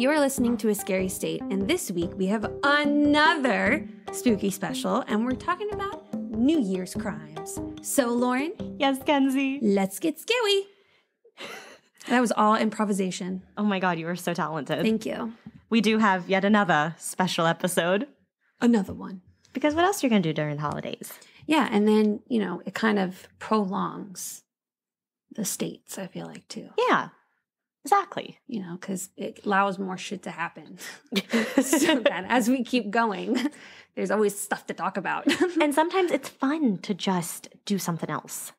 You are listening to A Scary State, and this week we have another spooky special, and we're talking about New Year's crimes. So, Lauren, Yes, Kenzie. let's get scary. That was all improvisation. Oh my God, you are so talented. Thank you. we do have yet another special episode Another one. because what else are you going to do during the holidays? Yeah, and then, you know, it kind of prolongs the states, I feel like, too. Yeah, exactly. You know, because it allows more shit to happen. so that as we keep going, there's always stuff to talk about. and sometimes it's fun to just do something else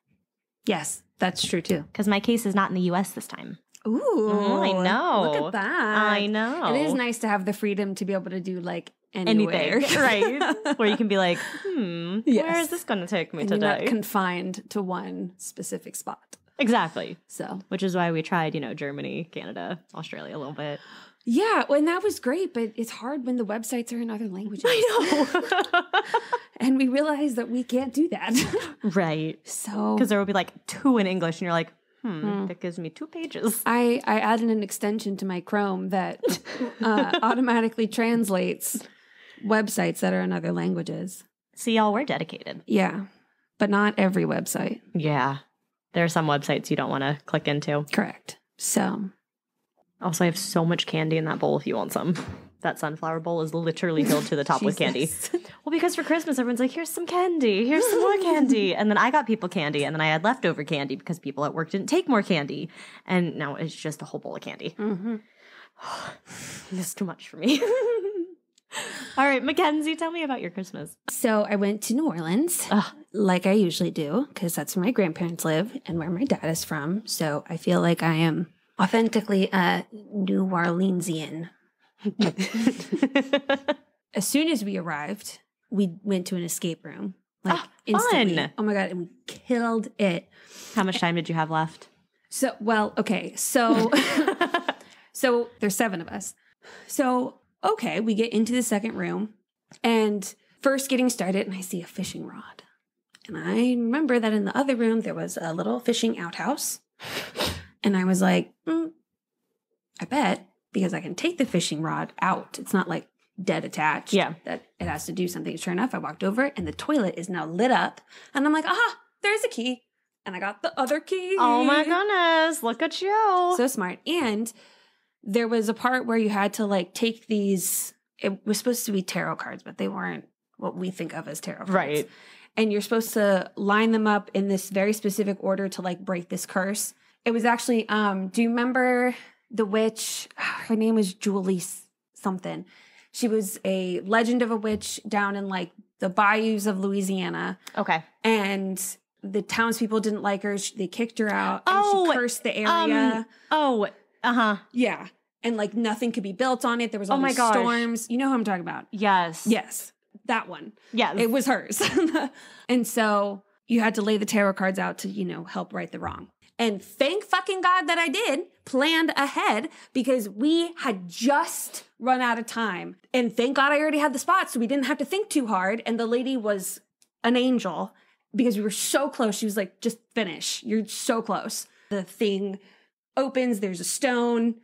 yes, that's true too. because my case is not in the US this time. Ooh, I know. Look at that. I know. It is nice to have the freedom to be able to do like anywhere. Anything, right? Where you can be like, hmm, where Yes. is this going to take me and you're not confined to one specific spot. Exactly. So Which is why we tried, you know, Germany, Canada, Australia a little bit. yeah, well, and that was great, but it's hard when the websites are in other languages. I know. and we realized that we can't do that. right. so Because there will be like two in English, and you're like, hmm, Hmm. that gives me two pages. I, I added an extension to my Chrome that uh, automatically translates websites that are in other languages. See, y'all, we're dedicated. Yeah, but not every website. Yeah. There are some websites you don't want to click into. Correct. So Also, I have so much candy in that bowl if you want some. That sunflower bowl is literally filled to the top with candy. Well, because for Christmas, everyone's like, here's some candy, here's some more candy. And then I got people candy, and then I had leftover candy because people at work didn't take more candy. And now it's just a whole bowl of candy. Mhm. This is too much for me. All right, Mackenzie, tell me about your Christmas. So I went to New Orleans, Ugh. like I usually do, because that's where my grandparents live and where my dad is from. So I feel like I am authentically a New Orleansian. As soon as we arrived, we went to an escape room. Like Ah, instantly. fun. Oh my god, and we killed it. How much time did you have left? So well, okay. So So there's seven of us. So, okay, we get into the second room and first getting started, and I see a fishing rod. And I remember that in the other room, there was a little fishing outhouse. And I was like, mm, I bet because I can take the fishing rod out. It's not like dead attached. Yeah. That it has to do something. Sure enough, I walked over and the toilet is now lit up. And I'm like, aha, there's a key. And I got the other key. oh my goodness, look at you. So smart. And there was a part where you had to like take these, it was supposed to be tarot cards, but they weren't what we think of as tarot cards. right. And you're supposed to line them up in this very specific order to like break this curse. It was actually, um, do you remember the witch? Her name was Julie something. She was a legend of a witch down in like the bayous of Louisiana Okay. and the townspeople didn't like her. They kicked her out and Oh, she cursed the area. um, Oh, uh huh. Yeah. And like nothing could be built on it. There was all Oh my gosh. storms. You know who I'm talking about. Yes. Yes. That one. Yes. It was hers. and so you had to lay the tarot cards out to, you know, help right the wrong. And thank fucking God that I did planned ahead because we had just run out of time. And thank God I already had the spot so we didn't have to think too hard. And the lady was an angel because we were so close. She was like, just finish. You're so close. The thing opens, there's a stone.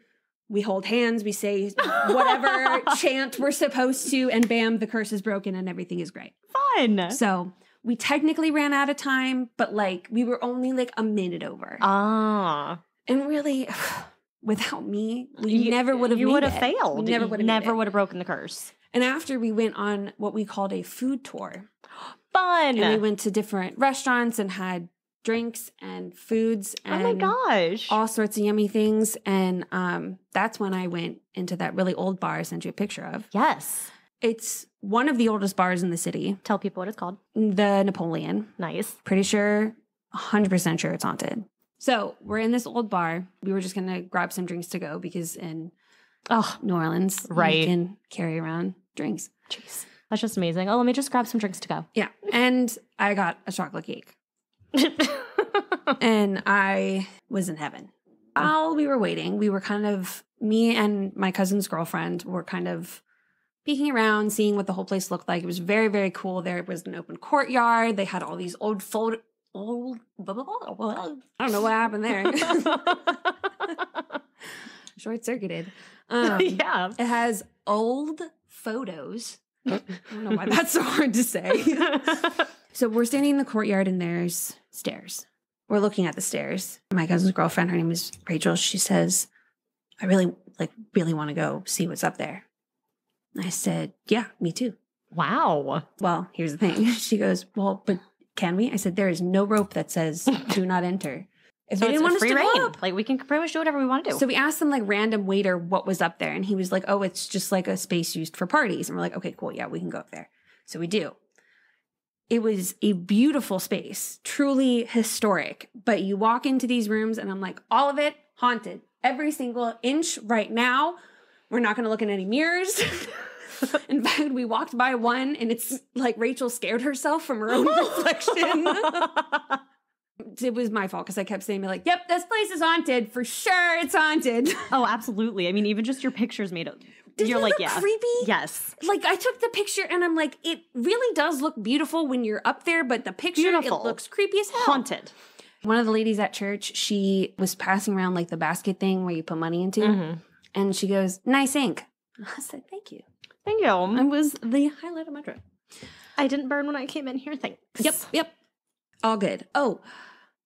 We hold hands, we say whatever chant we're supposed to, and bam, the curse is broken and everything is great. fun. So we technically ran out of time, but like we were only like a minute over. Ah. and really, without me, we You- never would have You would have failed. We never would have Never would have broken the curse. And after we went on what we called a food tour, Fun. and we went to different restaurants and had drinks and foods and oh my gosh. all sorts of yummy things. And um, that's when I went into that really old bar I sent you a picture of. yes. It's one of the oldest bars in the city, Tell people what it's called. the Napoleon. Nice. Pretty sure, 100% sure it's haunted. So we're in this old bar. We were just going to grab some drinks to go because in Oh, New Orleans, Right. you can carry around drinks. jeez. That's just amazing. Oh, let me just grab some drinks to go. Yeah. And I got a chocolate cake and I was in heaven. While we were waiting, we were kind of, me and my cousin's girlfriend were kind of peeking around, seeing what the whole place looked like. It was very, very cool. There was an open courtyard. They had all these old fold, old, blah, blah, blah, blah. I don't know what happened there. Short circuited. Um, yeah. It has old photos. I don't know why that's so hard to say. So we're standing in the courtyard and there's stairs. We're looking at the stairs. My cousin's girlfriend, her name is Rachel, she says, I really like really want to go see what's up there. I said, Yeah, me too. wow. Well, here's the thing. She goes, Well, but can we? I said, There is no rope that says do not enter. If So they didn't want us to reign. go up, Like we can pretty much do whatever we want to do. so we asked some like random waiter what was up there, and he was like, "Oh, it's just like a space used for parties." And we're like, "Okay, cool, yeah, we can go up there." So we do. It was a beautiful space, truly historic. But you walk into these rooms, and I'm like, all of it haunted, every single inch. Right now, we're not going to look in any mirrors. In fact, we walked by one, and it's like Rachel scared herself from her own reflection. it was my fault because I kept saying like, "Yep, this place is haunted for sure. It's haunted." oh, absolutely. I mean, even just your pictures made it. Did you're like, yeah. creepy? Yes. Like I took the picture and I'm like, it really does look beautiful when you're up there, but the picture Beautiful. it looks creepy as hell. Haunted. One of the ladies at church, she was passing around like the basket thing where you put money into, Mhm. and she goes, "Nice ink." I said, "Thank you." Thank you. It was the highlight of my trip. I didn't burn when I came in here. Thanks. Yep, yep. All good. Oh,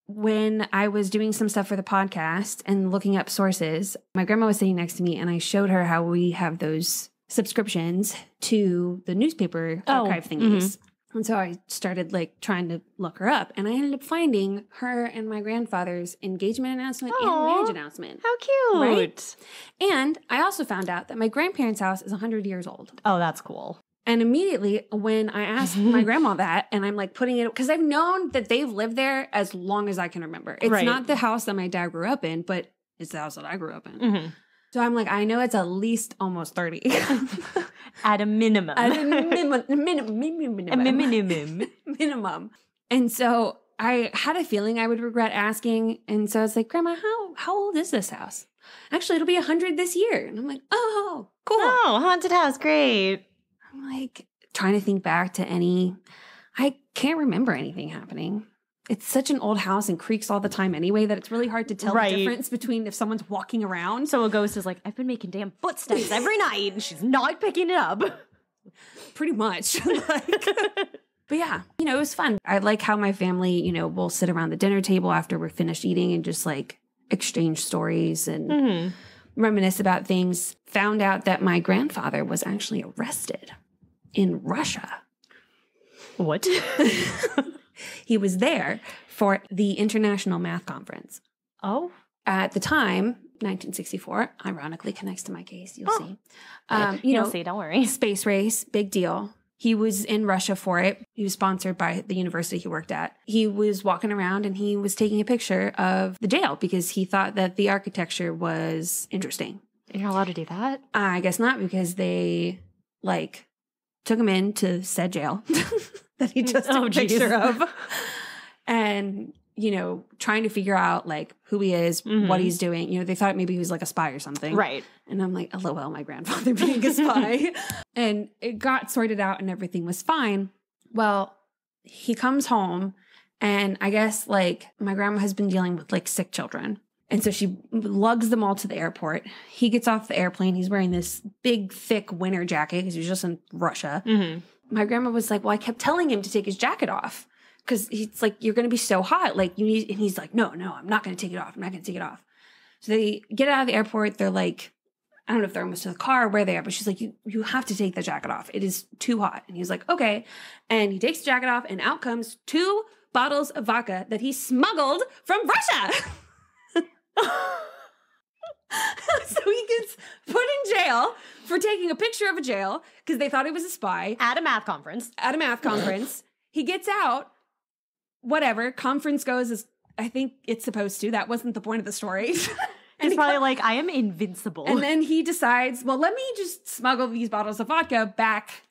when I was doing some stuff for the podcast and looking up sources, my grandma was sitting next to me and I showed her how we have those subscriptions to the newspaper Oh, archive mm-hmm. thingies. And so I started like trying to look her up and I ended up finding her and my grandfather's engagement announcement Aw. and marriage announcement. How cute. Right? And I also found out that my grandparents' house is 100 years old. Oh, that's cool. And immediately when I asked my grandma that, and I'm like putting it because I've known that they've lived there as long as I can remember. It's Right. not the house that my dad grew up in, but it's the house that I grew up in. hmm So I'm like, I know it's at least almost 30. At a minimum. At a minimum, minimum, minimum, minimum. minimum. And so I had a feeling I would regret asking. And so I was like, Grandma, how how old is this house? Actually, it'll be 100 this year. And I'm like, oh, cool. Oh, haunted house. Great. I'm like trying to think back to any. I can't remember anything happening. It's such an old house and creaks all the time anyway that it's really hard to tell Right. the difference between if someone's walking around. So a ghost is like, I've been making damn footsteps every night, and she's not picking it up. pretty much. like, but yeah, you know, it was fun. I like how my family, you know, will sit around the dinner table after we're finished eating and just like exchange stories and hmm reminisce about things. Found out that my grandfather was actually arrested in Russia. What? he was there for the International Math Conference. oh, At the time, 1964, ironically connects to my case, you'll Oh. see. Um, you you'll know, see. Don't worry. space race, big deal. He was in Russia for it. He was sponsored by the university he worked at. He was walking around and he was taking a picture of the jail because he thought that the architecture was interesting. You're not allowed to do that. I guess not because they like took him into said jail that he just took Oh, a geez. picture of. And, you know, trying to figure out like who he is, what Mhm. he's doing. You know, they thought maybe he was like a spy or something. Right. And I'm like, lol, my grandfather being a spy. and it got sorted out and everything was fine. Well, he comes home and I guess like my grandma has been dealing with like sick children. And so she lugs them all to the airport. He gets off the airplane. He's wearing this big, thick winter jacket because he's just in Russia. Mm-hmm. My grandma was like, Well, I kept telling him to take his jacket off because he's like, You're going to be so hot. Like, you need, and he's like, No, no, I'm not going to take it off. I'm not going to take it off. So they get out of the airport. They're like, I don't know if they're almost to the car or where they are, but she's like, you, you have to take the jacket off. It is too hot. And he's like, okay. And he takes the jacket off, and out comes two bottles of vodka that he smuggled from Russia. so he gets put in jail for taking a picture of a jail because they thought he was a spy At a math conference. at a math conference. he gets out, whatever. Conference goes as I think it's supposed to. That wasn't the point of the story. and, He's probably like, I am invincible. and then he decides, well, let me just smuggle these bottles of vodka back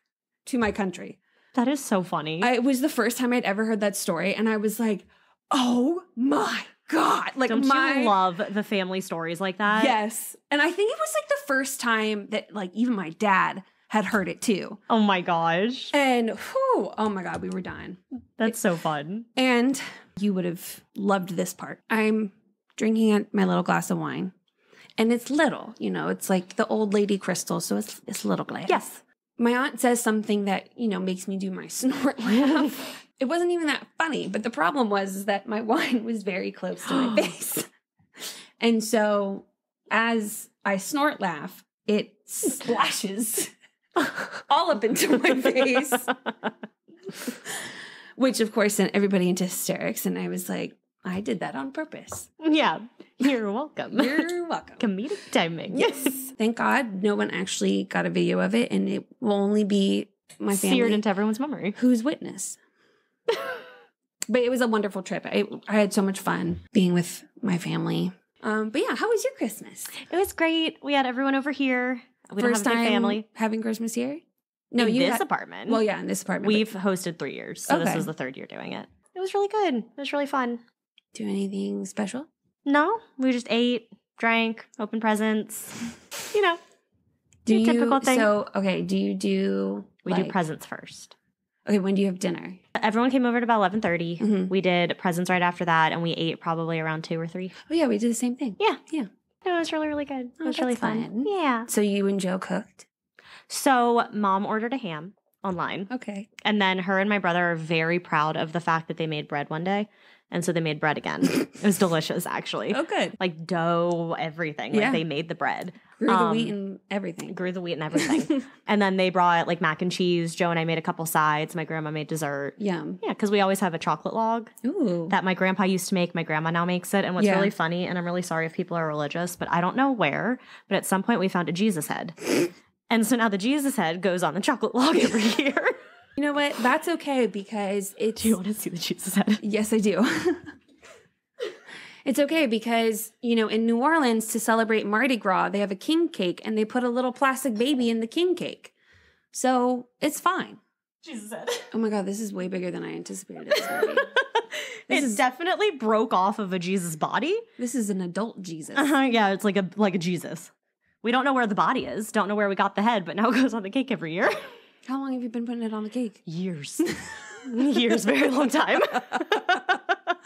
to my country. that is so funny. I, it was the first time I'd ever heard that story, and I was like, oh my god! Like Don't my you love the family stories like that? yes, and I think it was like the first time that like even my dad had heard it too. Oh my gosh. And whew, oh my god, we were dying. That's so fun. And you would have loved this part. I'm drinking at my little glass of wine. and it's little. You know, it's like the old lady crystal, so it's it's little glass. Yes. My aunt says something that you know makes me do my snort laugh. It wasn't even that funny, but the problem was is that my wine was very close to my face, and so as I snort laugh, it splashes all up into my face, which of course sent everybody into hysterics. And I was like, I did that on purpose. yeah. You're welcome. You're welcome. Comedic timing. Yes. Thank God no one actually got a video of it, and it will only be my family Seared into everyone's memory. who's witness. But it was a wonderful trip. I, I had so much fun being with my family. Um, but yeah, how was your Christmas? It was great. We had everyone over here. We First don't have a time family. having Christmas here? No, in you this had- apartment. Well, yeah, in this apartment. We've hosted three years, so this Okay. is the third year doing it. It was really good. It was really fun. do anything special? No, we just ate, drank, opened presents. You know, Do you typical thing. So okay, do you do we do presents first. Okay, when do you have dinner? Everyone came over at about eleven Mhm. We did presents right after that, and we ate probably around two or three. Oh yeah, we did the same thing. Yeah, Yeah. No, it was really really good. It Oh, was really fun. fun. Yeah. So you and Joe cooked. So mom ordered a ham online, Okay. and then her and my brother are very proud of the fact that they made bread one day, and so they made bread again. it was delicious, actually. Oh, good. Like dough, everything. Like Yeah. they made the bread. Grew the Um, wheat and everything. grew the wheat and everything. and then they brought like mac and cheese. Joe and I made a couple sides. My grandma made dessert. Yum. Yeah, because we always have a chocolate log Ooh. that my grandpa used to make. My grandma now makes it. And what's Yeah. really funny, and I'm really sorry if people are religious, but I don't know where, but at some point we found a Jesus head. and so now the Jesus head goes on the chocolate log every year. You know what? That's okay because it's Do you want to see the Jesus head? Yes, I do. it's okay because, you know, in New Orleans to celebrate Mardi Gras, they have a king cake and they put a little plastic baby in the king cake. So it's fine. Jesus head. Oh my God, this is way bigger than I anticipated it to be. it is- definitely broke off of a Jesus body. This is an adult Jesus. Uh-huh, yeah, it's like a like a Jesus. We don't know where the body is. Don't know where we got the head, but now it goes on the cake every year. How long have you been putting it on the cake? Years. Years, very long time. I'm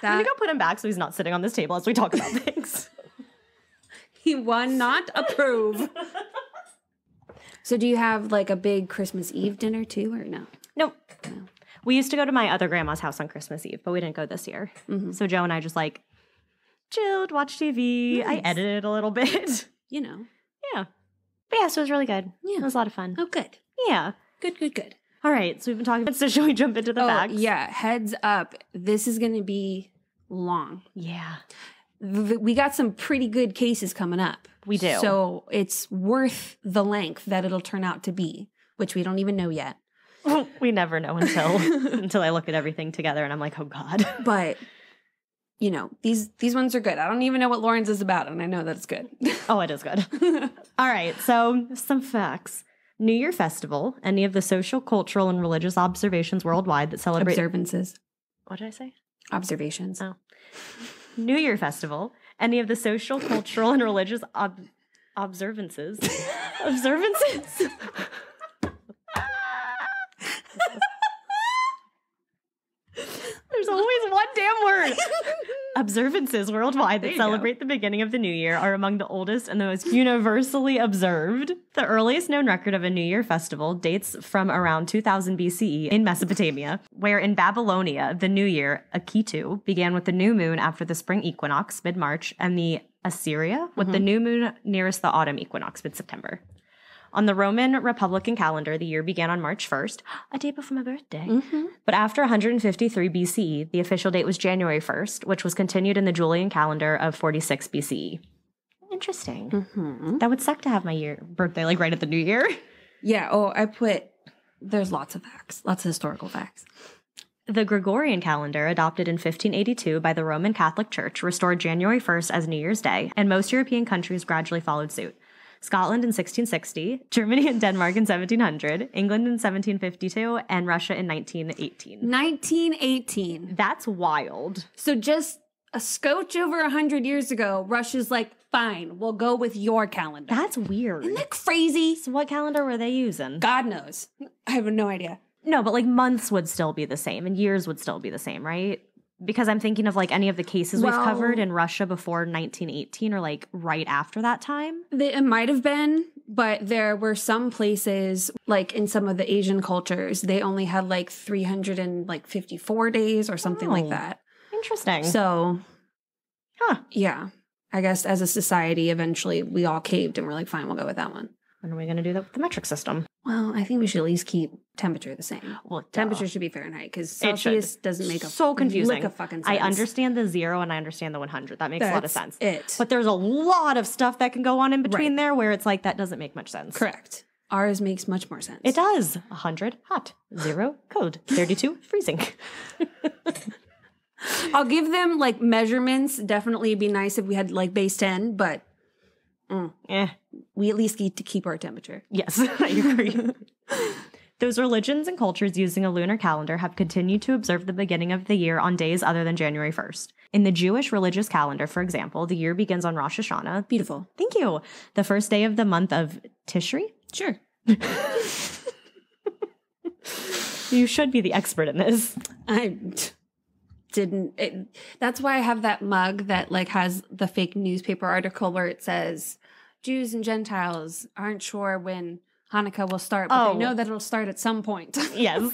gonna go put him back so he's not sitting on this table as we talk about things. he will not approve. so do you have like a big Christmas Eve dinner too or no? nope. We used to go to my other grandma's house on Christmas Eve, but we didn't go this year. Mhm. So Joe and I just like chilled, watched TV. I edited a little bit. You know. yeah. But yeah, so it was really good. Yeah. It was a lot of fun. Oh, good. Yeah. Good, good, good. All right. So we've been talking about so should we jump into the oh, facts? yeah. Heads up. This is going to be long. Yeah. We got some pretty good cases coming up. We do. So it's worth the length that it'll turn out to be, which we don't even know yet. we never know until until I look at everything together and I'm like, oh God. But you know, these these ones are good. I don't even know what Lawrence is about, and I know that it's good. Oh, it is good. All right, so some facts. New Year festival, any of the social, cultural, and religious observations worldwide that celebrate. Observances, what did I say? observations. Oh. New Year festival, any of the social, cultural, and religious ob- observances. observances. There's always one damn word. Observances worldwide that you go. celebrate the beginning of the new year are among the oldest and the most universally observed. The earliest known record of a New Year festival dates from around 2000 BCE in Mesopotamia, where in Babylonia, the new year, Akitu, began with the new moon after the spring equinox, mid March, and the Assyria with the mm-hmm. new moon nearest the autumn equinox, mid September. On the Roman Republican calendar, the year began on March 1st, a day before my birthday. Mm-hmm. But after 153 BCE, the official date was January 1st, which was continued in the Julian calendar of 46 BCE. Interesting. Mm-hmm. That would suck to have my year birthday like right at the new year. Yeah. Oh, I put. There's lots of facts, lots of historical facts. The Gregorian calendar, adopted in 1582 by the Roman Catholic Church, restored January 1st as New Year's Day, and most European countries gradually followed suit. Scotland in 1660, Germany and Denmark in 1700, England in 1752, and Russia in 1918. 1918. That's wild. So just a scotch over a hundred years ago, Russia's like, fine, we'll go with your calendar. That's weird. Isn't that crazy? So what calendar were they using? God knows. I have no idea. No, but like months would still be the same and years would still be the same, right? Because I'm thinking of like any of the cases we've covered in Russia before 1918 or like right after that time. They, it might have been, but there were some places, like in some of the Asian cultures, they only had like 354 days or something like Oh. that. Interesting. So, huh. yeah, I guess as a society, eventually we all caved and we're like, fine, we'll go with that one. When are we going to do that with the metric system? Well, I think we should at least keep temperature the same. Well, duh. Temperature should be Fahrenheit because Celsius doesn't make a So confusing. lick a fucking sense. I understand the zero and I understand the 100. That makes a lot of sense. It. But there's a lot of stuff that can go on in between there where it's like that doesn't make much sense. correct. Ours makes much more sense. It does. 100 hot, 0 cold, 32 freezing. I'll give them like measurements. Definitely be nice if we had like base 10, but eh, we at least get to keep our temperature. yes, I agree. Those religions and cultures using a lunar calendar have continued to observe the beginning of the year on days other than January 1st. In the Jewish religious calendar, for example, the year begins on Rosh Hashanah. Beautiful. Thank you. The first day of the month of Tishri. Sure. You should be the expert in this. I didn't. It, that's why I have that mug that like has the fake newspaper article where it says Jews and Gentiles aren't sure when Hanukkah will start, but Oh. they know that it'll start at some point. Yes.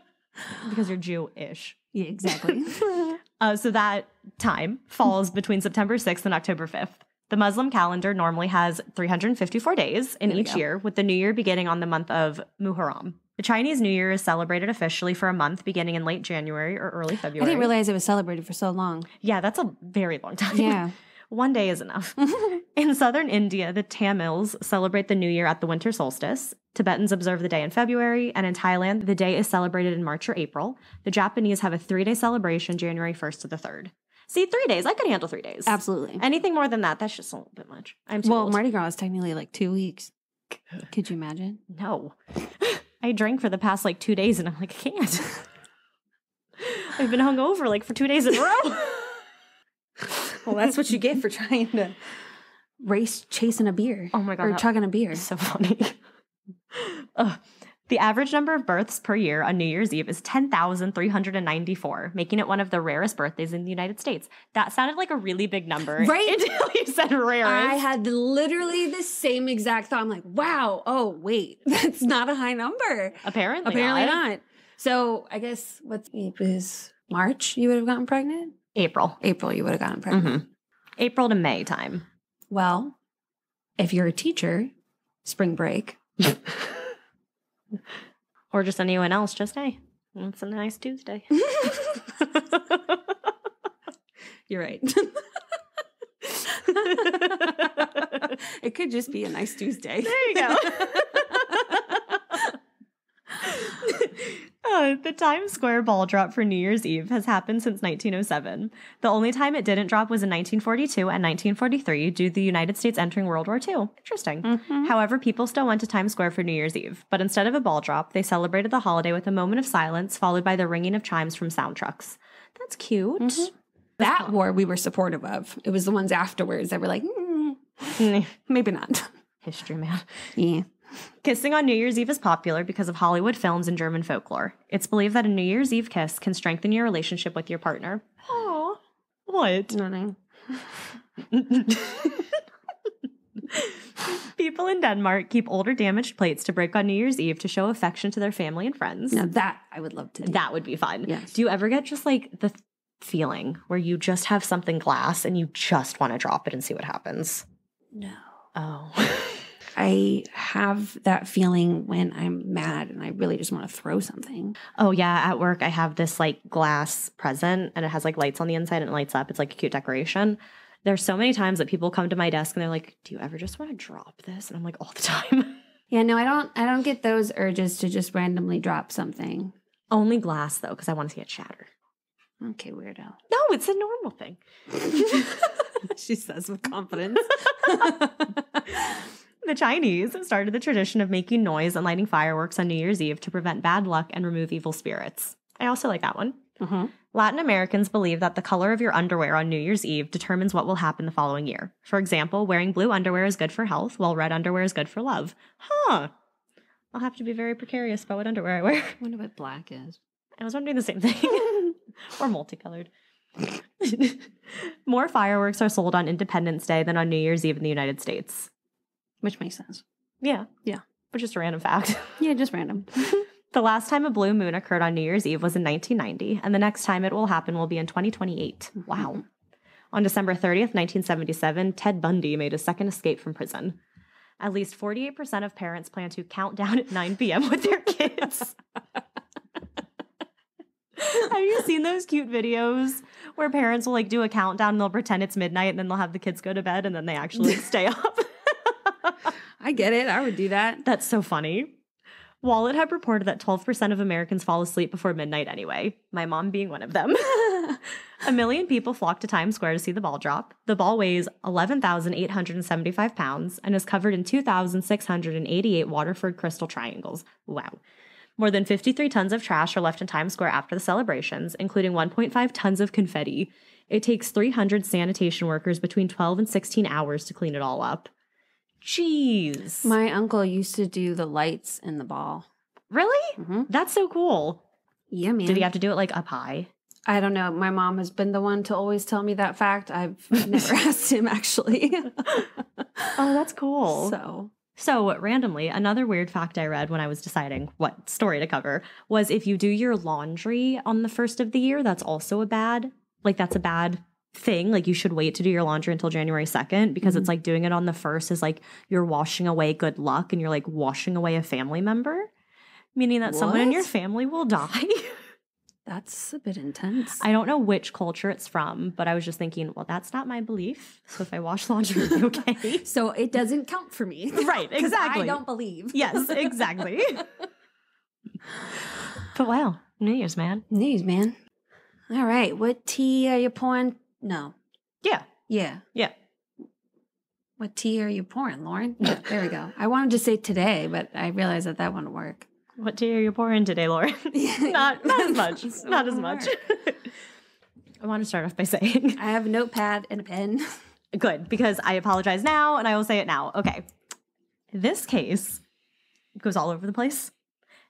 because you're Jewish. yeah, exactly. Uh, so that time falls between September 6th and October 5th. The Muslim calendar normally has 354 days in There each year, with the new year beginning on the month of Muharram. The Chinese New Year is celebrated officially for a month beginning in late January or early February. I didn't realize it was celebrated for so long. Yeah, that's a very long time. Yeah. One day is enough. in southern India, the Tamils celebrate the new year at the winter solstice. Tibetans observe the day in February, and in Thailand, the day is celebrated in March or April. The Japanese have a three day celebration, January 1st to the 3rd. See, three days. I could handle three days. Absolutely. Anything more than that, that's just a little bit much. I'm too Well, old. Mardi Gras is technically like two weeks. Could you imagine? no. I drank for the past like two days, and I'm like, I can't. I've been hungover like for two days in a row. Well, that's what you get for trying to race chasing a beer. Oh my God, Or chugging a beer. so funny. The average number of births per year on New Year's Eve is 10,394, making it one of the rarest birthdays in the United States. That sounded like a really big number. Right? Until you said rarest. I had literally the same exact thought. I'm like, wow, oh, wait, that's not a high number. Apparently, Apparently not. So I guess what it was March, you would have gotten pregnant? April. April, you would have gotten pregnant. Mhm. April to May time. Well, if you're a teacher, spring break. Or just anyone else, just hey, it's a nice Tuesday. You're right. it could just be a nice Tuesday. There you go. Uh, the Times Square ball drop for New Year's Eve has happened since 1907. The only time it didn't drop was in 1942 and 1943 due to the United States entering World War II. Interesting. Mhm. However, people still went to Times Square for New Year's Eve, but instead of a ball drop, they celebrated the holiday with a moment of silence followed by the ringing of chimes from sound trucks. That's cute. Mhm. That war we were supportive of. It was the ones afterwards that were like, Mm, maybe not. History, man. Yeah. Kissing on New Year's Eve is popular because of Hollywood films and German folklore. It's believed that a New Year's Eve kiss can strengthen your relationship with your partner. Oh, What? No, no. People in Denmark keep older damaged plates to break on New Year's Eve to show affection to their family and friends. Now that I would love to do. That would be fun. Yes. Do you ever get just like the feeling where you just have something glass and you just want to drop it and see what happens? No. Oh. I have that feeling when I'm mad and I really just want to throw something. Oh yeah, at work I have this like glass present and it has like lights on the inside and it lights up. It's like a cute decoration. There's so many times that people come to my desk and they're like, "Do you ever just want to drop this?" And I'm like, "All the time." Yeah, no, I don't I don't get those urges to just randomly drop something. Only glass though, because I want to see it shatter. Okay, weirdo. No, it's a normal thing. she says with confidence. The Chinese started the tradition of making noise and lighting fireworks on New Year's Eve to prevent bad luck and remove evil spirits. I also like that one. uh-huh. Latin Americans believe that the color of your underwear on New Year's Eve determines what will happen the following year. For example, wearing blue underwear is good for health, while red underwear is good for love. Huh. I'll have to be very precarious about what underwear I wear. I wonder what black is. I was wondering the same thing. or multicolored. More fireworks are sold on Independence Day than on New Year's Eve in the United States. Which makes sense. Yeah. Yeah. But just a random fact. Yeah, just random. The last time a blue moon occurred on New Year's Eve was in 1990, and the next time it will happen will be in 2028. Mm-hmm. Wow. On December 30th, 1977, Ted Bundy made a second escape from prison. At least 48% of parents plan to count down at 9 p.m. with their kids. Have you seen those cute videos where parents will like do a countdown and they'll pretend it's midnight and then they'll have the kids go to bed and then they actually stay up? I get it. I would do that. That's so funny. WalletHub reported that 12% of Americans fall asleep before midnight anyway, my mom being one of them. a million people flocked to Times Square to see the ball drop. The ball weighs 11,875 pounds and is covered in 2,688 Waterford crystal triangles. Wow. More than 53 tons of trash are left in Times Square after the celebrations, including 1.5 tons of confetti. It takes 300 sanitation workers between 12 and 16 hours to clean it all up. Jeez. My uncle used to do the lights in the ball. really? Mm-hmm. That's so cool. Yeah, man. Did he have to do it like up high? I don't know. My mom has been the one to always tell me that fact. I've never asked him actually. Oh, that's cool. So So, randomly, another weird fact I read when I was deciding what story to cover was if you do your laundry on the first of the year, that's also a bad, like, that's a bad thing. Like, you should wait to do your laundry until January 2nd because it's mm-hmm. like doing it on the first is like you're washing away good luck and you're like washing away a family member, meaning that someone in your family will die. that's a bit intense. I don't know which culture it's from, but I was just thinking, well, that's not my belief. So if I wash laundry, okay. so it doesn't count for me. Right, exactly. I don't believe. yes, exactly. but wow, New Year's, man. New Year's, man. All right. What tea are you pouring? No. Yeah, Yeah. yeah. What tea are you pouring, Lauren? Yeah, there we go. I wanted to say today, but I realized that that wouldn't work. What tea are you pouring today, Lauren? not, not as much. That's not as much. I want to start off by saying I have a notepad and a pen. good because I apologize now and I will say it now. Okay. This case goes all over the place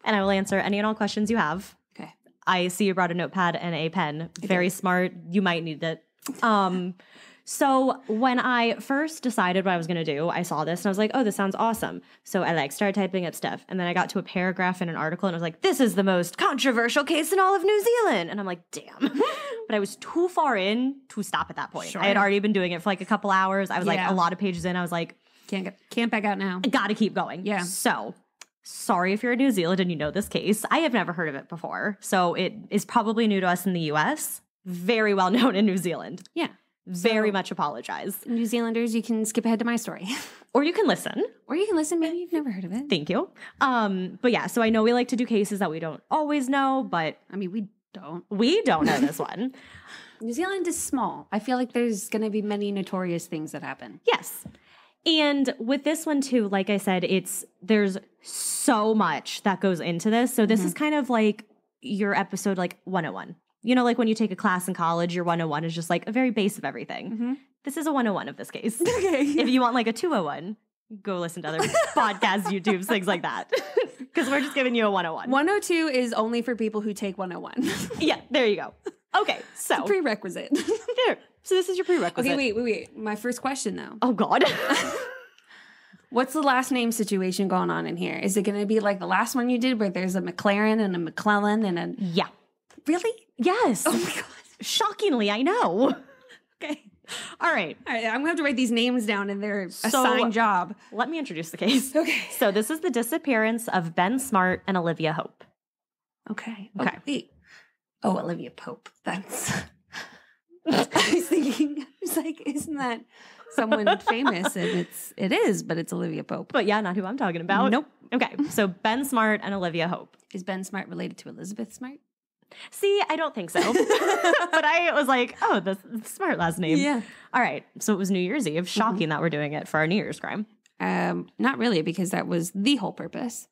and I will answer any and all questions you have. Okay. I see you brought a notepad and a pen. Very smart. You might need it. Um, so when I first decided what I was gonna do, I saw this and I was like, oh, this sounds awesome. So I like started typing up stuff. And then I got to a paragraph in an article and I was like, this is the most controversial case in all of New Zealand. And I'm like, damn. but I was too far in to stop at that point. I had already been doing it for like a couple hours. I was like a lot of pages in. I was like, Can't get can't back out now. I gotta keep going. Yeah. So sorry if you're in New Zealand and you know this case. I have never heard of it before. So it is probably new to us in the US. Very well known in New Zealand. Yeah. Very So- much apologize. New Zealanders, you can skip ahead to my story. Or you can listen. or you can listen. Maybe you've never heard of it. Thank you. Um, but yeah, so I know we like to do cases that we don't always know, but I mean, we don't. we don't know this one. New Zealand is small. I feel like there's going to be many notorious things that happen. Yes. And with this one too, like I said, it's there's so much that goes into this. So this is kind of like your episode like 101. You know, like when you take a class in college, your 101 is just like a very base of everything. Mhm. This is a 101 of this case. Okay. if you want like a 201, go listen to other podcasts, YouTubes, things like that. Because we're just giving you a 101. 102 is only for people who take 101. Yeah, there you go. Okay, so Prerequisite. there. So this is your prerequisite. okay, wait, wait, wait. My first question though. Oh God. What's the last name situation going on in here? Is it going to be like the last one you did where there's a McLaren and a McClellan and a. yeah. Really? Yes. Oh my God. Shockingly, I know. Okay. All right. All right, I'm going to have to write these names down in their So- assigned job. Let me introduce the case. Okay. So this is the disappearance of Ben Smart and Olivia Hope. Okay. Oh, okay. Oh, wait. Oh, Olivia Pope. That's. I was thinking, I was like, isn't that someone famous? And it's it is, but it's Olivia Pope. But yeah, not who I'm talking about. Nope. Okay. So Ben Smart and Olivia Hope. Is Ben Smart related to Elizabeth Smart? See, I don't think so. but I was like, oh, that's that's smart last name. Yeah. All right. So it was New Year's Eve. Shocking that we're doing it for our New Year's crime. Um, not really, because that was the whole purpose.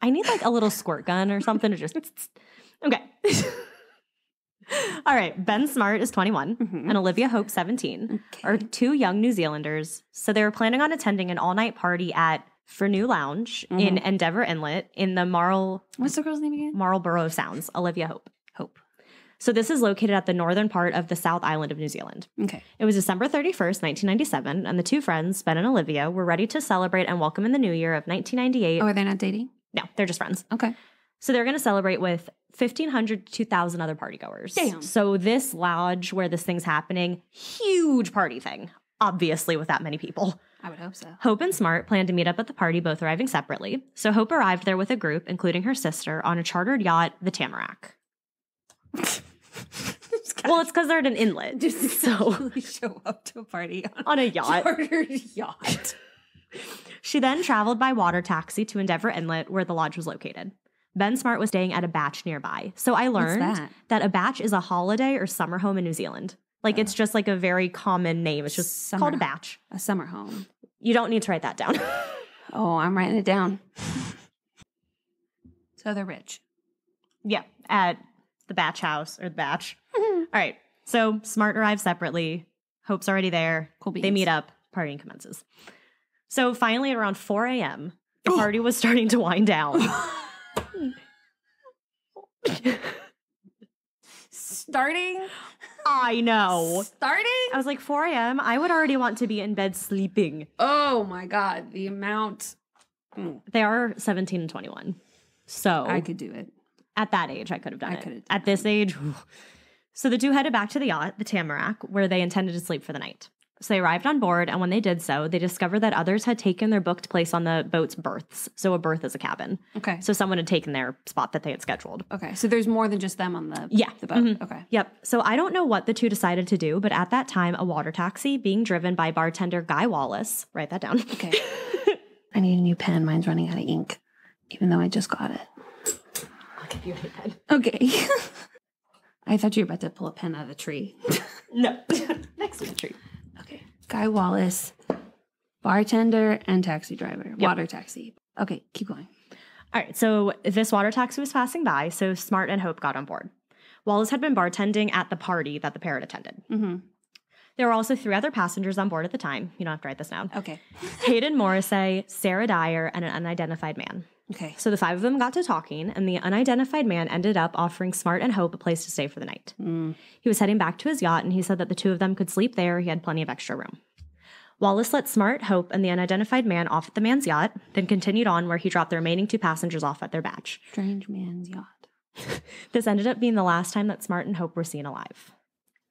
I need like a little squirt gun or something to just. Okay. All right. Ben Smart is 21 Mhm. and Olivia Hope 17 are two young New Zealanders. So they were planning on attending an all night party at Furneaux Lodge in mm-hmm. Endeavour Inlet in the Marl What's the girl's name again? Marlborough Sounds, Olivia Hope. Hope. So this is located at the northern part of the South Island of New Zealand. Okay. It was December 31st, 1997, and the two friends, Ben and Olivia, were ready to celebrate and welcome in the new year of 1998. Oh, are they not dating? No, they're just friends. Okay. So they're going to celebrate with 1,500 to 2,000 other partygoers. Damn. So this lodge where this thing's happening, huge party thing, obviously with that many people. I would hope so. Hope and Smart planned to meet up at the party, both arriving separately. So Hope arrived there with a group, including her sister, on a chartered yacht, the Tamarack. Well, it's because they're at an inlet. just so show up to a party on on a yacht. chartered yacht. She then traveled by water taxi to Endeavour Inlet, where the lodge was located. Ben Smart was staying at a batch nearby. So I learned that? a batch is a holiday or summer home in New Zealand. Like it's just like a very common name. It's just Summer called a batch. A summer home. You don't need to write that down. Oh, I'm writing it down. so they're rich. yeah, at the batch house or the batch. Mm-hmm. All right. So Smart arrives separately. Hope's already there. Cool beans. They meet up. Partying commences. So finally, at around 4 a.m., the party was starting to wind down. Starting. I know. Starting. I was like, 4 a.m. I would already want to be in bed sleeping. Oh my god, the amount. Mm, They are 17 and 21. So I could do it. at that age, I could have done I it. have At this age, whew. so the two headed back to the yacht, the Tamarack, where they intended to sleep for the night. So they arrived on board, and when they did so, they discovered that others had taken their booked place on the boat's berths. So a berth is a cabin. Okay. So someone had taken their spot that they had scheduled. Okay. So there's more than just them on the Yeah. the boat. Mhm. Okay. Yep. So I don't know what the two decided to do, but at that time, a water taxi being driven by bartender Guy Wallace, write that down. Okay. I need a new pen. Mine's running out of ink, even though I just got it. I'll give you a pen. Okay. I thought you were about to pull a pen out of the tree. No. Next to the tree. Okay. Guy Wallace, bartender and taxi driver, water taxi. Okay, keep going. All right, so this water taxi was passing by, so Smart and Hope got on board. Wallace had been bartending at the party that the had attended. Mm-hmm. There were also three other passengers on board at the time. You don't have to write this down. Okay. Hayden Morrissey, Sarah Dyer, and an unidentified man. Okay. So the five of them got to talking, and the unidentified man ended up offering Smart and Hope a place to stay for the night. Mm. He was heading back to his yacht, and he said that the two of them could sleep there. He had plenty of extra room. Wallace let Smart, Hope, and the unidentified man off at the man's yacht, then continued on where he dropped the remaining two passengers off at their batch. Strange man's yacht. This ended up being the last time that Smart and Hope were seen alive.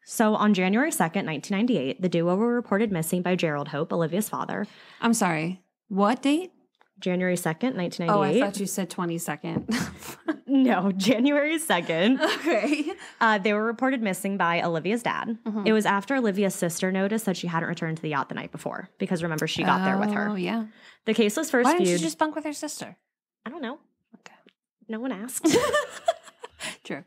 So on January 2nd, 1998, the duo were reported missing by Gerald Hope, Olivia's father. I'm sorry. What date? January 2nd, 1998. Oh, I thought you said 22nd. No, January 2nd. okay. Uh, they were reported missing by Olivia's dad. Mhm. It was after Olivia's sister noticed that she hadn't returned to the yacht the night before because remember, she got there with her. Oh, yeah. The case was first Why didn't viewed. you just bunk with her sister? I don't know. Okay. No one asked. True.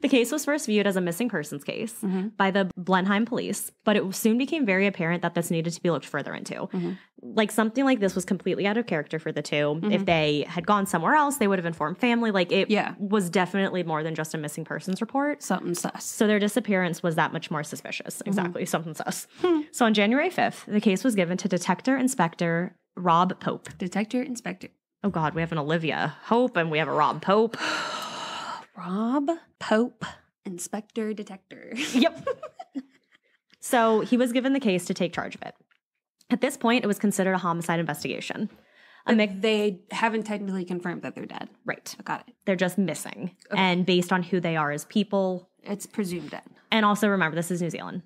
the case was first viewed as a missing persons case Mhm. by the Blenheim police, but it soon became very apparent that this needed to be looked further into. Mhm. Like something like this was completely out of character for the 2 If Mhm. they had gone somewhere else, they would have informed family. Like it Yeah. was definitely more than just a missing persons report. Something sus. So their disappearance was that much more suspicious. Exactly, something sus. Hmm. So on January 5th, the case was given to Detector Inspector Rob Pope. Detector, inspector. Oh God, we have an Olivia Hope and we have a Rob Pope. Rob Pope, inspector, detector. Yep. so he was given the case to take charge of it. At this point, it was considered a homicide investigation. A mix, they haven't technically confirmed that they're dead. right. I got it. They're just missing. Okay. And based on who they are as people. It's presumed dead. And also remember, this is New Zealand.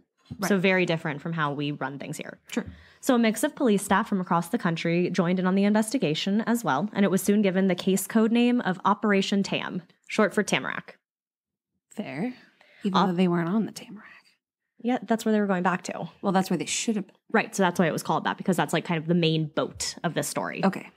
So very different from how we run things here. True. So a mix of police staff from across the country joined in on the investigation as well, and it was soon given the case code name of Operation Tam, short for Tamarack. Fair. Even though they weren't on the Tamarack. Yeah, that's where they were going back to. Well, that's where they should have been. Right, so that's why it was called that because that's like kind of the main boat of this story. Okay.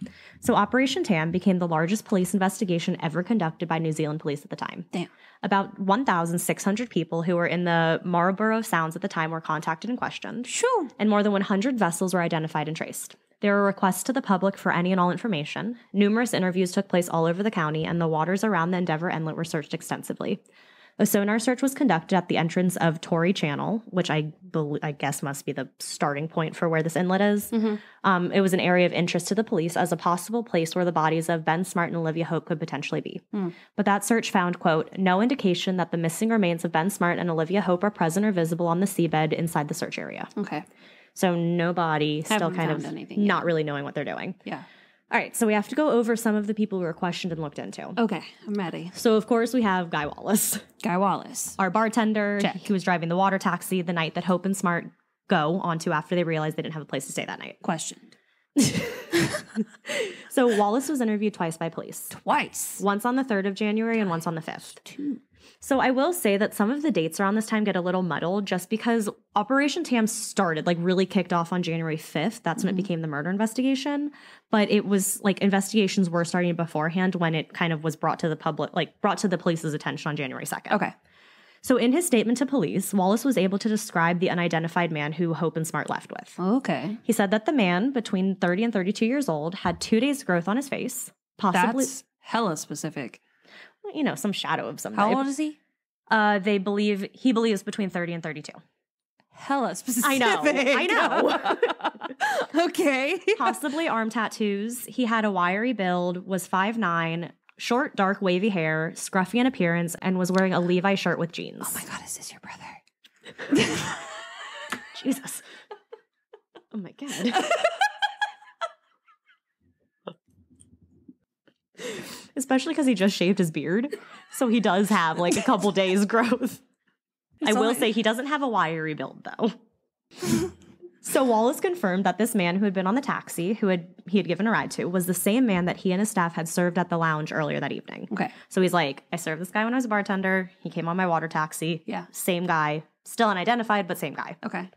So Operation Tam became the largest police investigation ever conducted by New Zealand police at the time. Damn. About 1,600 people who were in the Marlborough Sounds at the time were contacted and questioned. Shoo. and more than 100 vessels were identified and traced. There were requests to the public for any and all information. Numerous interviews took place all over the county, and the waters around the Endeavour Inlet were searched extensively. A sonar search was conducted at the entrance of Tory Channel, which I bel I guess must be the starting point for where this inlet is. Mhm. Um, it was an area of interest to the police as a possible place where the bodies of Ben Smart and Olivia Hope could potentially be. Hmm. But that search found, quote, no indication that the missing remains of Ben Smart and Olivia Hope are present or visible on the seabed inside the search area. Okay. So nobody still kind of anything yet. not really knowing what they're doing. Yeah. All right, so we have to go over some of the people who were questioned and looked into. Okay. I'm ready. So of course we have Guy Wallace, Guy Wallace. our bartender. Check. He was driving the water taxi the night that Hope and Smart go onto after they realized they didn't have a place to stay that night. Questioned. So Wallace was interviewed twice by police. Twice. Once on the 3rd of January and once on the 5th. Two. So I will say that some of the dates around this time get a little muddled just because Operation Tam started, like really kicked off on January 5th. That's when it Mhm. became the murder investigation. But it was like investigations were starting beforehand when it kind of was brought to the public, like brought to the police's attention on January 2nd. Okay. So in his statement to police, Wallace was able to describe the unidentified man who Hope and Smart left with. Okay. He said that the man, between 30 and 32 years old, had two days' growth on his face, possibly, That's hella specific. You know, some shadow of some How type. old is he? Uh, they believe he believes between 30 and 32. Hella specific. I know, I know. okay. Possibly arm tattoos. He had a wiry build, was 5'9, short, dark, wavy hair, scruffy in appearance, and was wearing a Levi shirt with jeans. Oh my god, is this your brother? Jesus. Oh my God. Especially because he just shaved his beard. So he does have like a couple days growth. I will say he doesn't have a wiry build though. so Wallace confirmed that this man who had been on the taxi, who had he had given a ride to, was the same man that he and his staff had served at the lounge earlier that evening. Okay. So he's like, I served this guy when I was a bartender. He came on my water taxi. Yeah. Same guy, still unidentified, but same guy. Okay.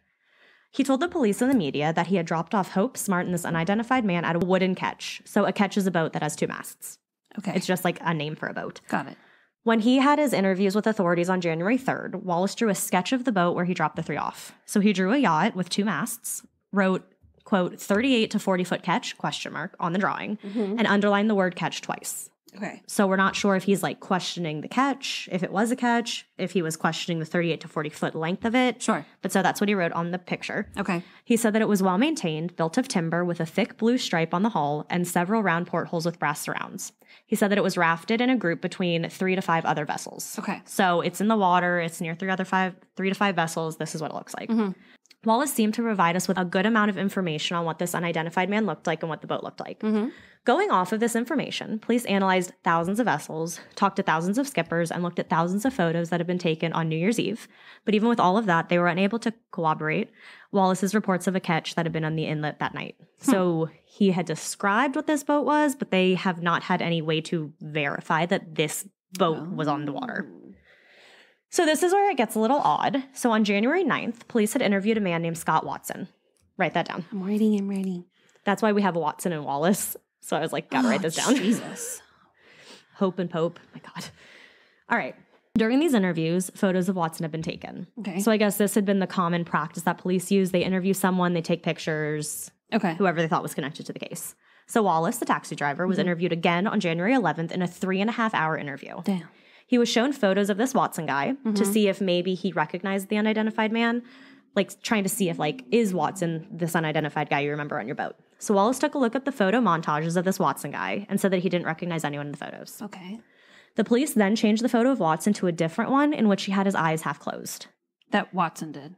He told the police and the media that he had dropped off Hope, Smart, and this unidentified man at a wooden ketch. So a ketch is a boat that has two masts. Okay. It's just like a name for a boat. got it. When he had his interviews with authorities on January 3rd, Wallace drew a sketch of the boat where he dropped the three off. So he drew a yacht with two masts, wrote, quote, 38 to 40 foot ketch, question mark, on the drawing, mm-hmm. and underlined the word ketch twice. Okay. So we're not sure if he's like questioning the ketch, if it was a ketch, if he was questioning the 38 to 40 foot length of it. Sure. But so that's what he wrote on the picture. Okay. He said that it was well maintained, built of timber with a thick blue stripe on the hull and several round portholes with brass surrounds. He said that it was rafted in a group between three to five other vessels. Okay. So it's in the water, it's near three other five three to five vessels. This is what it looks like. Mhm. Wallace seemed to provide us with a good amount of information on what this unidentified man looked like and what the boat looked like. Mm-hmm. Going off of this information, police analyzed thousands of vessels, talked to thousands of skippers, and looked at thousands of photos that had been taken on New Year's Eve. But even with all of that, they were unable to corroborate Wallace's reports of a ketch that had been on the inlet that night. So he had described what this boat was, but they have not had any way to verify that this boat was on the water. So this is where it gets a little odd. So on January 9th, police had interviewed a man named Scott Watson. Write that down. I'm writing. I'm writing. That's why we have Watson and Wallace. So I was like, gotta write this down. Jesus. Hope and Pope. My God. All right. During these interviews, photos of Watson have been taken. Okay. So I guess this had been the common practice that police use. They interview someone, they take pictures, okay. whoever they thought was connected to the case. So Wallace, the taxi driver, was mm-hmm. interviewed again on January 11th in a three and a half hour interview. Damn. He was shown photos of this Watson guy to mm-hmm. see if maybe he recognized the unidentified man, like trying to see if like is Watson this unidentified guy you remember on your boat. So Wallace took a look at the photo montages of this Watson guy and said that he didn't recognize anyone in the photos. Okay. The police then changed the photo of Watson to a different one in which he had his eyes half closed. That Watson did.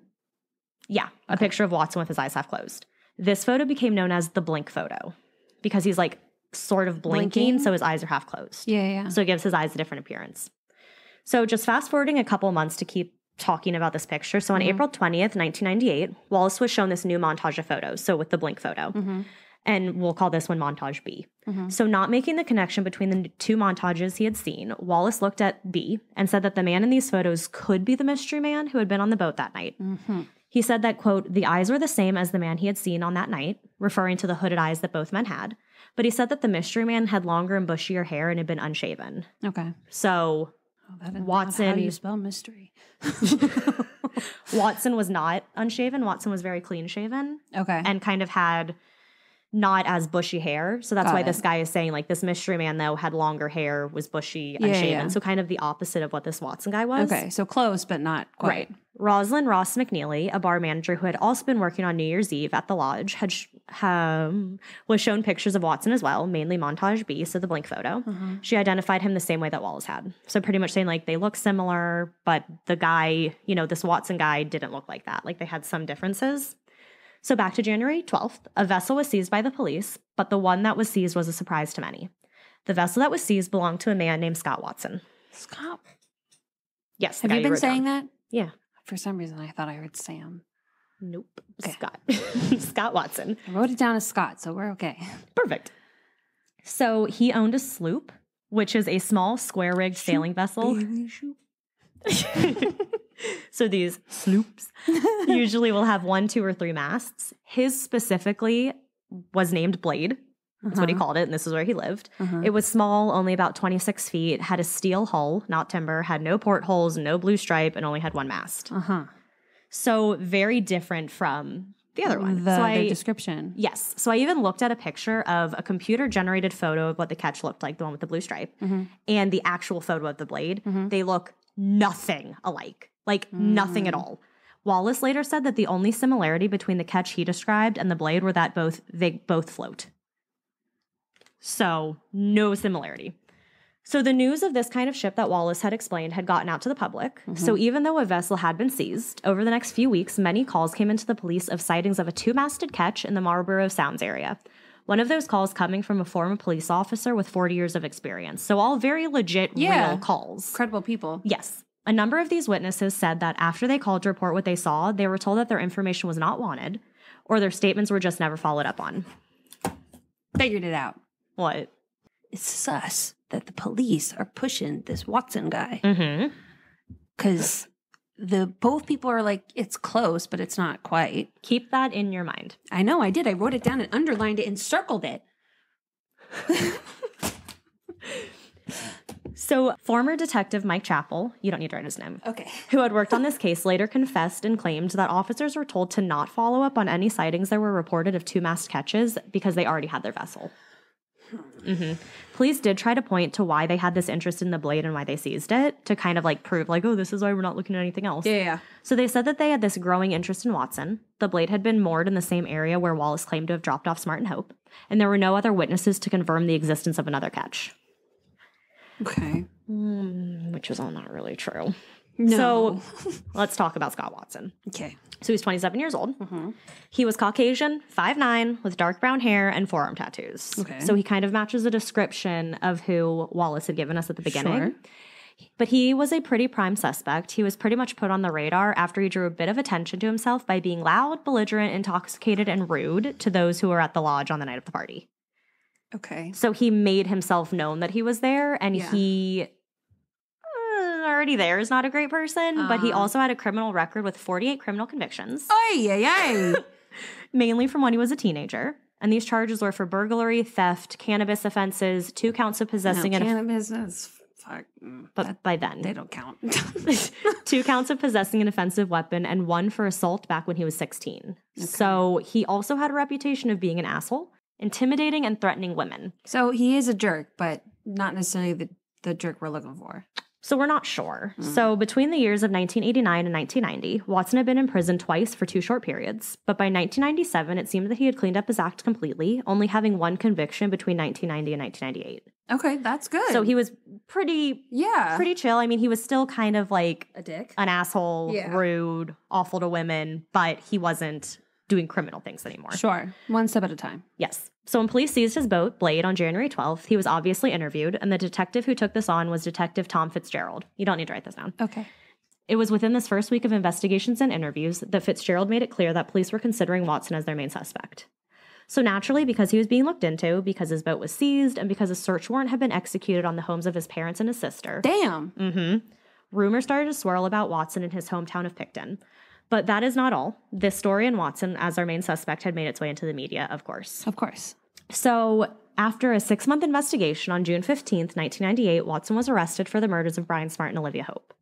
Yeah, a picture of Watson with his eyes half closed. This photo became known as the blink photo because he's like sort of blinking, Blinking? so his eyes are half closed. Yeah. Yeah. So it gives his eyes a different appearance. So just fast forwarding a couple months to keep talking about this picture. So on Mhm. April 20th, 1998, Wallace was shown this new montage of photos. So with the blink photo. mm-hmm. And we'll call this one montage B. Mhm. So, not making the connection between the two montages he had seen, Wallace looked at B and said that the man in these photos could be the mystery man who had been on the boat that night. Mm-hmm. He said that, quote, the eyes were the same as the man he had seen on that night, referring to the hooded eyes that both men had. But he said that the mystery man had longer and bushier hair and had been unshaven. Okay. So, Oh, is How Watson- do you spell mystery? Watson was not unshaven. Watson was very clean shaven Okay. and kind of had not as bushy hair. So that's Got why it. this guy is saying like this mystery man though had longer hair, was bushy, Yeah, unshaven. yeah. So kind of the opposite of what this Watson guy was. Okay, so close, but not quite. Right. Rosalind Roz McNeilly, a bar manager who had also been working on New Year's Eve at the lodge, had sh- um, was shown pictures of Watson as well, mainly montage B, so the blank photo. Uh-huh. She identified him the same way that Wallace had. So pretty much saying like they look similar, but the guy, you know, this Watson guy didn't look like that. Like they had some differences. So back to January 12th, a vessel was seized by the police, but the one that was seized was a surprise to many. The vessel that was seized belonged to a man named Scott Watson. Scott. Yes. Have you been wrote down. saying that? Yeah. For some reason, I thought I heard Sam. Nope. Okay. Scott. Scott Watson. I wrote it down as Scott, so we're okay. Perfect. So he owned a sloop, which is a small square rigged sailing vessel. so these sloops usually will have one, two, or three masts. His specifically was named Blade. That's what he called it, and this is where he lived. Uh-huh. It was small, only about 26 feet, had a steel hull, not timber, had no portholes, no blue stripe, and only had one mast. Uh huh. So very different from the other one. The, so the I, description. Yes. So I even looked at a picture of a computer generated photo of what the ketch looked like, the one with the blue stripe, Mhm. and the actual photo of the blade. Mhm. They look nothing alike. Like nothing at Mm. all. Wallace later said that the only similarity between the ketch he described and the blade were that both they both float. So, no similarity. So, the news of this kind of ship that Wallace had explained had gotten out to the public. So, mm-hmm. even though a vessel had been seized, over the next few weeks, many calls came into the police of sightings of a two masted ketch in the Marlborough Sounds area. One of those calls coming from a former police officer with 40 years of experience. So, all very legit, Yeah. real calls. Credible people. Yes. A number of these witnesses said that after they called to report what they saw, they were told that their information was not wanted or their statements were just never followed up on. Figured it out. What? It's sus that the police are pushing this Watson guy Mm-hmm. because the both people are like it's close, but it's not quite. Keep that in your mind. I know I did. I wrote it down and underlined it and circled it. So, former detective Mike Chappell, you don't need to write his name, Okay. who had worked on this case, later confessed and claimed that officers were told to not follow up on any sightings that were reported of two mast ketches because they already had their vessel. Hmm Police did try to point to why they had this interest in the blade and why they seized it to kind of like prove, like, oh, this is why we're not looking at anything else. Yeah, yeah. So they said that they had this growing interest in Watson. The blade had been moored in the same area where Wallace claimed to have dropped off Smart and Hope, and there were no other witnesses to confirm the existence of another ketch. Okay. Mm, which was all not really true. No. So let's talk about Scott Watson. okay. So he's 27 years old. Mm-hmm. He was Caucasian, 5'9, with dark brown hair and forearm tattoos. Okay. So he kind of matches the description of who Wallace had given us at the beginning. Sure. But he was a pretty prime suspect. He was pretty much put on the radar after he drew a bit of attention to himself by being loud, belligerent, intoxicated, and rude to those who were at the lodge on the night of the party. Okay. So he made himself known that he was there, and Yeah. he already there is not a great person, but he Uh. also had a criminal record with 48 criminal convictions, Ay, ay, ay. mainly from when he was a teenager. And these charges were for burglary, theft, cannabis offenses, two counts of possessing no, an cannabis is fuck. mm, but that- by then they don't count. two counts of possessing an offensive weapon and one for assault back when he was 16. So he also had a reputation of being an asshole, intimidating and threatening women. so he is a jerk, but not necessarily the, the jerk we're looking for. So we're not sure. Mm. So between the years of 1989 and 1990, Watson had been in prison twice for two short periods. But by 1997, it seemed that he had cleaned up his act completely, only having one conviction between 1990 and 1998. Okay, that's good. So he was pretty yeah, pretty chill. I mean, he was still kind of like a dick. an asshole, Yeah. rude, awful to women, but he wasn't doing criminal things anymore. Sure, one step at a time. Yes. So when police seized his boat, Blade, on January 12th, he was obviously interviewed, and the detective who took this on was Detective Tom Fitzgerald. You don't need to write this down. Okay. It was within this first week of investigations and interviews that Fitzgerald made it clear that police were considering Watson as their main suspect. So naturally, because he was being looked into, because his boat was seized, and because a search warrant had been executed on the homes of his parents and his sister, Damn. Mm-hmm. Rumors started to swirl about Watson in his hometown of Picton. But that is not all. This story and Watson as our main suspect had made its way into the media, of course. Of course. So, after a six month investigation on June 15th, 1998, Watson was arrested for the murders of Brian Smart and Olivia Hope.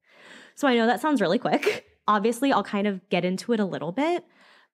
So, I know that sounds really quick. Obviously, I'll kind of get into it a little bit.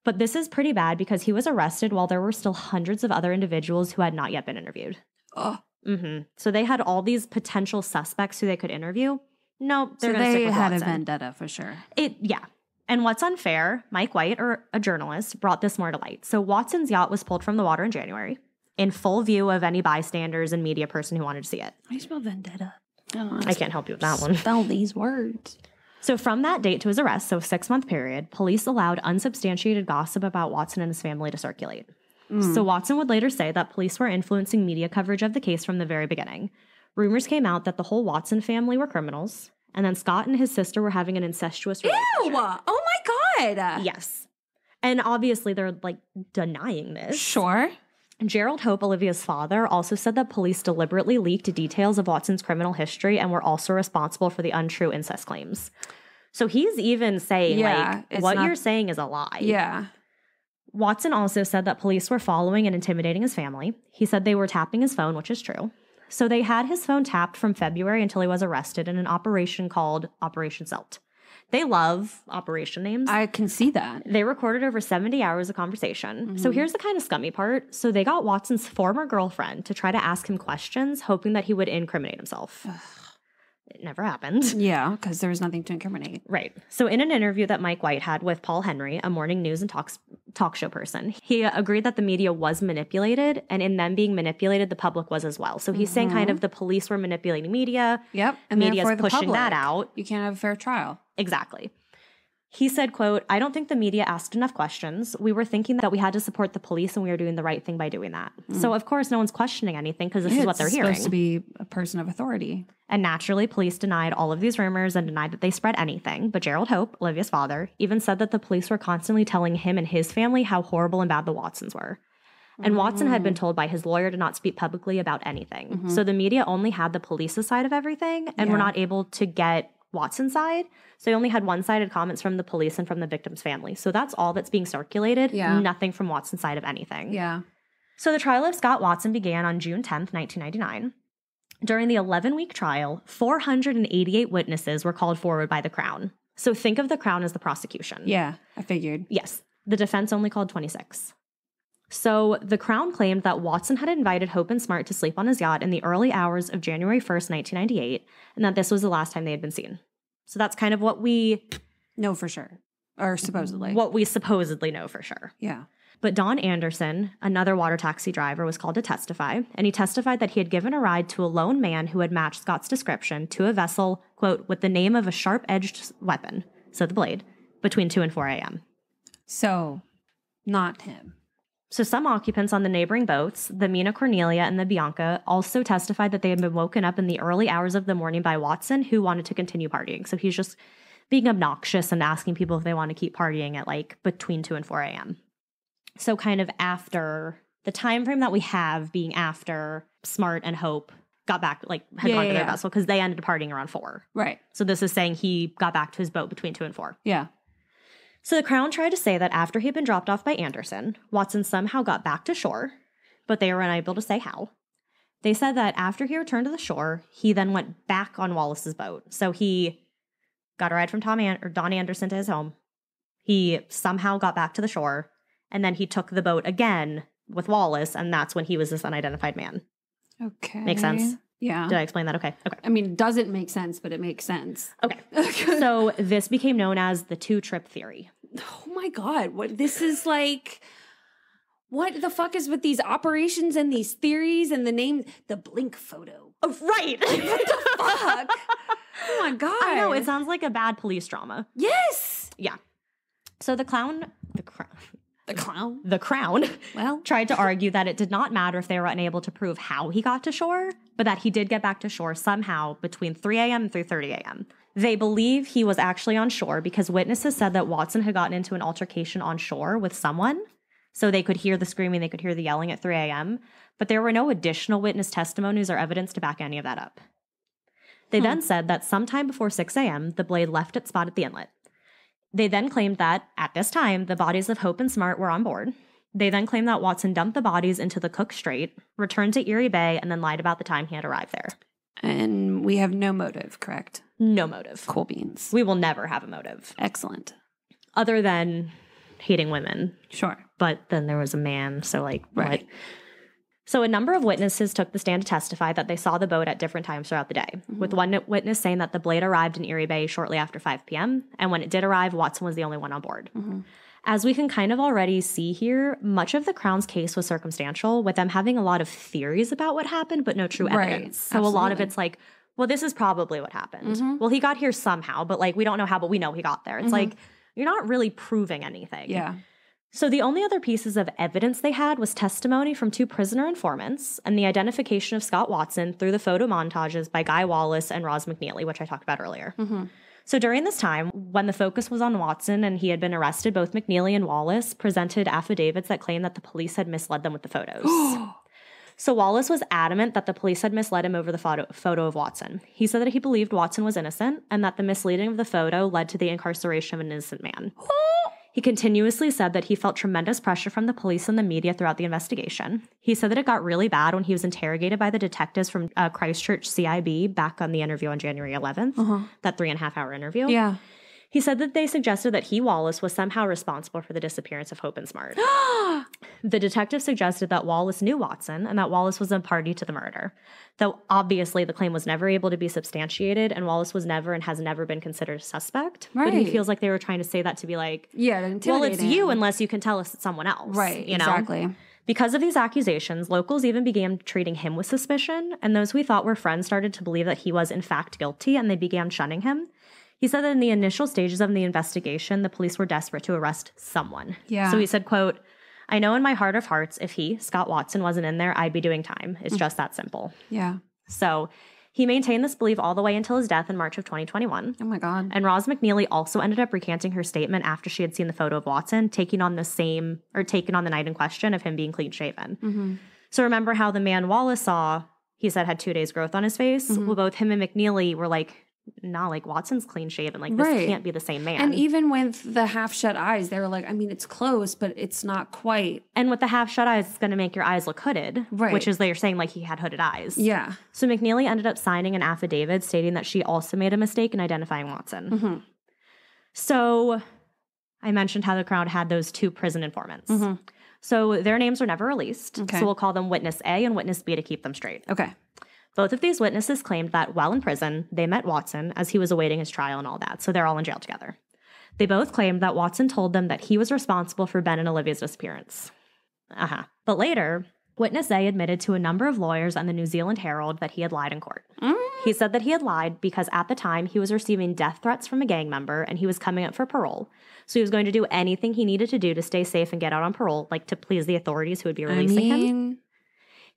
But this is pretty bad because he was arrested while there were still hundreds of other individuals who had not yet been interviewed. Oh, Mm-hmm. So they had all these potential suspects who they could interview. No, so they're stick they had a vendetta for sure. It yeah. And what's unfair, Mike White, or a journalist, brought this more to light. So Watson's yacht was pulled from the water in January, in full view of any bystanders and media person who wanted to see it. I do you spell vendetta? I. I can't help you with that one. spell these words. So from that date to his arrest, so six month period, police allowed unsubstantiated gossip about Watson and his family to circulate. Mm. So Watson would later say that police were influencing media coverage of the case from the very beginning. Rumors came out that the whole Watson family were criminals, and then Scott and his sister were having an incestuous Ew! relationship. Oh my god! Yes. And obviously they're like denying this. Sure. Gerald Hope, Olivia's father, also said that police deliberately leaked details of Watson's criminal history and were also responsible for the untrue incest claims. So he's even saying, Yeah, like, what not- you're saying is a lie. Yeah. Watson also said that police were following and intimidating his family. He said they were tapping his phone, which is true. So they had his phone tapped from February until he was arrested in an operation called Operation Zelt. They love operation names. I can see that. They recorded over 70 hours of conversation. So Mhm. here's the kind of scummy part. So they got Watson's former girlfriend to try to ask him questions, hoping that he would incriminate himself. It never happened. Yeah, because there was nothing to incriminate. Right. So in an interview that Mike White had with Paul Henry, a morning news and talks, talk show person, he agreed that the media was manipulated, and in them being manipulated, the public was as well. So he's saying kind mm-hmm. of the police were manipulating media, Yep. And media's the pushing that public. out. You can't have a fair trial. Exactly. He said, quote, I don't think the media asked enough questions. We were thinking that we had to support the police and we were doing the right thing by doing that. So mm. of course no one's questioning anything because this is what they're hearing. supposed to be a person of authority. and naturally, police denied all of these rumors and denied that they spread anything. But Gerald Hope, Olivia's father, even said that the police were constantly telling him and his family how horrible and bad the Watsons were. And Watson had been mm. told by his lawyer to not speak publicly about anything. Mm-hmm. So the media only had the police's side of everything and were Yeah. not able to get Watson's side. So they only had one sided comments from the police and from the victim's family. So that's all that's being circulated. Yeah. Nothing from Watson's side of anything. Yeah. So the trial of Scott Watson began on June 10th, 1999. During the 11 week trial, 488 witnesses were called forward by the Crown. So think of the Crown as the prosecution. Yeah. I figured. Yes, the defense only called 26. So the Crown claimed that Watson had invited Hope and Smart to sleep on his yacht in the early hours of January 1st, 1998, and that this was the last time they had been seen. So that's kind of what we know for sure. Or supposedly. what we supposedly know for sure. Yeah. But Don Anderson, another water taxi driver, was called to testify, and he testified that he had given a ride to a lone man who had matched Scott's description to a vessel, quote, with the name of a sharp edged weapon, so the blade, between 2 and 4 a.m. So, not him. So some occupants on the neighboring boats, the Mina Cornelia and the Bianca, also testified that they had been woken up in the early hours of the morning by Watson, who wanted to continue partying. So he's just being obnoxious and asking people if they want to keep partying at like between 2 and 4 a.m. So kind of after the time frame that we have being after Smart and Hope got back, like had Yeah, gone to their yeah. vessel because they ended up partying around 4. Right. So this is saying he got back to his boat between 2 and 4. Yeah. So the Crown tried to say that after he'd been dropped off by Anderson, Watson somehow got back to shore, but they were unable to say how. They said that after he returned to the shore, he then went back on Wallace's boat. So he got a ride from Tom An- or Don Anderson to his home. He somehow got back to the shore, and then he took the boat again with Wallace, and that's when he was this unidentified man. Okay. Make sense? Yeah. Did I explain that? Okay. Okay. I mean, it doesn't make sense, but it makes sense. Okay. So this became known as the two trip theory. Oh my god, what this is like what the fuck is with these operations and these theories and the name the blink photo? Oh, right. What the fuck? Oh my god. I know. It sounds like a bad police drama. Yes. Yeah. So the clown, the crown, The clown. the crown Well, tried to argue that it did not matter if they were unable to prove how he got to shore, but that he did get back to shore somehow between 3 a.m. and 3:30 a.m. They believe he was actually on shore because witnesses said that Watson had gotten into an altercation on shore with someone. So they could hear the screaming, they could hear the yelling at 3 a.m., but there were no additional witness testimonies or evidence to back any of that up. They Hmm. then said that sometime before 6 a.m., the blade left its spot at the inlet. They then claimed that at this time, the bodies of Hope and Smart were on board. They then claimed that Watson dumped the bodies into the Cook Strait, returned to Erie Bay, and then lied about the time he had arrived there. And we have no motive, correct? No motive. Cool beans. We will never have a motive Excellent. other than hating women. Sure. But then there was a man, so like Right. what? So a number of witnesses took the stand to testify that they saw the boat at different times throughout the day, mm-hmm. with one witness saying that the blade arrived in Erie Bay shortly after 5 p.m. And when it did arrive, Watson was the only one on board. Mm-hmm. As we can kind of already see here, much of the Crown's case was circumstantial, with them having a lot of theories about what happened, but no true Right. evidence. So a lot of it's like, well, this is probably what happened. Mm-hmm. Well, he got here somehow, but like we don't know how, but we know he got there. It's mm-hmm. like you're not really proving anything. Yeah. So the only other pieces of evidence they had was testimony from two prisoner informants and the identification of Scott Watson through the photo montages by Guy Wallace and Roz McNeilly, which I talked about earlier. Mm-hmm. So during this time, when the focus was on Watson and he had been arrested, both McNeilly and Wallace presented affidavits that claimed that the police had misled them with the photos. So Wallace was adamant that the police had misled him over the photo, photo of Watson. He said that he believed Watson was innocent and that the misleading of the photo led to the incarceration of an innocent man. He continuously said that he felt tremendous pressure from the police and the media throughout the investigation. He said that it got really bad when he was interrogated by the detectives from uh, Christchurch CIB back on the interview on January 11th, that three and a half hour interview. Yeah. He said that they suggested that he, Wallace, was somehow responsible for the disappearance of Hope and Smart. the detective suggested that Wallace knew Watson and that Wallace was a party to the murder. Though obviously the claim was never able to be substantiated and Wallace was never and has never been considered a suspect. But he feels like they were trying to say that to be like, Yeah. well, it's you unless you can tell us it's someone else. Right. You know? Exactly. Because of these accusations, locals even began treating him with suspicion, and those we thought were friends started to believe that he was in fact guilty and they began shunning him. He said that in the initial stages of the investigation, the police were desperate to arrest someone. Yeah. So he said, quote, I know in my heart of hearts, if he, Scott Watson, wasn't in there, I'd be doing time. It's just that simple. Yeah. So he maintained this belief all the way until his death in March of 2021. Oh my God. And Roz McNeilly also ended up recanting her statement after she had seen the photo of Watson, taking on the same or taken on the night in question of him being clean shaven. Mm-hmm. So remember how the man Wallace saw, he said had two days growth on his face? Mm-hmm. Well, both him and McNeilly were like, nah, like Watson's clean shaven. Like this Right. can't be the same man. And even with the half shut eyes, they were like, I mean, it's close, but it's not quite. And with the half shut eyes, it's going to make your eyes look hooded, Right. which is they're saying like he had hooded eyes. Yeah. So McNeilly ended up signing an affidavit stating that she also made a mistake in identifying Watson. Mm-hmm. So I mentioned how the crowd had those two prison informants. Mhm. So their names were never released. Okay. So we'll call them Witness A and Witness B to keep them straight. Okay. Both of these witnesses claimed that while in prison, they met Watson as he was awaiting his trial and all that. So they're all in jail together. They both claimed that Watson told them that he was responsible for Ben and Olivia's disappearance. Uh huh. But later, Witness A admitted to a number of lawyers and the New Zealand Herald that he had lied in court. Mm. He said that he had lied because at the time he was receiving death threats from a gang member and he was coming up for parole. So he was going to do anything he needed to do to stay safe and get out on parole, like to please the authorities who would be I releasing him.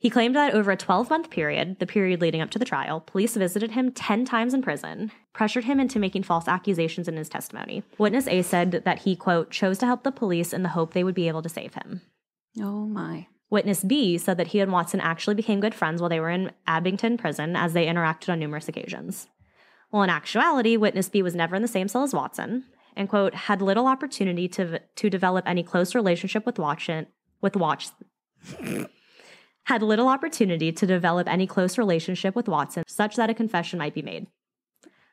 He claimed that over a 12 month period, the period leading up to the trial, police visited him 10 times in prison, pressured him into making false accusations in his testimony. Witness A said that he, quote, chose to help the police in the hope they would be able to save him. oh my. Witness B said that he and Watson actually became good friends while they were in Abington prison as they interacted on numerous occasions. Well, in actuality, Witness B was never in the same cell as Watson, and quote had little opportunity to to develop any close relationship with Watson with Watch had little opportunity to develop any close relationship with Watson such that a confession might be made.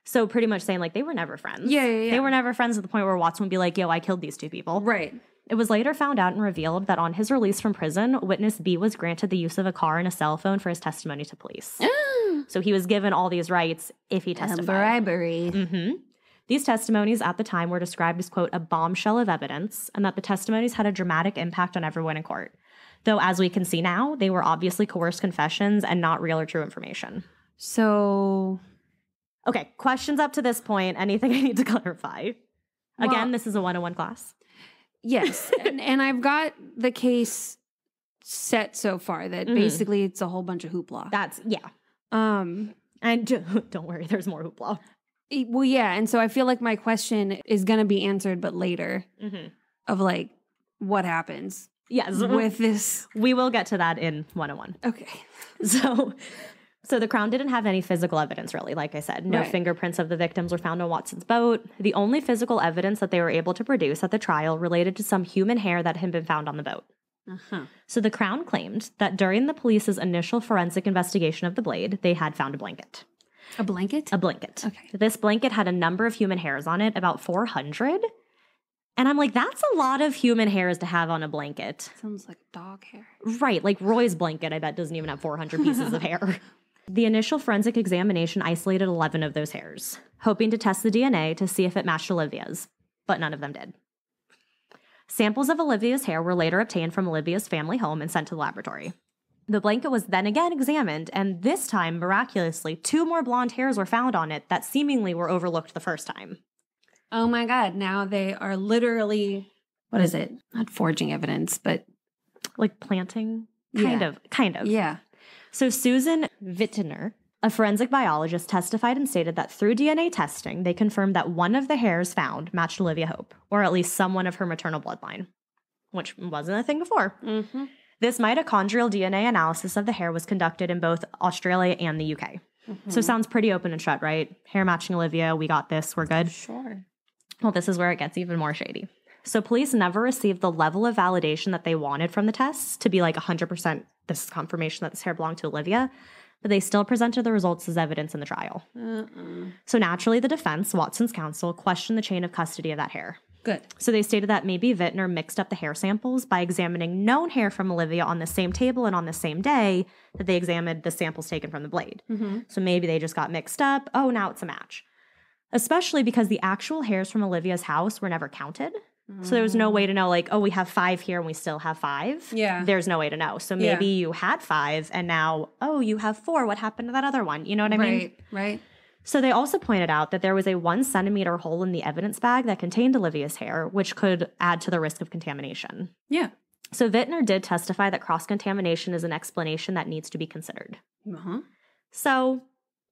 So pretty much saying like they were never friends. Yeah, yeah, yeah. They were never friends to the point where Watson would be like, "Yo, I killed these two people." Right. It was later found out and revealed that on his release from prison, witness B was granted the use of a car and a cell phone for his testimony to police. so he was given all these rights if he testified. bribery. hmm These testimonies at the time were described as, quote, a bombshell of evidence, and that the testimonies had a dramatic impact on everyone in court. Though, as we can see now, they were obviously coerced confessions and not real or true information. So, Okay, questions up to this point? Anything I need to clarify? Well- Again, this is a one on one class. yes. and, and I've got the case set so far that Mhm. basically it's a whole bunch of hoopla. That's, yeah. um, And don't worry, there's more hoopla. well, yeah. And so I feel like my question is going to be answered, but later Mm-hmm. of like what happens Yes, with this. we will get to that in 101. Okay. So, so the crown didn't have any physical evidence, really. Like I said, no Right. fingerprints of the victims were found on Watson's boat. The only physical evidence that they were able to produce at the trial related to some human hair that had been found on the boat. Uh-huh. So the crown claimed that during the police's initial forensic investigation of the blade, they had found a blanket. A blanket? A blanket. Okay. This blanket had a number of human hairs on it, about 400. And I'm like, that's a lot of human hairs to have on a blanket. Sounds like dog hair. Right, like Roy's blanket, I bet doesn't even have 400 pieces of hair. The initial forensic examination isolated 11 of those hairs, hoping to test the DNA to see if it matched Olivia's, but none of them did. Samples of Olivia's hair were later obtained from Olivia's family home and sent to the laboratory. The blanket was then again examined, and this time, miraculously, two more blonde hairs were found on it that seemingly were overlooked the first time. Oh my God. Now they are literally, what is it? Not forging evidence, but Like planting? Kind Yeah. of. Kind of. yeah. So Susan Vintiner, a forensic biologist, testified and stated that through DNA testing, they confirmed that one of the hairs found matched Olivia Hope, or at least someone of her maternal bloodline, which wasn't a thing before. Mm-hmm. This mitochondrial DNA analysis of the hair was conducted in both Australia and the UK. So sounds pretty open and shut, right? Hair matching Olivia, we got this, we're good. Sure. Well, this is where it gets even more shady. So, police never received the level of validation that they wanted from the tests to be like 100% this is confirmation that this hair belonged to Olivia, but they still presented the results as evidence in the trial. Uh-uh. So, naturally, the defense, Watson's counsel, questioned the chain of custody of that hair. Good. So, they stated that maybe Vintiner mixed up the hair samples by examining known hair from Olivia on the same table and on the same day that they examined the samples taken from the blade. Mm-hmm. So maybe they just got mixed up. Oh, now it's a match. Especially because the actual hairs from Olivia's house were never counted. So there was no way to know, like, oh, we have five here and we still have five. Yeah. There's no way to know. So Yeah. maybe you had five and now, oh, you have four. What happened to that other one? You know what I mean? right. Right. So they also pointed out that there was a one centimeter hole in the evidence bag that contained Olivia's hair, which could add to the risk of contamination. Yeah. So Vintiner did testify that cross contamination is an explanation that needs to be considered. Uh-huh. So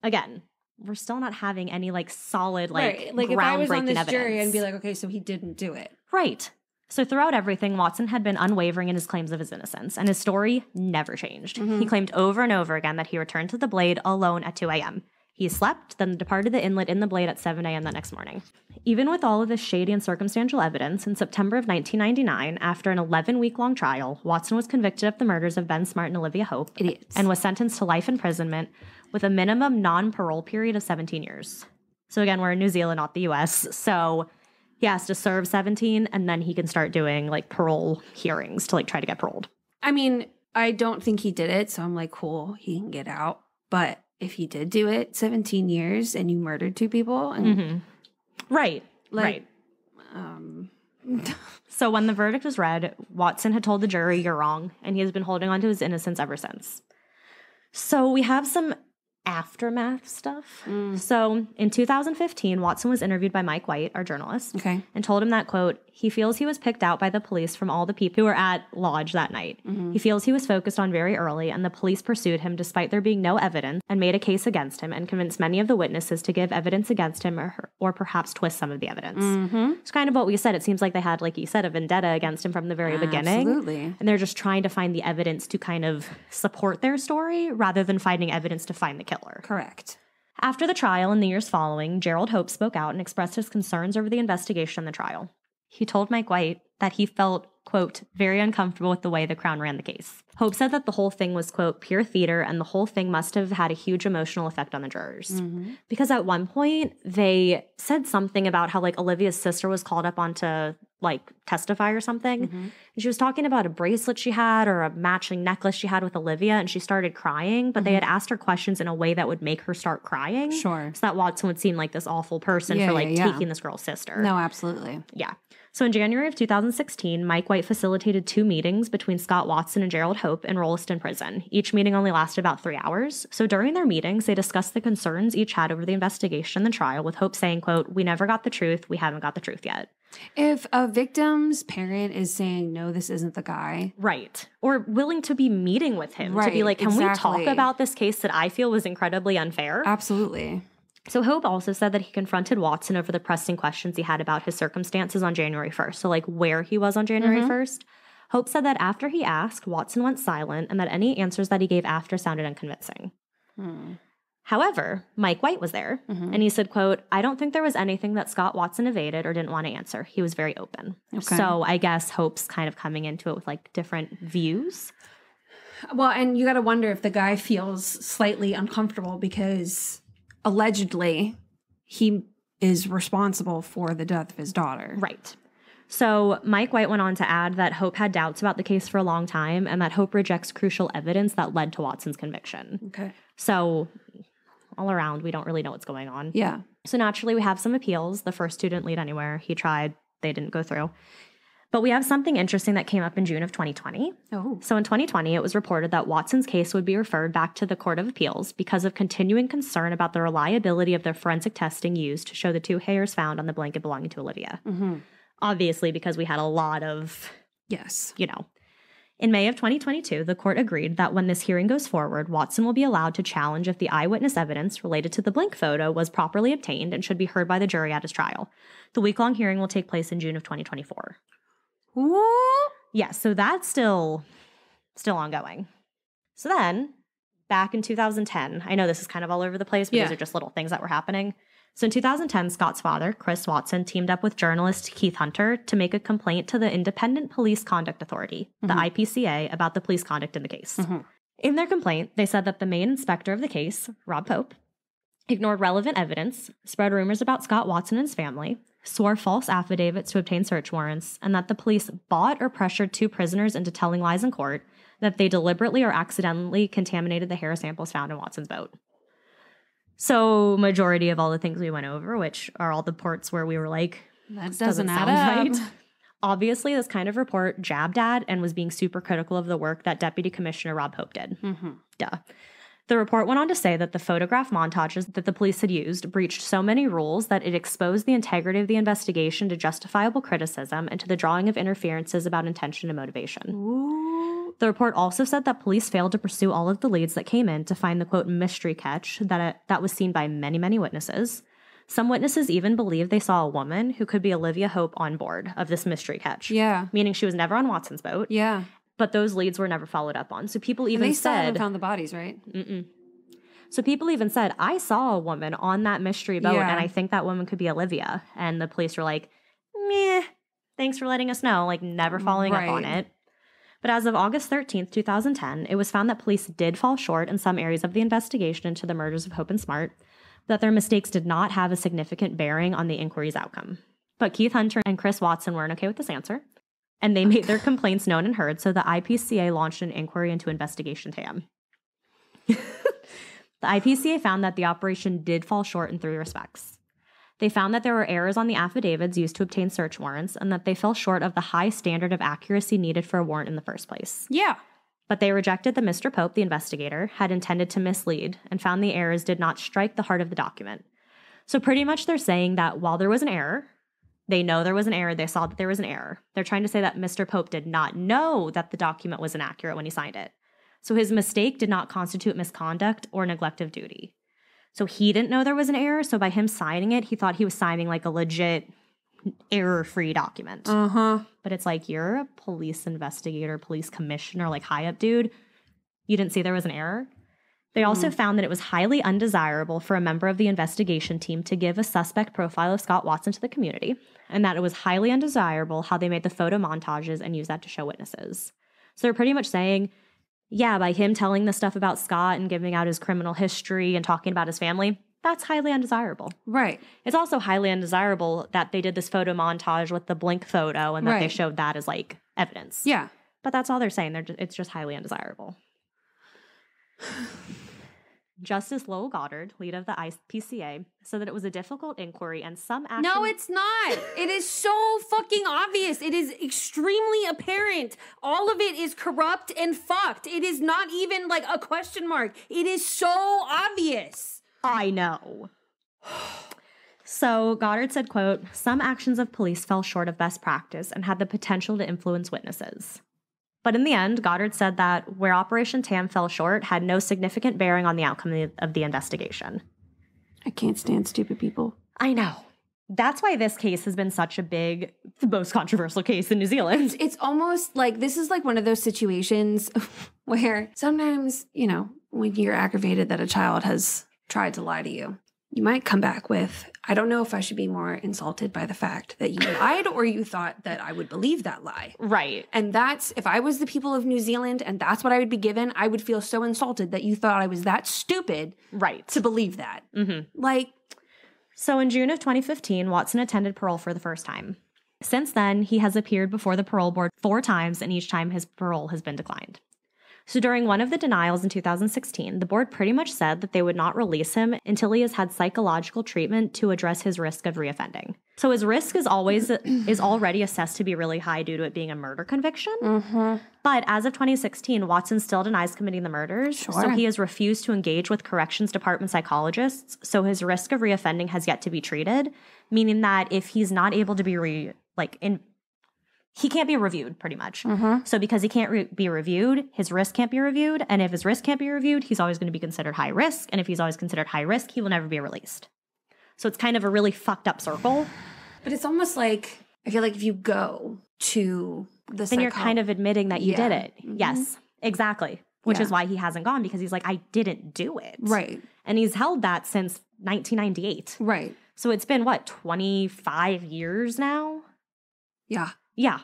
again, we're still not having any like solid like right. Like if I was on this evidence. jury and be like, okay, so he didn't do it. right. So throughout everything, Watson had been unwavering in his claims of his innocence, and his story never changed. Mhm. He claimed over and over again that he returned to the blade alone at 2 a.m. He slept, then departed the inlet in the blade at 7 a.m. the next morning. Even with all of this shady and circumstantial evidence, in September of 1999, after an 11 week long trial, Watson was convicted of the murders of Ben Smart and Olivia Hope Idiots. and was sentenced to life imprisonment with a minimum non parole period of 17 years. So, again, we're in New Zealand, not the US. So, he has to serve 17 and then he can start doing like parole hearings to like try to get paroled. I mean, I don't think he did it, so I'm like, cool, he can get out. But if he did do it, 17 years and you murdered two people, and Mm-hmm. Right. Like- right. um, So when the verdict was read, Watson had told the jury, You're wrong, and he has been holding on to his innocence ever since. So we have some aftermath stuff. mm, So in 2015, Watson was interviewed by Mike White, our journalist, okay, and told him that, quote, he feels he was picked out by the police from all the people who were at Lodge that night. Mhm. He feels he was focused on very early, and the police pursued him despite there being no evidence and made a case against him and convinced many of the witnesses to give evidence against him or, or perhaps twist some of the evidence. mm-hmm. It's kind of what we said. It seems like they had, like you said, a vendetta against him from the very beginning. absolutely. And they're just trying to find the evidence to kind of support their story rather than finding evidence to find the killer. Correct. After the trial and the years following, Gerald Hope spoke out and expressed his concerns over the investigation and the trial. He told Mike White that he felt, quote, very uncomfortable with the way the Crown ran the case. Hope said that the whole thing was, quote, pure theater and the whole thing must have had a huge emotional effect on the jurors. Mm-hmm. Because at one point, they said something about how, like, Olivia's sister was called up onto, like, testify or something. Mhm. And she was talking about a bracelet she had or a matching necklace she had with Olivia, and she started crying, but they had asked her questions in a way that would make her start crying. Sure. So that Watson would seem like this awful person Yeah, for like yeah, yeah. taking this girl's sister. No, absolutely. Yeah. So in January of 2016, Mike White facilitated two meetings between Scott Watson and Gerald Hope in Rolleston Prison. Each meeting only lasted about three hours. So during their meetings, they discussed the concerns each had over the investigation and the trial, with Hope saying, quote, We never got the truth. We haven't got the truth yet. If a victim's parent is saying, no, this isn't the guy, Right. Or willing to be meeting with him to be like, can we talk about this case that I feel was incredibly unfair? absolutely. So Hope also said that he confronted Watson over the pressing questions he had about his circumstances on January 1st. So like where he was on January Mhm. 1st. Hope said that after he asked, Watson went silent and that any answers that he gave after sounded unconvincing. Hmm. However, Mike White was there Mhm. and he said, quote, I don't think there was anything that Scott Watson evaded or didn't want to answer. He was very open. Okay. So I guess Hope's kind of coming into it with like different views. Well, and you got to wonder if the guy feels slightly uncomfortable because allegedly he is responsible for the death of his daughter. Right. So, Mike White went on to add that Hope had doubts about the case for a long time and that Hope rejects crucial evidence that led to Watson's conviction. Okay. So, all around, we don't really know what's going on. Yeah. So, naturally, we have some appeals. The first two didn't lead anywhere. He tried, they didn't go through. But we have something interesting that came up in June of 2020. Oh. So in 2020, it was reported that Watson's case would be referred back to the Court of Appeals because of continuing concern about the reliability of the forensic testing used to show the two hairs found on the blanket belonging to Olivia. Mm-hmm. Obviously, because we had a lot of, Yes. you know. In May of 2022, the court agreed that when this hearing goes forward, Watson will be allowed to challenge if the eyewitness evidence related to the blink photo was properly obtained and should be heard by the jury at his trial. The week long hearing will take place in June of 2024. Ooh. Yeah, so that's still still ongoing. So then, back in 2010, I know this is kind of all over the place, but Yeah. these are just little things that were happening. So in 2010, Scott's father, Chris Watson, teamed up with journalist Keith Hunter to make a complaint to the Independent Police Conduct Authority, the Mhm. IPCA, about the police conduct in the case. Mhm. In their complaint, they said that the main inspector of the case, Rob Pope, ignored relevant evidence, spread rumors about Scott Watson and his family, swore false affidavits to obtain search warrants, and that the police bought or pressured two prisoners into telling lies in court, that they deliberately or accidentally contaminated the hair samples found in Watson's boat. So, majority of all the things we went over, which are all the ports where we were like, That doesn't doesn't, sound add right. up. obviously, this kind of report jabbed at and was being super critical of the work that Deputy Commissioner Rob Pope did. Mm-hmm. Duh. The report went on to say that the photograph montages that the police had used breached so many rules that it exposed the integrity of the investigation to justifiable criticism and to the drawing of interferences about intention and motivation. Ooh. The report also said that police failed to pursue all of the leads that came in to find the quote mystery ketch that uh, that was seen by many many witnesses. Some witnesses even believe they saw a woman who could be Olivia Hope on board of this mystery ketch, Yeah. meaning she was never on Watson's boat, Yeah. But those leads were never followed up on. So people even and they still said haven't found the bodies, right? Mm-mm. So people even said, I saw a woman on that mystery boat, Yeah. and I think that woman could be Olivia. And the police were like, meh, thanks for letting us know, like never following up on it. But as of August 13th, 2010, it was found that police did fall short in some areas of the investigation into the murders of Hope and Smart, that their mistakes did not have a significant bearing on the inquiry's outcome. But Keith Hunter and Chris Watson weren't okay with this answer, and they made their complaints known and heard, so the IPCA launched an inquiry into Investigation TAM. The IPCA found that the operation did fall short in three respects. They found that there were errors on the affidavits used to obtain search warrants and that they fell short of the high standard of accuracy needed for a warrant in the first place. Yeah. But they rejected that Mr. Pope, the investigator, had intended to mislead and found the errors did not strike the heart of the document. So, pretty much, they're saying that while there was an error, they know there was an error, they saw that there was an error. They're trying to say that Mr. Pope did not know that the document was inaccurate when he signed it. So, his mistake did not constitute misconduct or neglect of duty. So, he didn't know there was an error. So, by him signing it, he thought he was signing like a legit error free document. Uh huh. But it's like you're a police investigator, police commissioner, like high up dude. You didn't see there was an error. They also mm-hmm. found that it was highly undesirable for a member of the investigation team to give a suspect profile of Scott Watson to the community, and that it was highly undesirable how they made the photo montages and used that to show witnesses. So they're pretty much saying, yeah, by him telling the stuff about Scott and giving out his criminal history and talking about his family, that's highly undesirable. Right. It's also highly undesirable that they did this photo montage with the blink photo and that they showed that as like evidence. Yeah. But that's all they're saying. They're just, it's just highly undesirable. Justice Lowell Goddard, lead of the IPCA, said that it was a difficult inquiry and some action. No, it's not. It is so fucking obvious. It is extremely apparent. All of it is corrupt and fucked. It is not even like a question mark. It is so obvious. I know. So Goddard said, quote, some actions of police fell short of best practice and had the potential to influence witnesses. But in the end, Goddard said that where Operation TAM fell short had no significant bearing on the outcome of the- investigation. I can't stand stupid people. I know. That's why this case has been such a big, the most controversial case in New Zealand. It's almost like this is like one of those situations where sometimes, you know, when you're aggravated that a child has tried to lie to you, you might come back with, I don't know if I should be more insulted by the fact that you lied or you thought that I would believe that lie. Right. And that's if I was the people of New Zealand and that's what I would be given, I would feel so insulted that you thought I was that stupid Right. to believe that. hmm Like, So in June of 2015, Watson attended parole for the first time. Since then, he has appeared before the parole board four times, and each time his parole has been declined. So during one of the denials in 2016, the board pretty much said that they would not release him until he has had psychological treatment to address his risk of reoffending. So his risk is always is already assessed to be really high due to it being a murder conviction. Mm-hmm. But as of 2016, Watson still denies committing the murders. So he has refused to engage with corrections department psychologists. So his risk of reoffending has yet to be treated, meaning that if he's not able to be re like in he can't be reviewed pretty much. Mm-hmm. So because he can't re- be reviewed, his risk can't be reviewed, and if his risk can't be reviewed, he's always going to be considered high risk, and if he's always considered high risk, he will never be released. So it's kind of a really fucked up circle. But it's almost like I feel like if you go to the then you're kind of admitting that you did Yeah. it. Mhm. Yes, exactly. Which Yeah. is why he hasn't gone because he's like, I didn't do it. right, And he's held that since 1998. right, So it's been what, 25 years now? yeah. Yeah.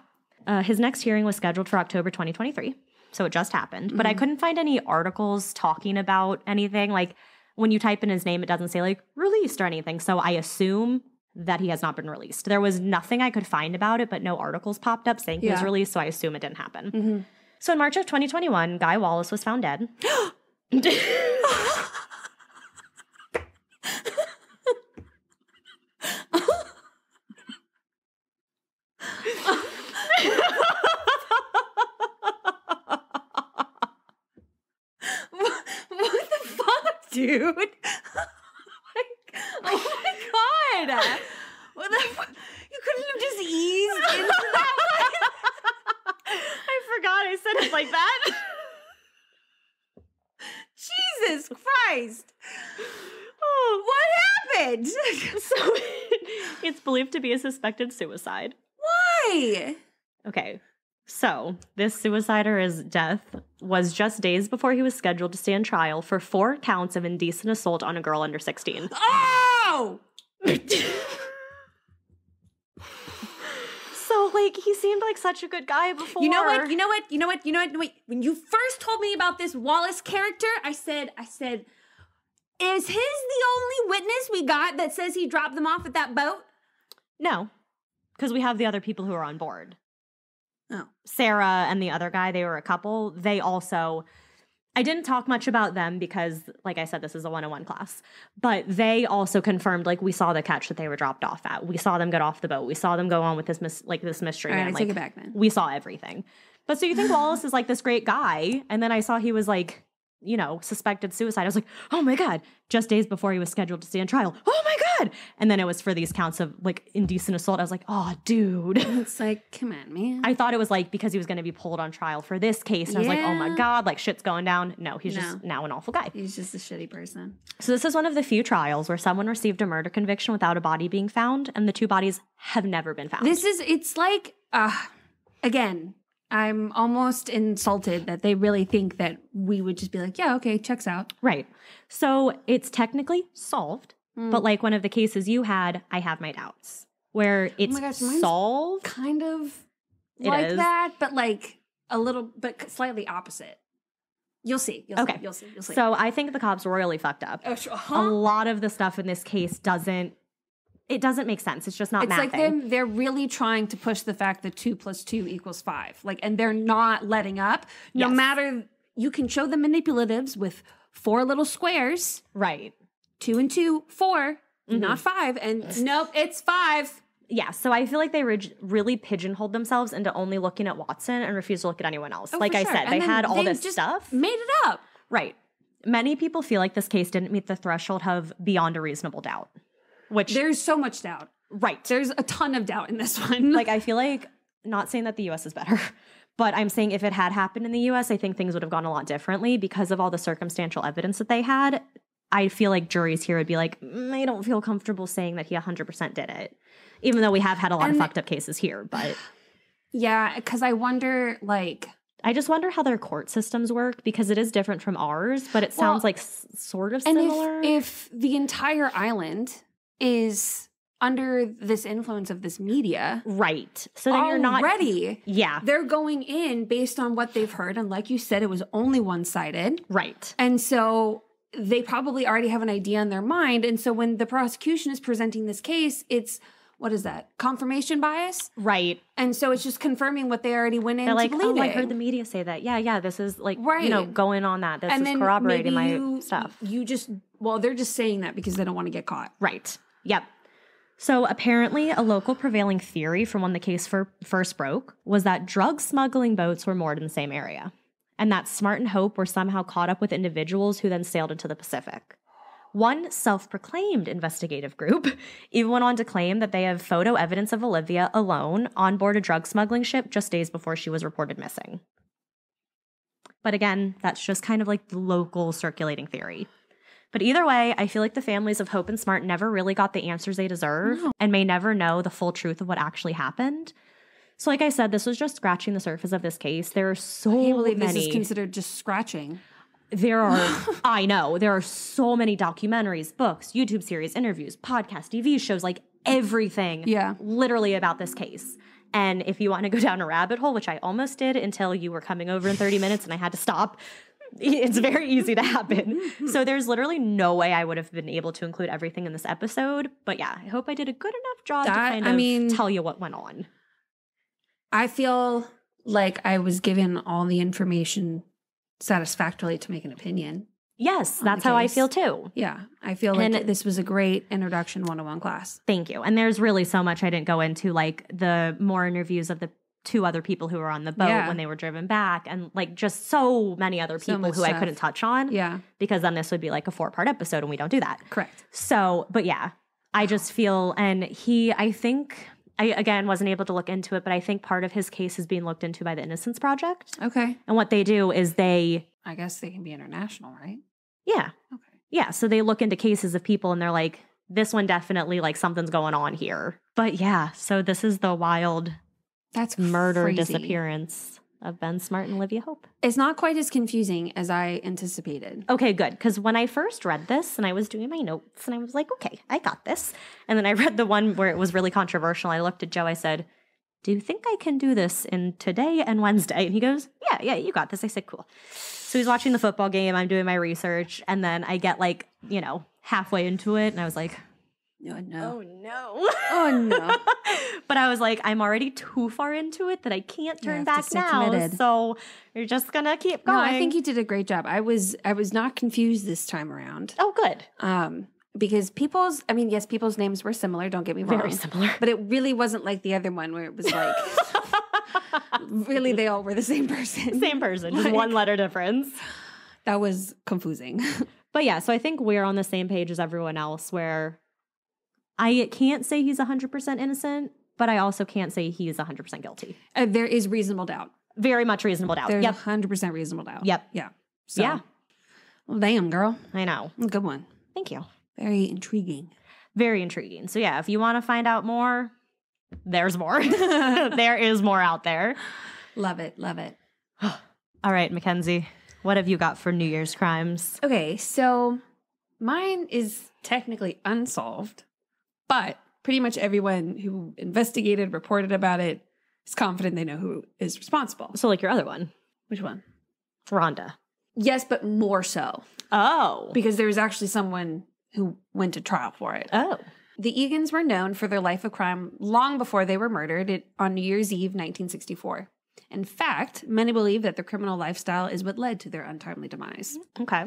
Uh, his next hearing was scheduled for October 2023. So it just happened. But I Mhm. couldn't find any articles talking about anything. Like when you type in his name, it doesn't say like released or anything. So I assume that he has not been released. There was nothing I could find about it, but no articles popped up saying he was released. So I assume it didn't happen. Mm-hmm. So in March of 2021, Guy Wallace was found dead. what, what the fuck, dude? oh my, oh my god! What the fuck? You couldn't have just eased into that. I forgot I said it like that. Jesus Christ! oh. What happened? So it's believed to be a suspected suicide. Why? Okay. So, this suicider's death was just days before he was scheduled to stand trial for four counts of indecent assault on a girl under 16. Oh! So, like, he seemed like such a good guy before. You know what? You know what? You know what? You know what? Wait, when you first told me about this Wallace character, I said, I said, is his the only witness we got that says he dropped them off at that boat? No, because we have the other people who are on board. Oh. Sarah and the other guy, they were a couple. They also, I didn't talk much about them because, like I said, this is a one on one class, but they also confirmed, like, we saw the ketch that they were dropped off at. We saw them get off the boat. We saw them go on with this, mis- like, this mystery. All right, man. I like, take it back then. we saw everything. But so you think Wallace is like this great guy, and then I saw he was like, you know, suspected suicide. I was like, oh my God, just days before he was scheduled to stand trial. Oh my God. And then it was for these counts of like indecent assault. I was like, oh, dude. It's like, come on, man. I thought it was like because he was going to be pulled on trial for this case. And I was like, oh my God, like shit's going down. No, he's No. just now an awful guy. He's just a shitty person. So this is one of the few trials where someone received a murder conviction without a body being found, and the two bodies have never been found. This is, it's like, uh, again, I'm almost insulted that they really think that we would just be like, yeah, okay, checks out. right. So it's technically solved. Mm. But like one of the cases you had, I have my doubts. Where it's Oh gosh, solved. kind of It like is. that, but like a little, but slightly opposite. You'll see. You'll Okay. see. You'll see. You'll see. So I think the cops royally fucked up. oh, sure. A huh? lot of the stuff in this case doesn't it doesn't make sense. It's just not It's like them. They're really trying to push the fact that two plus two equals five. Like, and they're not letting up. No Yes. matter. You can show the manipulatives with four little squares. right. Two and two, 4 Mhm. not five. And nope, it's five. Yeah, so I feel like they rig- really pigeonholed themselves into only looking at Watson and refused to look at anyone else. Oh, like I sure. said, And they had all they this just stuff. Made it up. Right. Many people feel like this case didn't meet the threshold of beyond a reasonable doubt. Which There's so much doubt. right. There's a ton of doubt in this one. like I feel like not saying that the US is better, but I'm saying if it had happened in the US, I think things would have gone a lot differently because of all the circumstantial evidence that they had. I feel like juries here would be like, mm, I don't feel comfortable saying that he 100% did it. Even though we have had a lot And- of fucked up cases here, but yeah, because I wonder, like, I just wonder how their court systems work because it is different from ours, but it sounds Well, like s- sort of and similar. if if the entire island is under this influence of this media, right. So then you're not ready. Yeah, They're going in based on what they've heard, and like you said, it was only one sided, right. and so they probably already have an idea in their mind. And so when the prosecution is presenting this case, it's what is that? Confirmation bias. Right. And so it's just confirming what they already went in They're like, to oh. I heard the media say that. Yeah, yeah, this is like, right. you know, going on that. This and is then corroborating my you, stuff. You just well, they're just saying that because they don't want to get caught. Right. Yep. So apparently, a local prevailing theory from when the case for, first broke was that drug smuggling boats were moored in the same area, and that Smart and Hope were somehow caught up with individuals who then sailed into the Pacific. One self proclaimed investigative group even went on to claim that they have photo evidence of Olivia alone on board a drug smuggling ship just days before she was reported missing. But again, that's just kind of like the local circulating theory. But either way, I feel like the families of Hope and Smart never really got the answers they deserve No. and may never know the full truth of what actually happened. So, like I said, this was just scratching the surface of this case. There are so I can't believe many. this is considered just scratching. there are, I know, there are so many documentaries, books, YouTube series, interviews, podcasts, TV shows, like everything Yeah. literally about this case. And if you want to go down a rabbit hole, which I almost did until you were coming over in 30 minutes and I had to stop, it's very easy to happen. so there's literally no way I would have been able to include everything in this episode. But yeah, I hope I did a good enough job to That- kind I mean- tell you what went on. I feel like I was given all the information satisfactorily to make an opinion. Yes, that's how I feel too. Yeah, I feel like And- this was a great introduction 101 class. Thank you. And there's really so much I didn't go into, like the more interviews of the two other people who were on the boat Yeah. when they were driven back, and like just so many other people much who I couldn't touch on Yeah, because then this would be like a four part episode and we don't do that. correct. So, but yeah, I just feel, and he, I think, I again wasn't able to look into it, but I think part of his case is being looked into by the Innocence Project. Okay. And what they do is they, I guess they can be international, right? yeah, Okay. yeah. So they look into cases of people and they're like, this one definitely like something's going on here. But yeah, so this is the wild That's murder crazy. disappearance of Ben Smart and Olivia Hope. It's not quite as confusing as I anticipated. Okay, good. Because when I first read this and I was doing my notes and I was like, okay, I got this. And then I read the one where it was really controversial. I looked at Joe, I said, do you think I can do this in today and Wednesday? And he goes, yeah, yeah, you got this. I said, cool. So he's watching the football game. I'm doing my research. And then I get like, you know, halfway into it and I was like, No, no. no. Oh, no. but I was like, I'm already too far into it that I can't turn back now. committed. So you're just gonna keep going. No. I think you did a great job. I was I was not confused this time around. Oh, good. Um, because people's I mean, yes, people's names were similar, don't get me wrong. Very similar. But it really wasn't like the other one where it was like really they all were the same person. Same person, just one letter difference. That was confusing. But yeah, so I think we're on the same page as everyone else where I can't say he's 100% innocent, but I also can't say he's 100% guilty. Uh, there is reasonable doubt. Very much reasonable doubt. There's Yep. hundred percent reasonable doubt. Yep. Yeah. So, Yeah. Well, damn, girl. I know. Good one. Thank you. Very intriguing. Very intriguing. So yeah, if you want to find out more, there's more. there is more out there. Love it. Love it. All right, Mackenzie, what have you got for New Year's crimes? Okay, so mine is technically unsolved, but pretty much everyone who investigated, reported about it, is confident they know who is responsible. So like your other one, Which one? Rhonda. Yes, but more so Oh. because there was actually someone who went to trial for it. Oh. The Egan's were known for their life of crime long before they were murdered on New Year's Eve, 1964. In fact, many believe that their criminal lifestyle is what led to their untimely demise. Okay.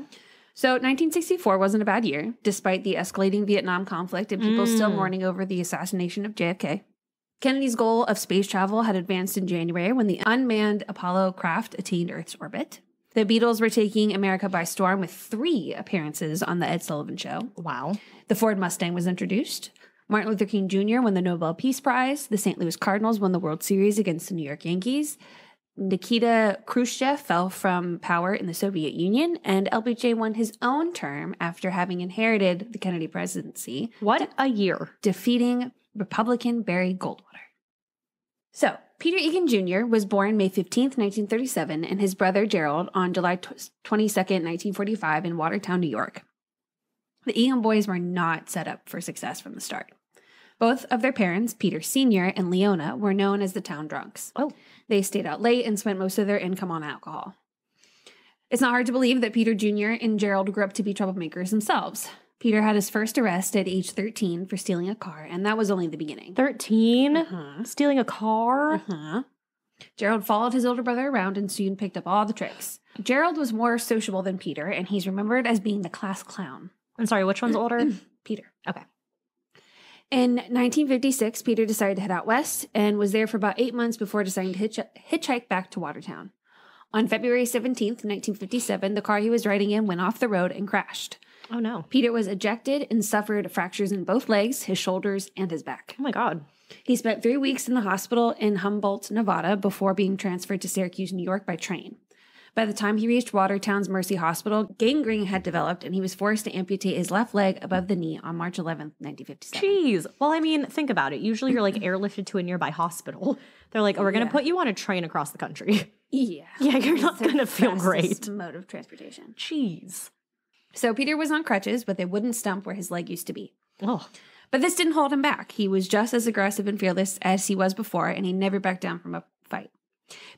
So 1964 wasn't a bad year, despite the escalating Vietnam conflict and people still Mm. mourning over the assassination of JFK. Kennedy's goal of space travel had advanced in January when the unmanned Apollo craft attained Earth's orbit. The Beatles were taking America by storm with three appearances on The Ed Sullivan Show. Wow. The Ford Mustang was introduced. Martin Luther King Jr. won the Nobel Peace Prize. The St. Louis Cardinals won the World Series against the New York Yankees. Nikita Khrushchev fell from power in the Soviet Union, and LBJ won his own term after having inherited the Kennedy presidency, What a year. defeating Republican Barry Goldwater. So, Peter Egan Jr. was born May 15th, 1937, and his brother Gerald on July tw- 22nd, 1945, in Watertown, New York. The Egan boys were not set up for success from the start. Both of their parents, Peter Sr. and Leona, were known as the town drunks. Oh. They stayed out late and spent most of their income on alcohol. It's not hard to believe that Peter Jr. and Gerald grew up to be troublemakers themselves. Peter had his first arrest at age 13 for stealing a car, and that was only the beginning. 13? Uh-huh. Stealing a car? Uh-huh. Gerald followed his older brother around and soon picked up all the tricks. Gerald was more sociable than Peter, and he's remembered as being the class clown. I'm sorry, which one's older? Peter. Okay. In 1956, Peter decided to head out west and was there for about eight months before deciding to hitch- hitchhike back to Watertown. On February 17th, 1957, the car he was riding in went off the road and crashed. Oh no. Peter was ejected and suffered fractures in both legs, his shoulders, and his back. Oh my god. He spent three weeks in the hospital in Humboldt, Nevada, before being transferred to Syracuse, New York by train. By the time he reached Watertown's Mercy Hospital, gangrene had developed and he was forced to amputate his left leg above the knee on March 11th, 1957. Jeez. Well, I mean, think about it. Usually you're like airlifted to a nearby hospital. They're like, oh, we're going to Yeah. put you on a train across the country. Yeah. Yeah, you're not going to feel great. Mode of transportation. Jeez. So Peter was on crutches with a wooden stump where his leg used to be. Oh, But this didn't hold him back. He was just as aggressive and fearless as he was before, and he never backed down from a fight.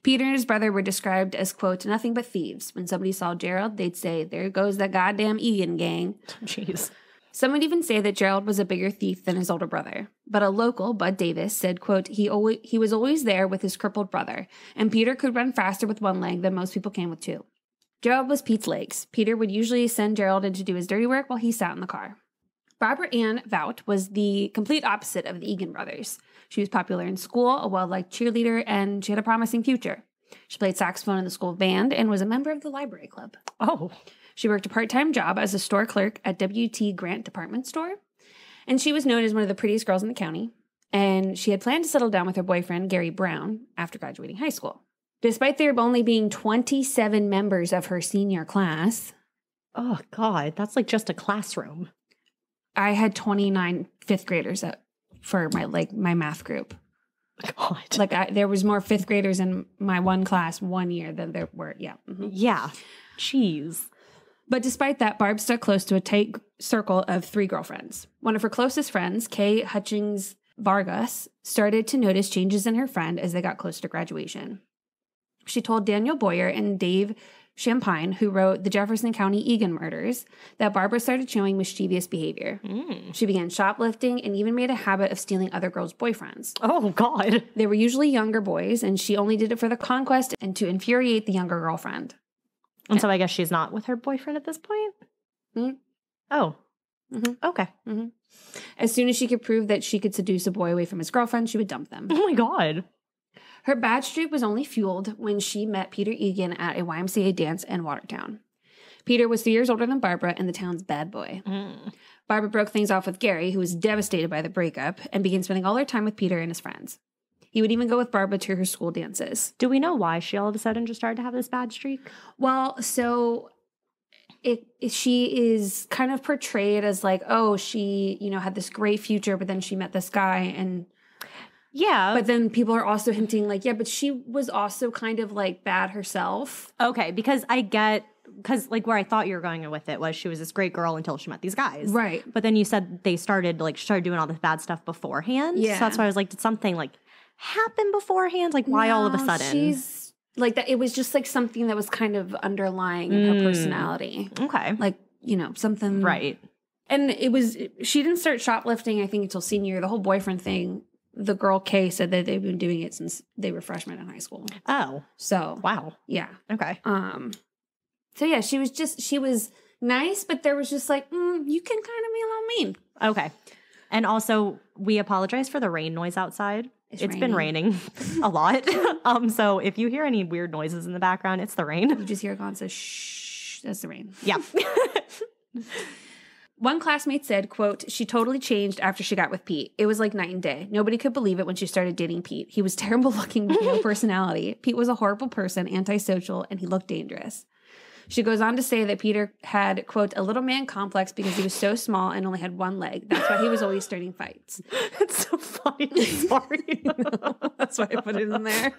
Peter and his brother were described as, quote, nothing but thieves. When somebody saw Gerald, they'd say, There goes that goddamn Egan gang. jeez. Some would even say that Gerald was a bigger thief than his older brother. But a local, Bud Davis, said, quote, he, always, he was always there with his crippled brother, and Peter could run faster with one leg than most people can with two. Gerald was Pete's legs. Peter would usually send Gerald in to do his dirty work while he sat in the car. Barbara Ann Vout was the complete opposite of the Egan brothers. She was popular in school, a well liked cheerleader, and she had a promising future. She played saxophone in the school band and was a member of the library club. Oh, She worked a part time job as a store clerk at W.T. Grant Department Store. And she was known as one of the prettiest girls in the county. And she had planned to settle down with her boyfriend, Gary Brown, after graduating high school. Despite there only being 27 members of her senior class, oh God. That's like just a classroom. I had 29 fifth graders at, for my like my math group. God. Like I, there was more fifth graders in my one class one year than there were. Yeah. mhm. yeah. Jeez. But despite that, Barb stuck close to a tight circle of three girlfriends. One of her closest friends, Kay Hutchings Vargas, started to notice changes in her friend as they got close to graduation. She told Daniel Boyer and Dave Shampine, who wrote The Jefferson County Egan Murders, that Barbara started showing mischievous behavior. Mm. She began shoplifting and even made a habit of stealing other girls' boyfriends. Oh God. They were usually younger boys, and she only did it for the conquest and to infuriate the younger girlfriend. And so I guess she's not with her boyfriend at this point? Mm. Oh. Mhm. Okay. As soon as she could prove that she could seduce a boy away from his girlfriend, she would dump them. Oh my God. Her bad streak was only fueled when she met Peter Egan at a YMCA dance in Watertown. Peter was three years older than Barbara and the town's bad boy. Mm. Barbara broke things off with Gary, who was devastated by the breakup, and began spending all her time with Peter and his friends. He would even go with Barbara to her school dances. Do we know why she all of a sudden just started to have this bad streak? Well, so it, it- she is kind of portrayed as like, oh, she, you know, had this great future, but then she met this guy and Yeah. but then people are also hinting like, yeah, but she was also kind of like bad herself. okay, because I get because like where I thought you were going with it was she was this great girl until she met these guys. Right. But then you said they started like she started doing all this bad stuff beforehand. Yeah. So that's why I was like, did something like happen beforehand? Like why all of a sudden? She's like that. It was just like something that was kind of underlying in her Mm. personality. okay. Like, you know, something. right. And it was, she didn't start shoplifting, I think, until senior year. The whole boyfriend thing, the girl Kay said that they've been doing it since they were freshmen in high school. Oh. So, Wow. yeah. Okay. Um, so yeah, she was just, she was nice, but there was just like, mm, you can kind of be a little mean. Okay. And also, we apologize for the rain noise outside. It's it's been raining a lot. um, so if you hear any weird noises in the background, it's the rain. You just hear God say, shh, that's the rain. Yeah. One classmate said, quote, she totally changed after she got with Pete. It was like night and day. Nobody could believe it when she started dating Pete. He was terrible looking with no personality. Pete was a horrible person, antisocial, and he looked dangerous. She goes on to say that Peter had, quote, a little man complex because he was so small and only had one leg. That's why he was always starting fights. it's so funny. Sorry. That's why I put it in there.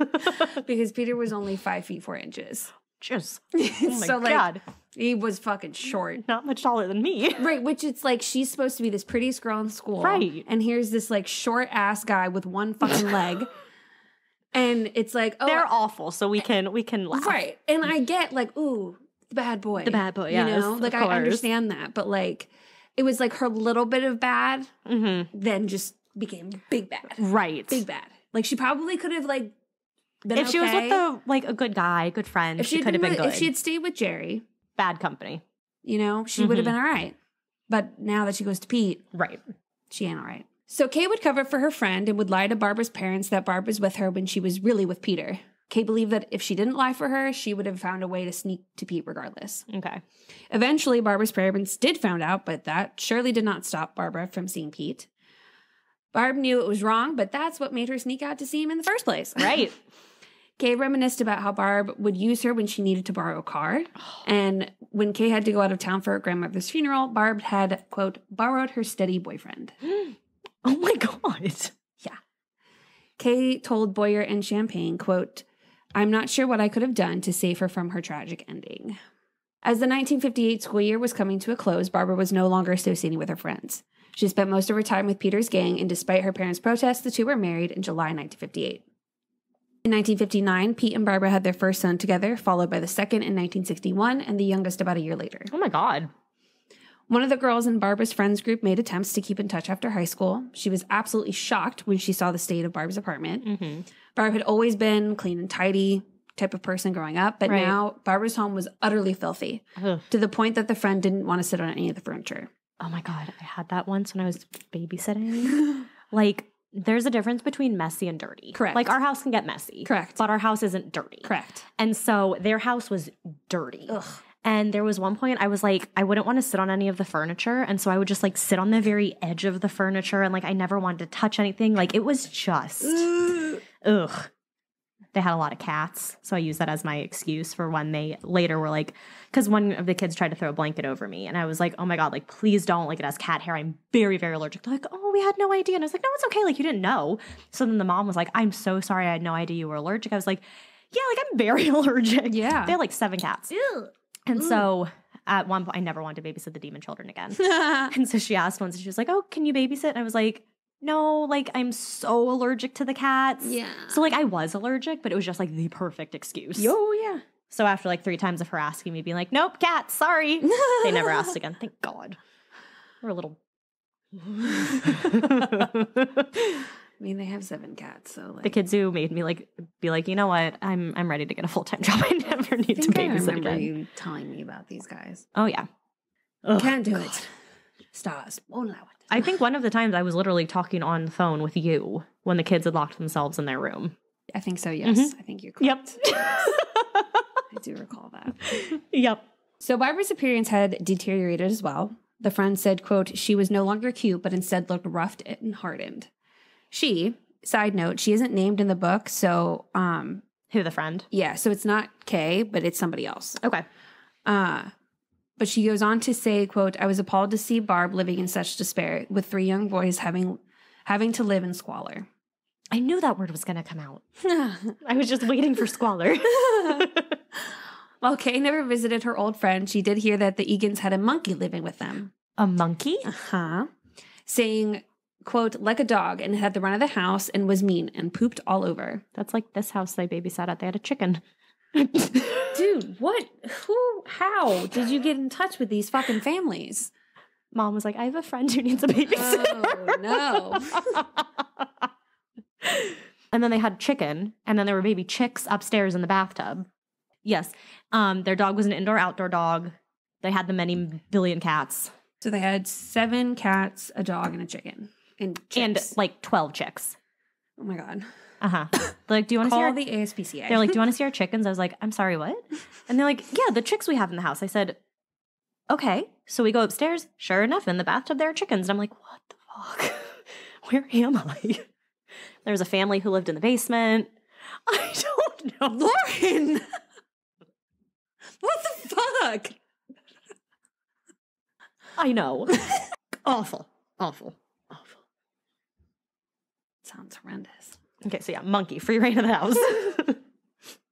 Because Peter was only five feet four inches. Just, oh my so, like, God. He was fucking short. Not much taller than me. Right, which it's like she's supposed to be this prettiest girl in school. Right. And here's this like short ass guy with one fucking leg. And it's like, oh They're awful, so we can we can laugh. right. And I get like, ooh, the bad boy. The bad boy, You know? Like I understand that. But like it was like her little bit of bad Mm-hmm. then just became big bad. Right. Big bad. Like she probably could have like been if she was with okay. the like a good guy, good friend, if she she'd could have been with- good. if she had stayed with Jerry, Bad company. you know, she would have Mhm. been all right. But now that she goes to Pete, Right. she ain't all right. So Kay would cover for her friend and would lie to Barbara's parents that Barb was with her when she was really with Peter. Kay believed that if she didn't lie for her, she would have found a way to sneak to Pete regardless. Okay. Eventually, Barbara's parents did found out, but that surely did not stop Barbara from seeing Pete. Barb knew it was wrong, but that's what made her sneak out to see him in the first place. Right. Kay reminisced about how Barb would use her when she needed to borrow a car. And when Kay had to go out of town for her grandmother's funeral, Barb had, quote, borrowed her steady boyfriend. oh my god. Yeah. Kay told Boyer and Shampine, quote, I'm not sure what I could have done to save her from her tragic ending. As the 1958 school year was coming to a close, Barbara was no longer associating with her friends. She spent most of her time with Peter's gang, and despite her parents' protests, the two were married in July 1958. In 1959, Pete and Barbara had their first son together, followed by the second in 1961, and the youngest about a year later. Oh my god. One of the girls in Barbara's friends group made attempts to keep in touch after high school. She was absolutely shocked when she saw the state of Barb's apartment. Mm-hmm. Barb had always been clean and tidy type of person growing up, but Right. now Barbara's home was utterly filthy to the point that the friend didn't want to sit on any of the furniture. Oh my god. I had that once when I was babysitting. like, there's a difference between messy and dirty. Correct. Like our house can get messy. Correct. But our house isn't dirty. Correct. And so their house was dirty. Ugh. And there was one point I was like, I wouldn't want to sit on any of the furniture. And so I would just like sit on the very edge of the furniture and like I never wanted to touch anything. Like it was just, ugh. They had a lot of cats. So I used that as my excuse for when they later were like, because one of the kids tried to throw a blanket over me. And I was like, oh my God, like please don't. Like it has cat hair. I'm very, very allergic. They're like, oh, we had no idea. And I was like, no, it's okay. Like you didn't know. So then the mom was like, I'm so sorry. I had no idea you were allergic. I was like, yeah, like I'm very allergic. Yeah. They had like seven cats. Ew. And Ooh. so at one point, I never wanted to babysit the demon children again. and so she asked once, and she was like, "Oh, can you babysit?" And I was like, "No, like I'm so allergic to the cats." yeah. So like I was allergic, but it was just like the perfect excuse. Oh yeah. So after like three times of her asking me, being like, "Nope, cats, sorry," they never asked again. Thank God. We're a little. I mean, they have seven cats, so like. the kids who made me like be like, you know what? I'm I'm ready to get a full time job. I never I need to think I babysit remember again. you telling me about these guys. Oh yeah. Can't do oh, it. Stars won't allow it. I think one of the times I was literally talking on the phone with you when the kids had locked themselves in their room. I think so. Yes, I think you're correct. yep I do recall that. yep. So Barbara's appearance had deteriorated as well. The friend said, quote, she was no longer cute, but instead looked roughed and hardened. She, side note, she isn't named in the book, so um Who the friend? yeah, so it's not Kay, but it's somebody else. Okay. Uh but she goes on to say, quote, I was appalled to see Barb living in such despair, with three young boys having having to live in squalor. I knew that word was going to come out. I was just waiting for squalor. While Kay never visited her old friend, she did hear that the Egan's had a monkey living with them. a monkey? Uh-huh. Saying, quote, like a dog and had the run of the house and was mean and pooped all over. That's like this house they babysat at. They had a chicken. Dude, what? Who? How did you get in touch with these fucking families? Mom was like, I have a friend who needs a babysitter. Oh, no. and then they had chicken, and then there were baby chicks upstairs in the bathtub. Yes. Um, their dog was an indoor outdoor dog. They had the many billion cats So they had seven cats, a dog, and a chicken. And and like 12 chicks. oh my god. Uh huh. like, do you want to see Call our the ASPCA. They're like, Do you want to see our chickens? I was like, I'm sorry, what? And they're like, Yeah, the chicks we have in the house. I said, Okay. So we go upstairs. Sure enough, in the bathtub, there are chickens. And I'm like, What the fuck? Where am I? There was a family who lived in the basement. I don't know. Lauren! what the fuck? I know. awful. Awful. Awful. Sounds horrendous. Okay, so yeah, monkey, free reign of the house.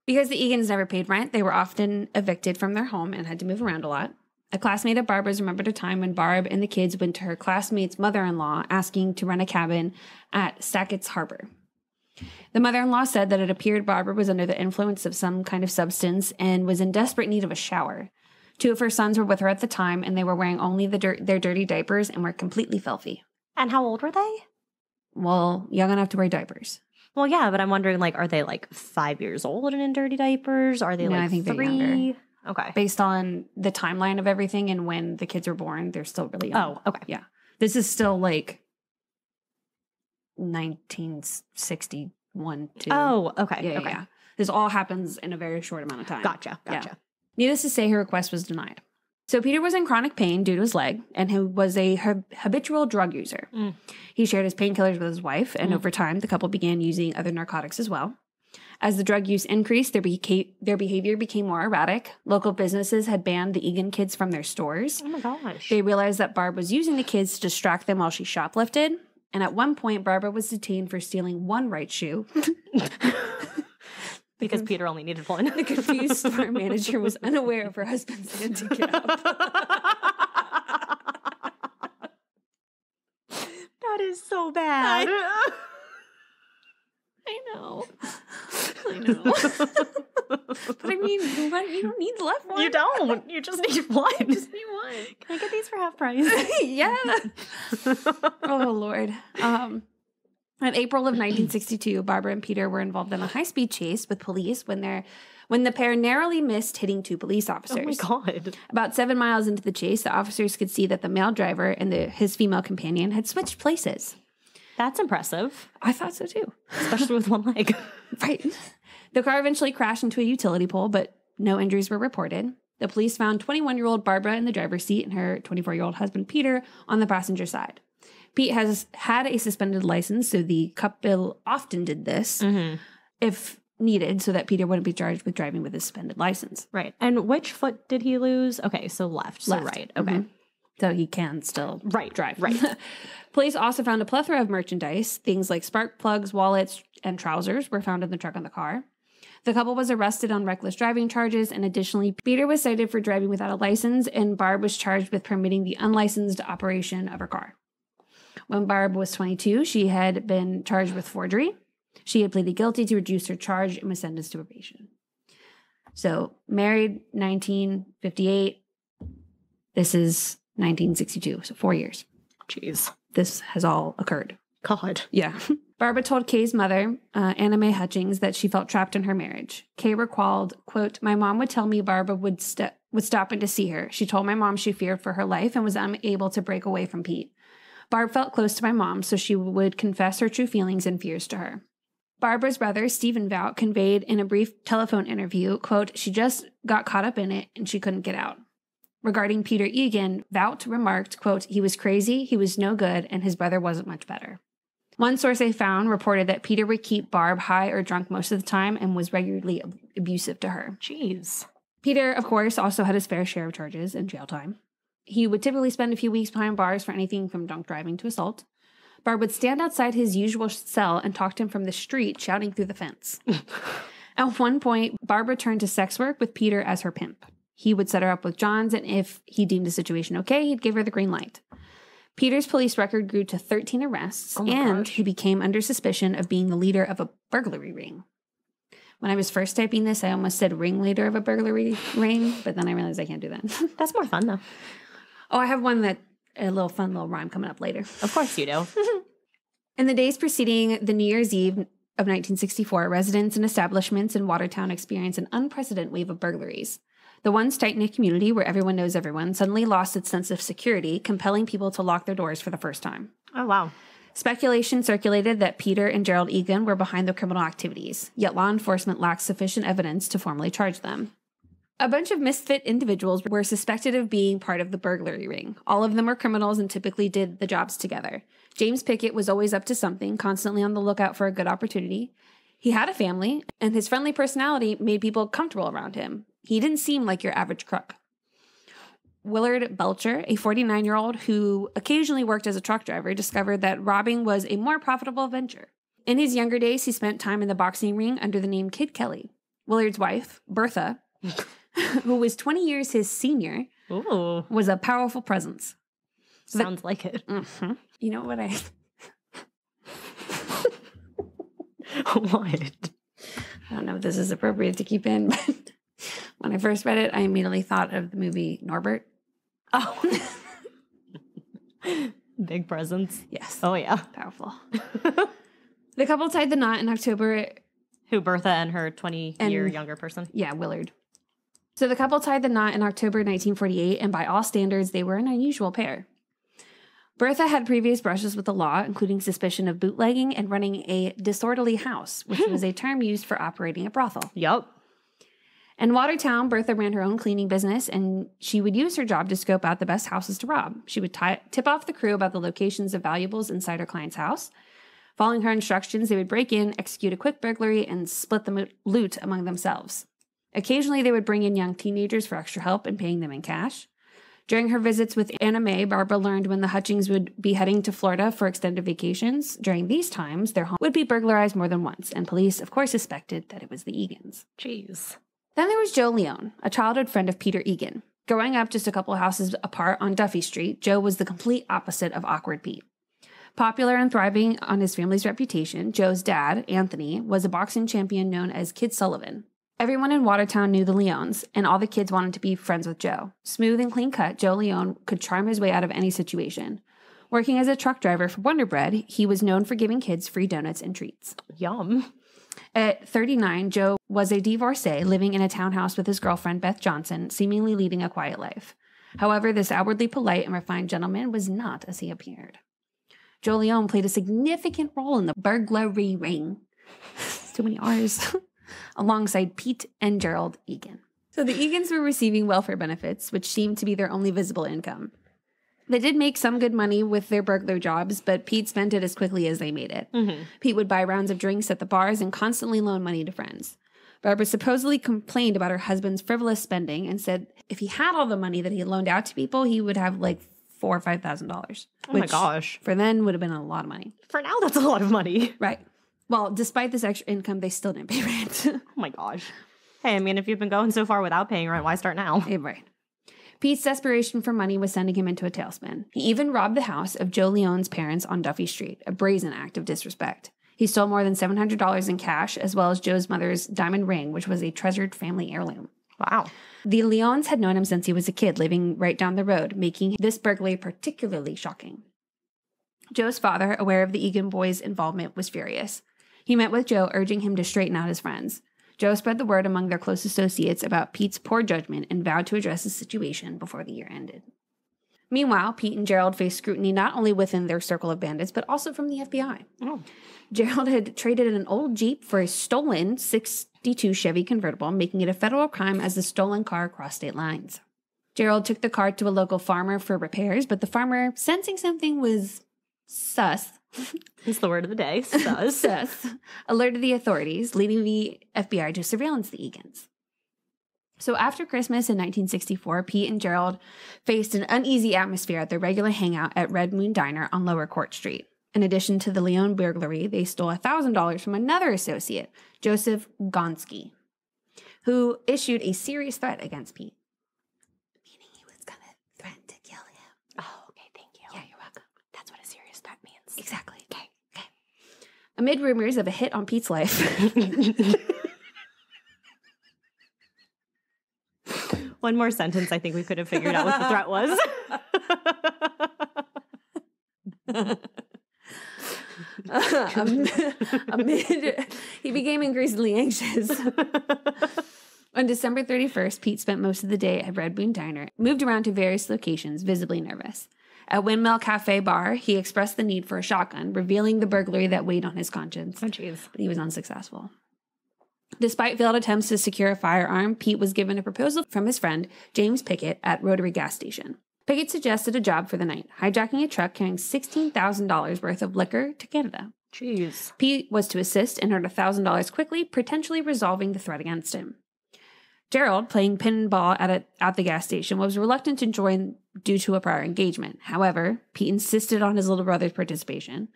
Because the Egan's never paid rent, they were often evicted from their home and had to move around a lot. A classmate of Barbara's remembered a time when Barb and the kids went to her classmate's mother in law asking to rent a cabin at Sackets Harbor. The mother in law said that it appeared Barbara was under the influence of some kind of substance and was in desperate need of a shower. Two of her sons were with her at the time, and they were wearing only the dir- their dirty diapers and were completely filthy. And how old were they? Well, young enough to wear diapers. Well, yeah, but I'm wondering, like, are they like five years old and in dirty diapers? Are they No, like I think they're three? younger. Okay. Based on the timeline of everything and when the kids were born, they're still really young. Oh, okay. Yeah. This is still like 1961 to. Oh, okay. yeah, yeah, okay. yeah. This all happens in a very short amount of time. Gotcha. Yeah. Gotcha. Needless to say, her request was denied. So Peter was in chronic pain due to his leg, and he was a habitual drug user. Mm. He shared his painkillers with his wife, and Mm. over time, the couple began using other narcotics as well. As the drug use increased, their, beca- their behavior became more erratic. Local businesses had banned the Egan kids from their stores. Oh my gosh. They realized that Barb was using the kids to distract them while she shoplifted. And at one point, Barbara was detained for stealing one right shoe. because Peter only needed one. The confused store manager was unaware of her husband's handicap. that is so bad. I know. I know. but I mean, you don't- you don't need the left one. you don't. You just need one. just need one. Can I get these for half price? yeah. Oh Lord. Um in April of 1962, Barbara and Peter were involved in a high-speed chase with police when they when the pair narrowly missed hitting two police officers. oh my god. About seven miles into the chase, the officers could see that the male driver and the, his female companion had switched places. That's impressive, I thought so too. especially with one leg. Right. The car eventually crashed into a utility pole, but no injuries were reported. The police found 21 year old Barbara in the driver's seat and her 24 year old husband Peter on the passenger side. Pete has had a suspended license, so the couple often did this Mm-hmm. if needed so that Peter wouldn't be charged with driving with a suspended license. Right. And which foot did he lose? Okay, so left. So Left. right. Okay. Mhm. So he can still Right. drive. Right. Police also found a plethora of merchandise. Things like spark plugs, wallets, and trousers were found in the truck on the car. The couple was arrested on reckless driving charges, and additionally, Peter was cited for driving without a license, and Barb was charged with permitting the unlicensed operation of her car. When Barb was 22, she had been charged with forgery. She had pleaded guilty to reduce her charge and was sentenced to probation. So, married 1958. This is 1962, so four years. Jeez. This has all occurred. God. Yeah. Barbara told Kay's mother, uh, Anna Mae Hutchings, that she felt trapped in her marriage. Kay recalled, quote, My mom would tell me Barbara would, st- would stop in to see her. She told my mom she feared for her life and was unable to break away from Pete. Barb felt close to my mom, so she would confess her true feelings and fears to her. Barbara's brother, Stephen Vout, conveyed in a brief telephone interview, quote, She just got caught up in it and she couldn't get out. Regarding Peter Egan, Vout remarked, quote, He was crazy, he was no good, and his brother wasn't much better. One source I found reported that Peter would keep Barb high or drunk most of the time and was regularly ab- abusive to her. Jeez. Peter, of course, also had his fair share of charges and jail time. He would typically spend a few weeks behind bars for anything from drunk driving to assault. Barb would stand outside his usual cell and talk to him from the street, shouting through the fence. At one point, Barb returned to sex work with Peter as her pimp. He would set her up with Johns, and if he deemed the situation okay, he'd give her the green light. Peter's police record grew to 13 arrests, Oh and gosh. he became under suspicion of being the leader of a burglary ring. When I was first typing this, I almost said ringleader of a burglary ring, but then I realized I can't do that. That's more fun though. oh, I have one that a little fun little rhyme coming up later. Of course you do. In the days preceding the New Year's Eve of 1964, residents and establishments in Watertown experienced an unprecedented wave of burglaries. The once tight knit community where everyone knows everyone suddenly lost its sense of security, compelling people to lock their doors for the first time. Oh wow. Speculation circulated that Peter and Gerald Egan were behind the criminal activities, yet law enforcement lacked sufficient evidence to formally charge them. A bunch of misfit individuals were suspected of being part of the burglary ring. All of them were criminals and typically did the jobs together. James Pickett was always up to something, constantly on the lookout for a good opportunity. He had a family, and his friendly personality made people comfortable around him. He didn't seem like your average crook. Willard Belcher, a 49 year old who occasionally worked as a truck driver, discovered that robbing was a more profitable venture. In his younger days, he spent time in the boxing ring under the name Kid Kelly. Willard's wife, Bertha, who was 20 years his senior, Ooh. was a powerful presence. Sounds like it. Mhm. You know what I what? I don't know if this is appropriate to keep in, but When I first read it, I immediately thought of the movie Norbit. Oh. Big presence. Yes. Oh, yeah. Powerful. The couple tied the knot in October. Who, Bertha and her 20 year younger person? Yeah, Willard. So the couple tied the knot in October 1948, and by all standards, they were an unusual pair. Bertha had previous brushes with the law, including suspicion of bootlegging and running a disorderly house, which was a term used for operating a brothel. Yup. In Watertown, Bertha ran her own cleaning business, and she would use her job to scope out the best houses to rob. She would ti tip off the crew about the locations of valuables inside her client's house. Following her instructions, they would break in, execute a quick burglary, and split the mo- loot among themselves. Occasionally, they would bring in young teenagers for extra help and paying them in cash. During her visits with Anna Mae, Barbara learned when the Hutchings would be heading to Florida for extended vacations. During these times, their home would be burglarized more than once, and police, of course, suspected that it was the Egans. Jeez. Then there was Joe Leone, a childhood friend of Peter Egan. Growing up just a couple houses apart on Duffy Street, Joe was the complete opposite of awkward Pete. Popular and thriving on his family's reputation, Joe's dad, Anthony, was a boxing champion known as Kid Sullivan. Everyone in Watertown knew the Leones, and all the kids wanted to be friends with Joe. Smooth and clean cut, Joe Leone could charm his way out of any situation. Working as a truck driver for Wonder Bread, he was known for giving kids free donuts and treats. Yum. At 39, Joe was a divorcee living in a townhouse with his girlfriend, Beth Johnson, seemingly leading a quiet life. However, this outwardly polite and refined gentleman was not as he appeared. Joe Leone played a significant role in the burglary ring. Too many R's. alongside Pete and Gerald Egan. So the Egans were receiving welfare benefits, which seemed to be their only visible income. They did make some good money with their burglar jobs, but Pete spent it as quickly as they made it. Mm-hmm. Pete would buy rounds of drinks at the bars and constantly loan money to friends. Barbara supposedly complained about her husband's frivolous spending and said if he had all the money that he loaned out to people, he would have like four or five thousand dollars. Oh my gosh. For then would have been a lot of money. For now, that's a lot of money. Right. Well, despite this extra income, they still didn't pay rent. Oh my gosh. Hey, I mean, if you've been going so far without paying rent, why start now? Eh, right. Pete's desperation for money was sending him into a tailspin. He even robbed the house of Joe Leone's parents on Duffy Street, a brazen act of disrespect. He stole more than $700 in cash, as well as Joe's mother's diamond ring, which was a treasured family heirloom. Wow. The Leones had known him since he was a kid, living right down the road, making this burglary particularly shocking. Joe's father, aware of the Egan boys' involvement, was furious. He met with Joe, urging him to straighten out his friends. Joe spread the word among their close associates about Pete's poor judgment and vowed to address the situation before the year ended. Meanwhile, Pete and Gerald faced scrutiny not only within their circle of bandits, but also from the FBI. Oh. Gerald had traded an old Jeep for a stolen 62 Chevy convertible, making it a federal crime as the stolen car crossed state lines. Gerald took the car to a local farmer for repairs, but the farmer, sensing something was sus, It's the word of the day. Sus. sus, alerted the authorities, leading the FBI to surveillance the Egans. So after Christmas in 1964, Pete and Gerald faced an uneasy atmosphere at their regular hangout at Red Moon Diner on Lower Court Street. In addition to the Leone burglary, they stole $1,000 from another associate, Joseph Gonski, who issued a serious threat against Pete. Meaning he was going to threaten to kill him. Oh, okay. Thank you. Yeah, you're welcome. That's what a serious threat means. Exactly. Okay. Okay. Amid rumors of a hit on Pete's life, One more sentence, I think we could have figured out what the threat was. Am- amid, he became increasingly anxious. On December 31st, Pete spent most of the day at Red Moon Diner, moved around to various locations, visibly nervous. At Windmill Cafe Bar, he expressed the need for a shotgun, revealing the burglary that weighed on his conscience, oh, jeez. but he was unsuccessful. Despite failed attempts to secure a firearm, Pete was given a proposal from his friend, James Pickett, at Rotary Gas Station. Pickett suggested a job for the night, hijacking a truck carrying $16,000 worth of liquor to Canada. Jeez. Pete was to assist and earn $1,000 quickly, potentially resolving the threat against him. Gerald, playing pinball at, a, at the gas station, was reluctant to join due to a prior engagement. However, Pete insisted on his little brother's participation,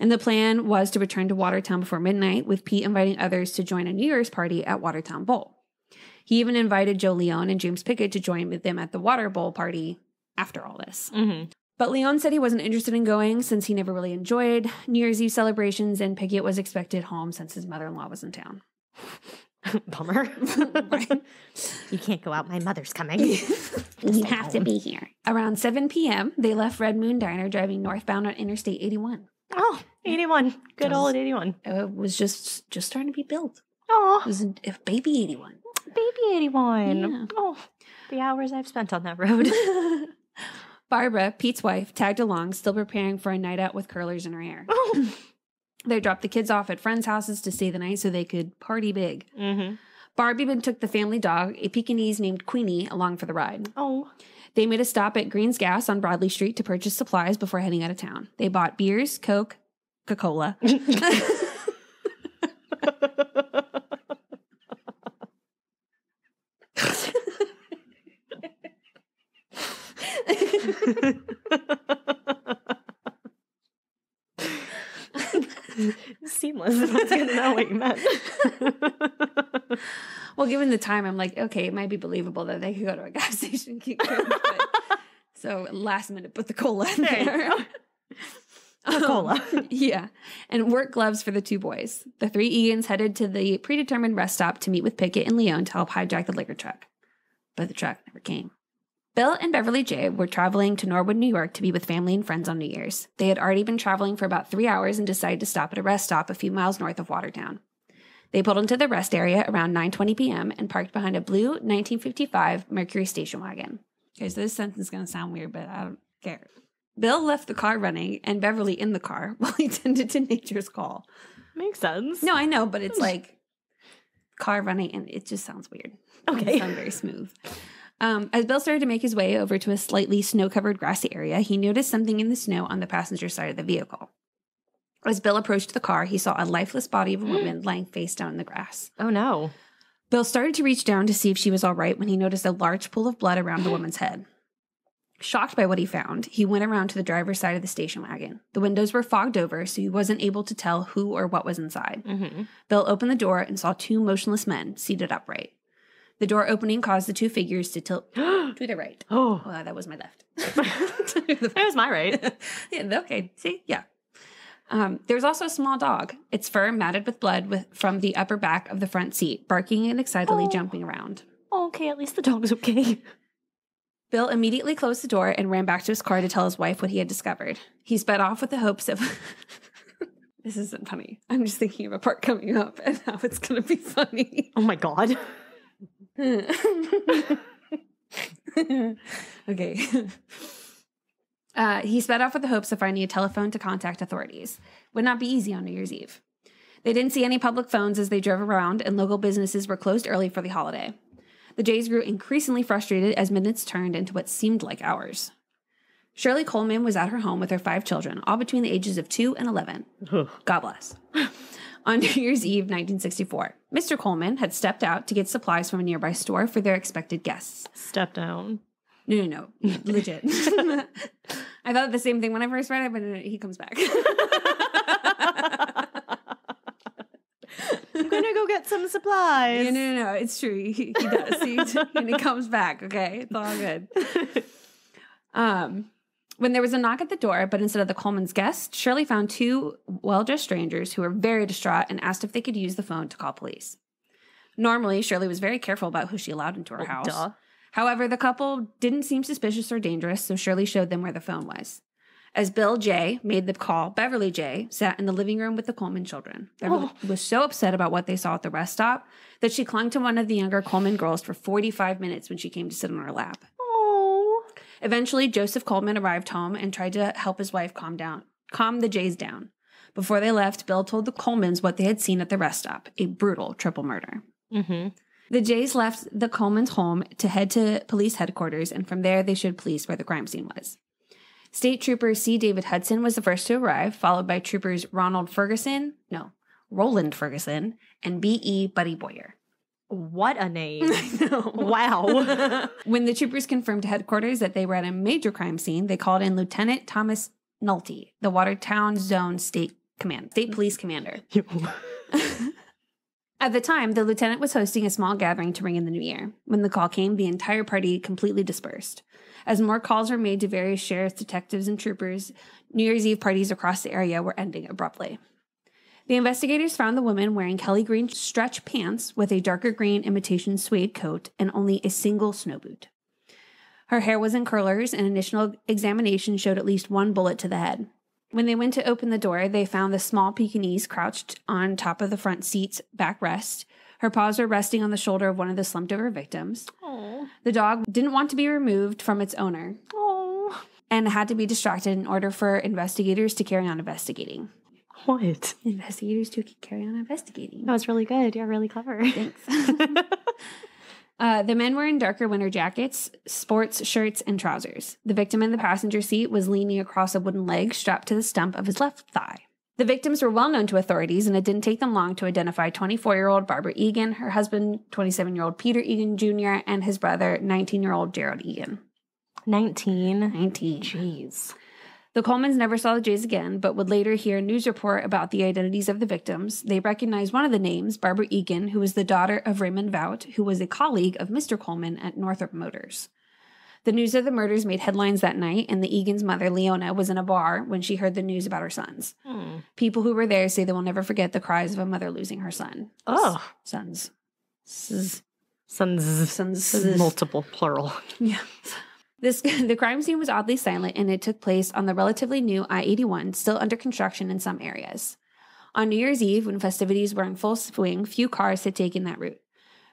and the plan was to return to Watertown before midnight, with Pete inviting others to join a New Year's party at Watertown Bowl. He even invited Joe Leone and James Pickett to join with them at the Water Bowl party after all this. Mm-hmm. But Leone said he wasn't interested in going since he never really enjoyed New Year's Eve celebrations, and Pickett was expected home since his mother in law was in town. Bummer. You can't go out. My mother's coming. you have to be here. Around 7 p.m., they left Red Moon Diner driving northbound on Interstate 81. Oh, 81. Good Does- old 81. Uh, it was just just starting to be built. Oh. It was a a baby 81. baby 81. Yeah. Oh, the hours I've spent on that road. Barbara, Pete's wife, tagged along, still preparing for a night out with curlers in her hair. oh. They dropped the kids off at friends' houses to stay the night so they could party big. Mm-hmm. Barbie even took the family dog, a Pekingese named Queenie, along for the ride. Oh. They made a stop at Green's Gas on Broadley Street to purchase supplies before heading out of town. They bought beers, Coke, Coca-Cola. Seamless. I was going to know what you meant. well, given the time, I'm like, okay, it might be believable that they could go to a gas station Coke. but- so last minute, put the cola in There there. go. Coca-Cola. Um, yeah. And work gloves for the two boys. The three Egan's headed to the predetermined rest stop to meet with Pickett and Leone to help hijack the liquor truck. But the truck never came. Bill and Beverly J were traveling to Norwood, New York to be with family and friends on New Year's. They had already been traveling for about three hours and decided to stop at a rest stop a few miles north of Watertown. They pulled into the rest area around 9:20 p.m. and parked behind a blue 1955 Mercury station wagon. Okay, so this sentence is going to sound weird, but I don't care. Bill left the car running and Beverly in the car while he tended to nature's call. Makes sense. No, I know, but it's hmm. like car running and it just sounds weird. It Okay. sound very smooth. Um, as Bill started to make his way over to a slightly snow covered grassy area, he noticed something in the snow on the passenger side of the vehicle. As Bill approached the car, he saw a lifeless body of a woman lying face down in the grass. Oh, no. Bill started to reach down to see if she was all right when he noticed a large pool of blood around the woman's head. Shocked by what he found, he went around to the driver's side of the station wagon. The windows were fogged over, so he wasn't able to tell who or what was inside. Mm-hmm. Bill opened the door and saw two motionless men seated upright. The door opening caused the two figures to tilt to the right. oh. That was my left. It was my right. yeah, okay. See, yeah. Um, there was also a small dog, its fur matted with blood with, from the upper back of the front seat, barking and excitedly Oh. jumping around. okay, at least the dog's okay. Bill immediately closed the door and ran back to his car to tell his wife what he had discovered. He sped off with the hopes of. this isn't funny. I'm just thinking of a part coming up and how it's going to be funny. Oh, my God. okay. Uh, he sped off with the hopes of finding a telephone to contact authorities. Would not be easy on New Year's Eve. They didn't see any public phones as they drove around, and local businesses were closed early for the holiday. The Jays grew increasingly frustrated as minutes turned into what seemed like hours. Shirley Coleman was at her home with her five children, all between the ages of 2 and 11. God bless. On New Year's Eve, 1964, Mr. Coleman had stepped out to get supplies from a nearby store for their expected guests. Step down. No, no, no, legit. I thought the same thing when I first read it, but he comes back. I'm going to go get some supplies. no, no, no, it's true. He, he does. He, and he comes back. Okay, it's all good. Um, when there was a knock at the door, but instead of the Coleman's guest, Shirley found two well-dressed strangers who were very distraught and asked if they could use the phone to call police. Normally, Shirley was very careful about who she allowed into her oh, house. Duh. However, the couple didn't seem suspicious or dangerous, so Shirley showed them where the phone was. As Bill J made the call, Beverly J sat in the living room with the Coleman children. Beverly oh. was so upset about what they saw at the rest stop that she clung to one of the younger Coleman girls for 45 minutes when she came to sit on her lap. Eventually, Joseph Coleman arrived home and tried to help his wife calm down, calm the Jays down. Before they left, Bill told the Colemans what they had seen at the rest stop, a brutal triple murder. Mm-hmm. The Jays left the Coleman's home to head to police headquarters, and from there they showed police where the crime scene was. State Trooper C. David Hudson was the first to arrive, followed by Troopers Ronald Ferguson, no, Roland Ferguson, and B.E. Buddy Boyer. What a name. Wow. when the troopers confirmed to headquarters that they were at a major crime scene, they called in Lieutenant Thomas Nulty, the Watertown Zone State Command, State Police Commander. At the time, the lieutenant was hosting a small gathering to ring in the new year. When the call came, the entire party completely dispersed. As more calls were made to various sheriffs, detectives, and troopers, New Year's Eve parties across the area were ending abruptly. The investigators found the woman wearing Kelly green stretch pants with a darker green imitation suede coat and only a single snow boot. Her hair was in curlers, and initial examination showed at least one bullet to the head. When they went to open the door, they found the small Pekingese crouched on top of the front seat's backrest. Her paws were resting on the shoulder of one of the slumped over victims. Oh. The dog didn't want to be removed from its owner Oh. and had to be distracted in order for investigators to carry on investigating. What? Investigators to carry on investigating. That was really good. You're really clever. Thanks. uh, the men were in darker winter jackets, sports shirts, and trousers. The victim in the passenger seat was leaning across a wooden leg strapped to the stump of his left thigh. The victims were well known to authorities, and it didn't take them long to identify 24 year old Barbara Egan, her husband, 27 year old Peter Egan Jr., and his brother, 19 year old Gerald Egan. 19. 19. Jeez. The Colemans never saw the Jays again, but would later hear a news report about the identities of the victims. They recognized one of the names, Barbara Egan, who was the daughter of Raymond Vout, who was a colleague of Mr. Coleman at Northrop Motors. The news of the murders made headlines that night, and the Egan's mother, Leona, was in a bar when she heard the news about her sons. Hmm. People who were there say they will never forget the cries of a mother losing her son. Oh. Sons. Sons. Sons. Sons. Multiple plural. Yeah. This the crime scene was oddly silent and it took place on the relatively new I-81, still under construction in some areas. On New Year's Eve, when festivities were in full swing, few cars had taken that route.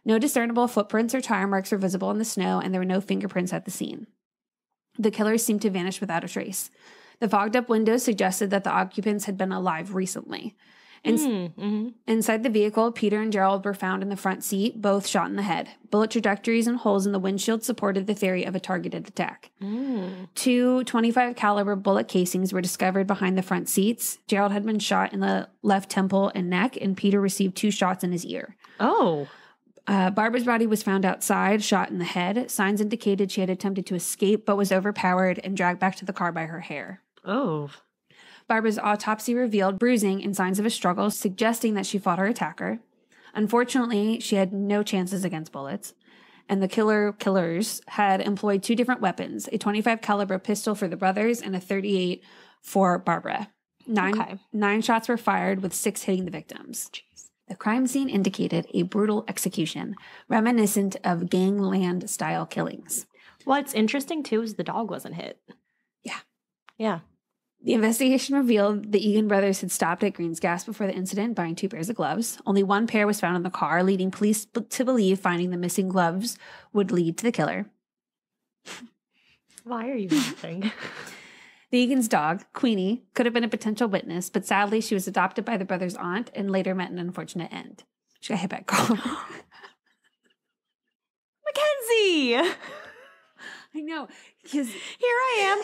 No discernible footprints or tire marks were visible in the snow, and there were no fingerprints at the scene. The killers seemed to vanish without a trace. The fogged up windows suggested that the occupants had been alive recently. And Mm-hmm. Inside the vehicle, Peter and Gerald were found in the front seat, both shot in the head. Bullet trajectories and holes in the windshield supported the theory of a targeted attack. Mm. Two 25 caliber bullet casings were discovered behind the front seats. Gerald had been shot in the left temple and neck, and Peter received two shots in his ear. Oh. Uh, Barbara's body was found outside, shot in the head. Signs indicated she had attempted to escape, but was overpowered and dragged back to the car by her hair. Oh. Barbara's autopsy revealed bruising and signs of a struggle, suggesting that she fought her attacker. Unfortunately, she had no chances against bullets, and the killer killers had employed two different weapons: a 25 caliber pistol for the brothers and a 38 for Barbara. Nine Okay. nine shots were fired, with six hitting the victims. The crime scene indicated a brutal execution, reminiscent of gangland style killings. What's interesting too is the dog wasn't hit. Yeah. Yeah. The investigation revealed the Egan brothers had stopped at Green's Gas before the incident, buying two pairs of gloves. Only one pair was found in the car, leading police to believe finding the missing gloves would lead to the killer. Why are you laughing? The Egan's dog, Queenie, could have been a potential witness, but sadly she was adopted by the brothers' aunt and later met an unfortunate end. She got hit by a car. Mackenzie! I know, because Here I am.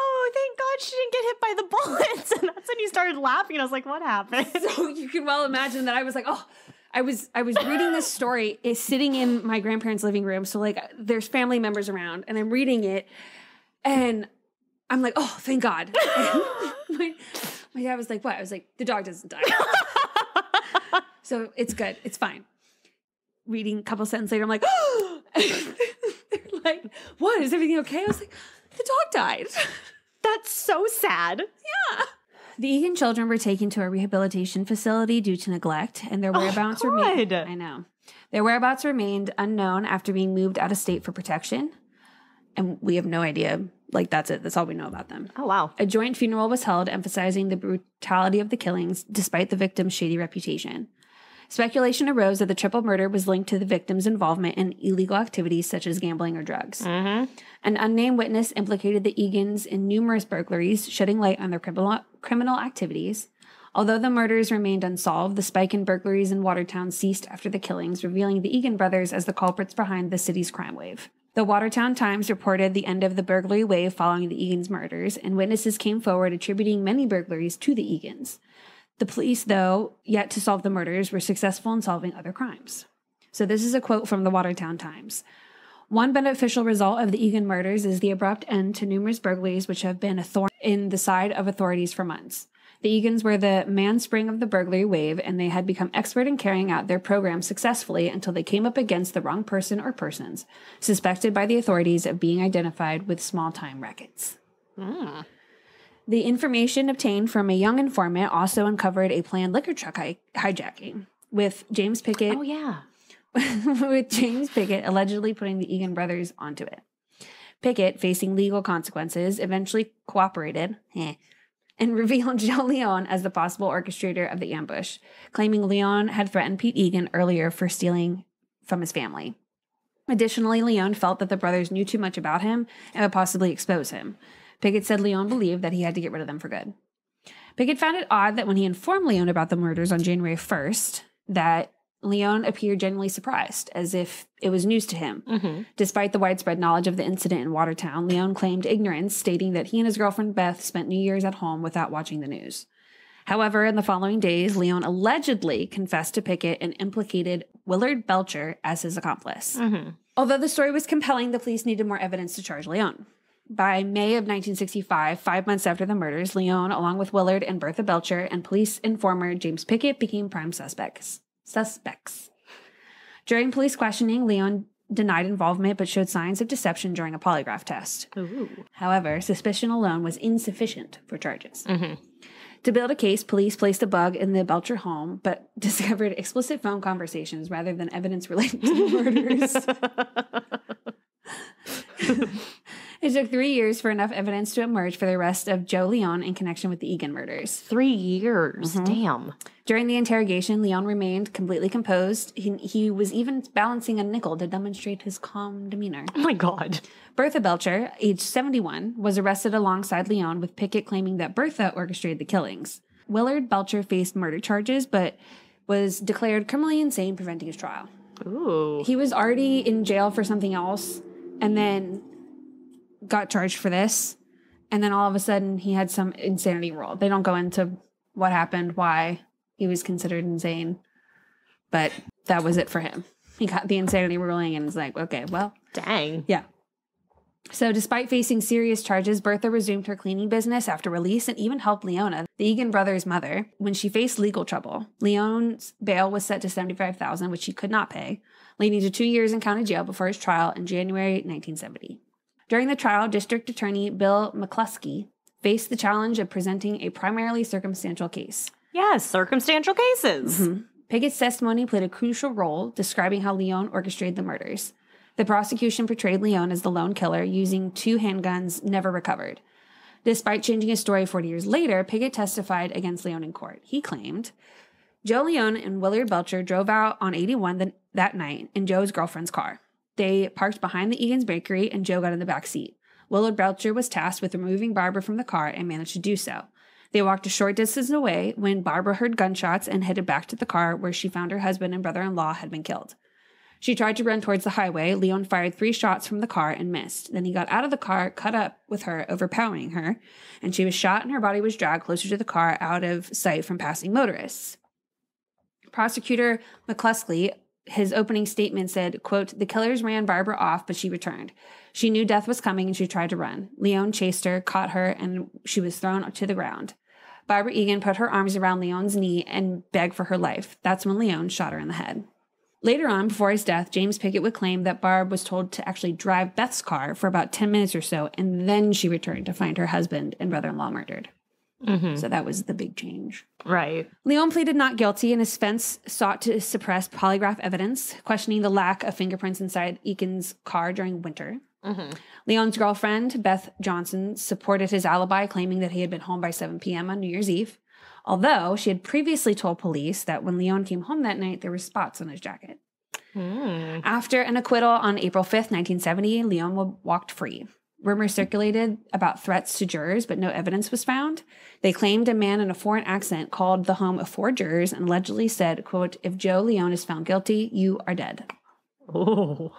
Oh, thank God she didn't get hit by the bullets. And that's when you started laughing. And I was like, what happened? so you can well imagine that I was like, oh, I was I was reading this story is sitting in my grandparents' living room. So like there's family members around and I'm reading it and I'm like, oh, thank God. My, my dad was like, what? I was like, the dog doesn't die. so it's good. It's fine. Reading a couple sentences later, I'm like, they're like, what? Is everything okay? I was like, the dog died. That's so sad. Yeah. The Egan children were taken to a rehabilitation facility due to neglect, and their Oh, whereabouts remained. I know. Their whereabouts remained unknown after being moved out of state for protection, and we have no idea. Like that's it. That's all we know about them. Oh, wow. A joint funeral was held, emphasizing the brutality of the killings, despite the victim's shady reputation. Speculation arose that the triple murder was linked to the victim's involvement in illegal activities such as gambling or drugs. Mm-hmm. An unnamed witness implicated the Egans in numerous burglaries, shedding light on their criminal, criminal activities. Although the murders remained unsolved, the spike in burglaries in Watertown ceased after the killings, revealing the Egan brothers as the culprits behind the city's crime wave. The Watertown Times reported the end of the burglary wave following the Egans' murders, and witnesses came forward attributing many burglaries to the Egans. The police, though yet to solve the murders, were successful in solving other crimes. So, this is a quote from the Watertown Times. One beneficial result of the Egan murders is the abrupt end to numerous burglaries which have been a thorn in the side of authorities for months. The Egans were the mainspring of the burglary wave, and they had become expert in carrying out their program successfully until they came up against the wrong person or persons, suspected by the authorities of being identified with small time rackets. Mm. The information obtained from a young informant also uncovered a planned liquor truck hi- hijacking with James Pickett Oh yeah. with James Pickett allegedly putting the Egan brothers onto it. Pickett, facing legal consequences, eventually cooperated eh, and revealed Joe Leone as the possible orchestrator of the ambush, claiming Leone had threatened Pete Egan earlier for stealing from his family. Additionally, Leone felt that the brothers knew too much about him and would possibly expose him. Pickett said Leone believed that he had to get rid of them for good. Pickett found it odd that when he informed Leone about the murders on January 1st, that Leone appeared genuinely surprised, as if it was news to him. Mm-hmm. Despite the widespread knowledge of the incident in Watertown, Leone claimed ignorance, stating that he and his girlfriend Beth spent New Year's at home without watching the news. However, in the following days, Leone allegedly confessed to Pickett and implicated Willard Belcher as his accomplice. Mm-hmm. Although the story was compelling, the police needed more evidence to charge Leone. By May of 1965, five months after the murders, Leone, along with Willard and Bertha Belcher, and police informer James Pickett became prime suspects. Suspects. During police questioning, Leone denied involvement but showed signs of deception during a polygraph test. Ooh. However, suspicion alone was insufficient for charges. Mm-hmm. To build a case, police placed a bug in the Belcher home, but discovered explicit phone conversations rather than evidence related to the murders. it took three years for enough evidence to emerge for the arrest of Joe Leone in connection with the Egan murders. Three years. Mm-hmm. Damn. During the interrogation, Leone remained completely composed. He, he was even balancing a nickel to demonstrate his calm demeanor. Oh my god. Bertha Belcher, age 71, was arrested alongside Leone, with Pickett claiming that Bertha orchestrated the killings. Willard Belcher faced murder charges, but was declared criminally insane, preventing his trial. Ooh. He was already in jail for something else and then got charged for this. And then all of a sudden, he had some insanity rule. They don't go into what happened, why he was considered insane, but that was it for him. He got the insanity ruling and was like, okay, well, Dang. yeah. So, despite facing serious charges, Bertha resumed her cleaning business after release and even helped Leona, the Egan brothers' mother, when she faced legal trouble. Leone's bail was set to 75,000, which he could not pay, leading to two years in county jail before his trial in January 1970. During the trial, District Attorney Bill McCluskey faced the challenge of presenting a primarily circumstantial case. Yes, circumstantial cases. Mm-hmm. Pickett's testimony played a crucial role describing how Leone orchestrated the murders. The prosecution portrayed Leone as the lone killer using two handguns never recovered. Despite changing his story 40 years later, Pickett testified against Leone in court. He claimed Joe Leone and Willard Belcher drove out on 81 the, that night in Joe's girlfriend's car. They parked behind the Egan's bakery and Joe got in the back seat. Willard Belcher was tasked with removing Barbara from the car and managed to do so. They walked a short distance away when Barbara heard gunshots and headed back to the car where she found her husband and brother in law had been killed. She tried to run towards the highway. Leone fired three shots from the car and missed. Then he got out of the car, cut up with her, overpowering her, and she was shot and her body was dragged closer to the car out of sight from passing motorists. Prosecutor McCluskey, his opening statement said, quote, the killers ran Barbara off, but she returned. She knew death was coming and she tried to run. Leone chased her, caught her, and she was thrown to the ground. Barbara Egan put her arms around Leone's knee and begged for her life. That's when Leone shot her in the head. Later on, before his death, James Pickett would claim that Barb was told to actually drive Beth's car for about 10 minutes or so, and then she returned to find her husband and brother in law murdered. Mm-hmm. So that was the big change. Right. Leone pleaded not guilty, and his defense sought to suppress polygraph evidence, questioning the lack of fingerprints inside Egan's car during winter. Mm-hmm. Leone's girlfriend, Beth Johnson, supported his alibi, claiming that he had been home by 7 p.m. on New Year's Eve, although she had previously told police that when Leone came home that night, there were spots on his jacket. Mm. After an acquittal on April 5th, 1970, Leone walked free. Rumors circulated about threats to jurors, but no evidence was found. They claimed a man in a foreign accent called the home of four jurors and allegedly said, quote, if Joe Leone is found guilty, you are dead. Oh.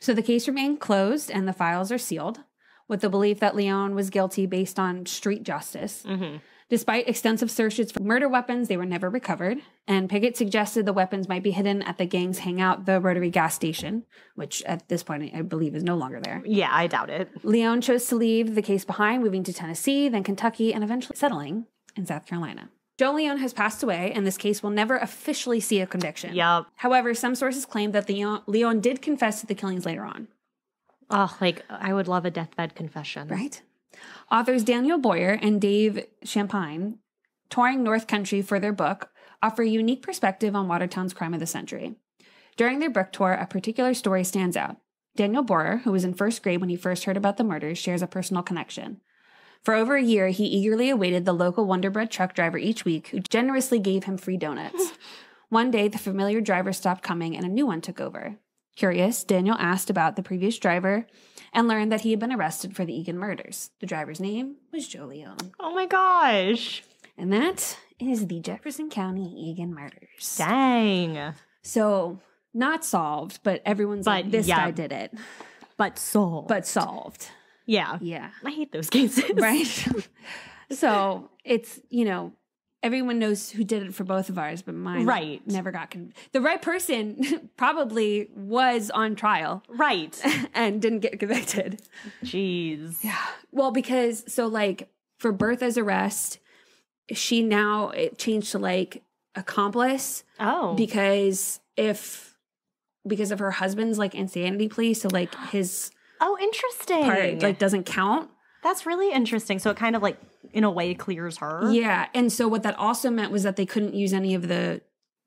So the case remained closed and the files are sealed with the belief that Leone was guilty based on street justice. Mm-hmm. Despite extensive searches for murder weapons, they were never recovered. And Pickett suggested the weapons might be hidden at the gang's hangout, the Rotary gas station, which at this point I believe is no longer there. Yeah, I doubt it. Leone chose to leave the case behind, moving to Tennessee, then Kentucky, and eventually settling in South Carolina. Joe Leone has passed away, and this case will never officially see a conviction. Yup. However, some sources claim that Leone, Leone did confess to the killings later on. Oh, like I would love a deathbed confession. Right? Authors Daniel Boyer and Dave Shampine, touring North Country for their book, offer a unique perspective on Watertown's crime of the century. During their book tour, a particular story stands out. Daniel Boyer, who was in first grade when he first heard about the murders, shares a personal connection. For over a year, he eagerly awaited the local Wonder Bread truck driver each week, who generously gave him free donuts. One day, the familiar driver stopped coming and a new one took over. Curious, Daniel asked about the previous driver and learned that he had been arrested for the Egan murders. The driver's name was Joe Leone. Oh my gosh. And that is the Jefferson County Egan murders. Dang. So, not solved, but everyone's like, this yeah. guy did it. But solved. But solved. yeah. Yeah. I hate those cases. Right. so, it's, you know, everyone knows who did it for both of ours, but mine Right. never got con- The right person probably was on trial Right. and didn't get convicted. Jeez. Yeah. Well, because so like for Bertha's arrest, she now it changed to like accomplice Oh. because if because of her husband's like insanity plea, so like his oh, interesting. part like doesn't count. That's really interesting. So it kind of like, in a way, clears her. Yeah. And so what that also meant was that they couldn't use any of the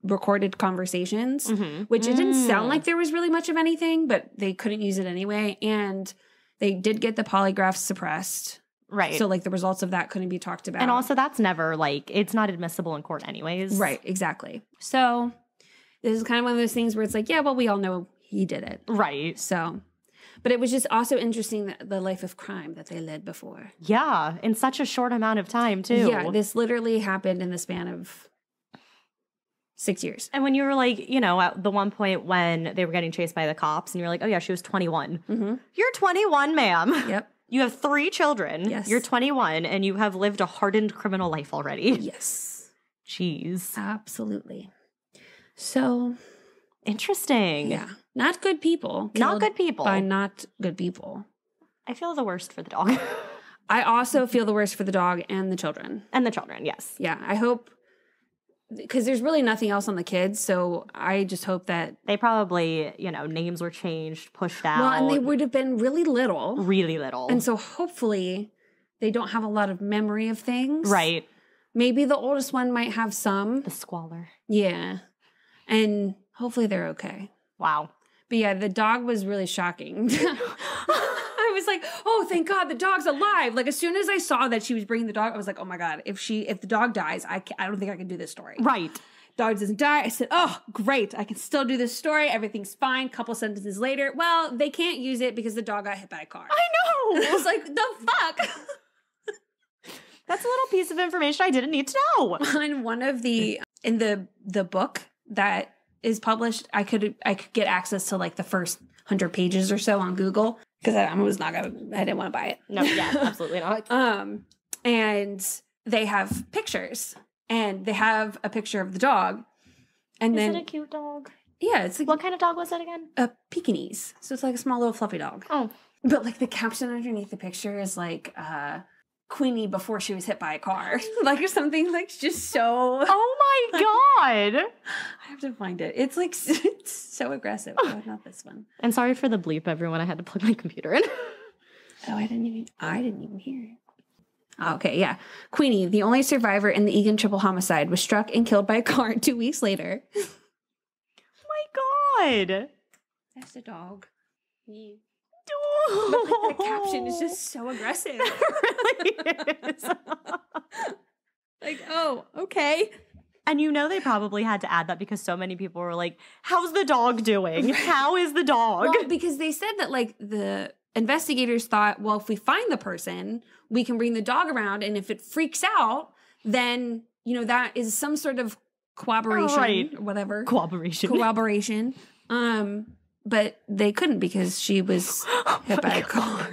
recorded conversations, Mhm. which it didn't sound Mm. like there was really much of anything, but they couldn't use it anyway. And they did get the polygraph suppressed. Right. So like the results of that couldn't be talked about. and also, that's never like, it's not admissible in court, anyways. Right, exactly. So this is kind of one of those things where it's like, yeah, well, we all know he did it. Right. So, but it was just also interesting that the life of crime that they led before. Yeah. In such a short amount of time, too. Yeah, this literally happened in the span of six years. and when you were like, you know, at the one point when they were getting chased by the cops, and you're like, oh, yeah, she was 21. Mm-hmm. You're 21, ma'am. Yep. You have three children. Yes. You're 21, and you have lived a hardened criminal life already. Yes. Jeez. Absolutely. So, Interesting. yeah, not good people. Not good people. By not good people. I feel the worst for the dog I also feel the worst for the dog and the children. and the children. Yes. yeah, I hope because there's really nothing else on the kids. So I just hope that They probably, you know, names were changed, pushed out. well, and they would have been really little, really little. and so hopefully they don't have a lot of memory of things. right. Maybe the oldest one might have some. The squalor. Yeah, and hopefully they're okay. Wow. But yeah, the dog was really shocking. I was like, "Oh, thank God, the dog's alive!" Like as soon as I saw that she was bringing the dog, I was like, "Oh my God, if she, if the dog dies, I, I don't think I can do this story." Right. dog doesn't die. I said, oh, great. I can still do this story. Everything's fine. Couple sentences later, well, they can't use it because the dog got hit by a car. I know. I was like, the fuck? That's a little piece of information I didn't need to know. On one of the in the the book that is published, I could I could get access to like the first hundred pages or so on Google because I, I was not gonna I didn't want to buy it. No, yeah, absolutely not. um, and they have pictures, and they have a picture of the dog, and Is then it a cute dog? yeah, it's like What kind of dog was that again? a Pekingese, so it's like a small little fluffy dog. Oh. But like the caption underneath the picture is like uh Queenie before she was hit by a car. like or something like just so Oh my god. I have to find it. It's like it's so aggressive. Oh, not this one. And sorry for the bleep, everyone. I had to plug my computer in. Oh, I didn't even I didn't even hear it. Ah, okay, yeah. Queenie, the only survivor in the Egan triple homicide, was struck and killed by a car two weeks later. Oh my god. That's a dog. Yeah. But like the caption is just so aggressive. it really is. like, oh, okay. And you know they probably had to add that because so many people were like, "How's the dog doing? How is the dog?" Well, because they said that like the investigators thought, well, if we find the person, we can bring the dog around, and if it freaks out, then you know that is some sort of cooperation Right. or whatever Cooperation. corroboration. Um, but they couldn't because she was Oh hit by my a car.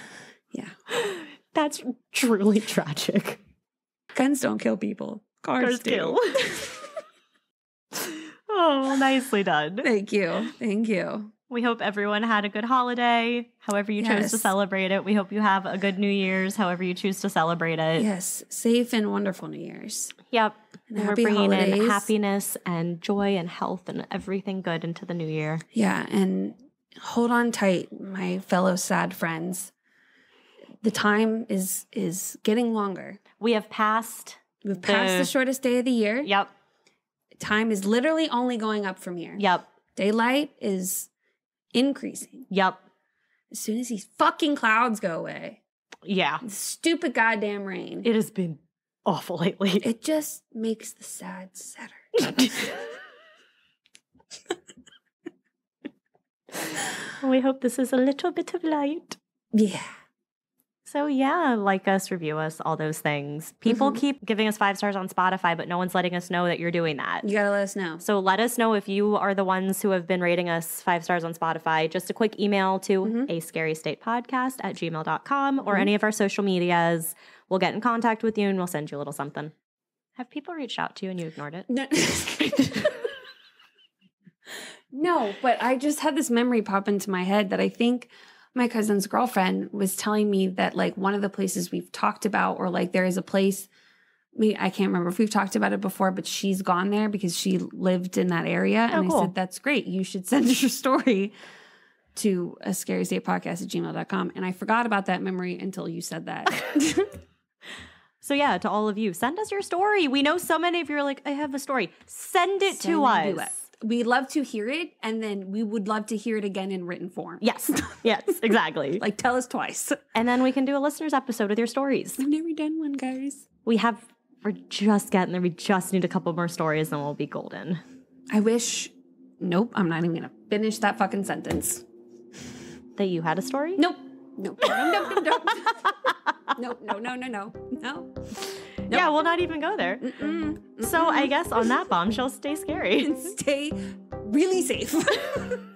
yeah, That's truly tragic. guns don't kill people. Cars, Cars do. kill. oh, nicely done. Thank you, thank you. We hope everyone had a good holiday, however you chose to celebrate it. We hope you have a good New Year's, however you choose to celebrate it. Yes, safe and wonderful New Year's. Yep. And And we're bringing in happiness and joy and health and everything good into the new year. Yeah, and hold on tight, my fellow sad friends. the time is is getting longer. We have passed. We've passed the, The- shortest day of the year. Yep. Time is literally only going up from here. Yep. Daylight is increasing. Yep. As soon as these fucking clouds go away, Yeah. stupid goddamn rain, it, has been awful lately. It just makes the sad sadder. we hope this is a little bit of light. Yeah. So yeah, like us, review us, all those things. People Mhm. keep giving us five stars on Spotify, but no one's letting us know that you're doing that. You gotta let us know. So let us know if you are the ones who have been rating us five stars on Spotify. Just a quick email to Mhm. a scary state podcast at gmail.com or Mhm. any of our social medias. We'll get in contact with you and we'll send you a little something. Have people reached out to you and you ignored it? No. no, but I just had this memory pop into my head that I think my cousin's girlfriend was telling me that like one of the places we've talked about, or like there is a place. I can't remember if we've talked about it before, but she's gone there because she lived in that area. Oh, and I cool. said, That's great. You should send your story to a scary state podcast at gmail.com. And I forgot about that memory until you said that. So yeah, to all of you, send us your story. We know so many of you are like, I have a story. Send it Send to it us. We'd love to hear it, and then we would love to hear it again in written form. Yes. yes, exactly. Like tell us twice. and then we can do a listeners episode with your stories. I've never done one, guys. We have we're just getting there. We just need a couple more stories and we'll be golden. I wish. Nope, I'm not even gonna finish that fucking sentence. That you had a story? Nope. Nope. No, no, no, no. no, no, no, no, no. Yeah, we'll not even go there. Mm-mm. So I guess on that bombshell, stay scary. Stay really safe.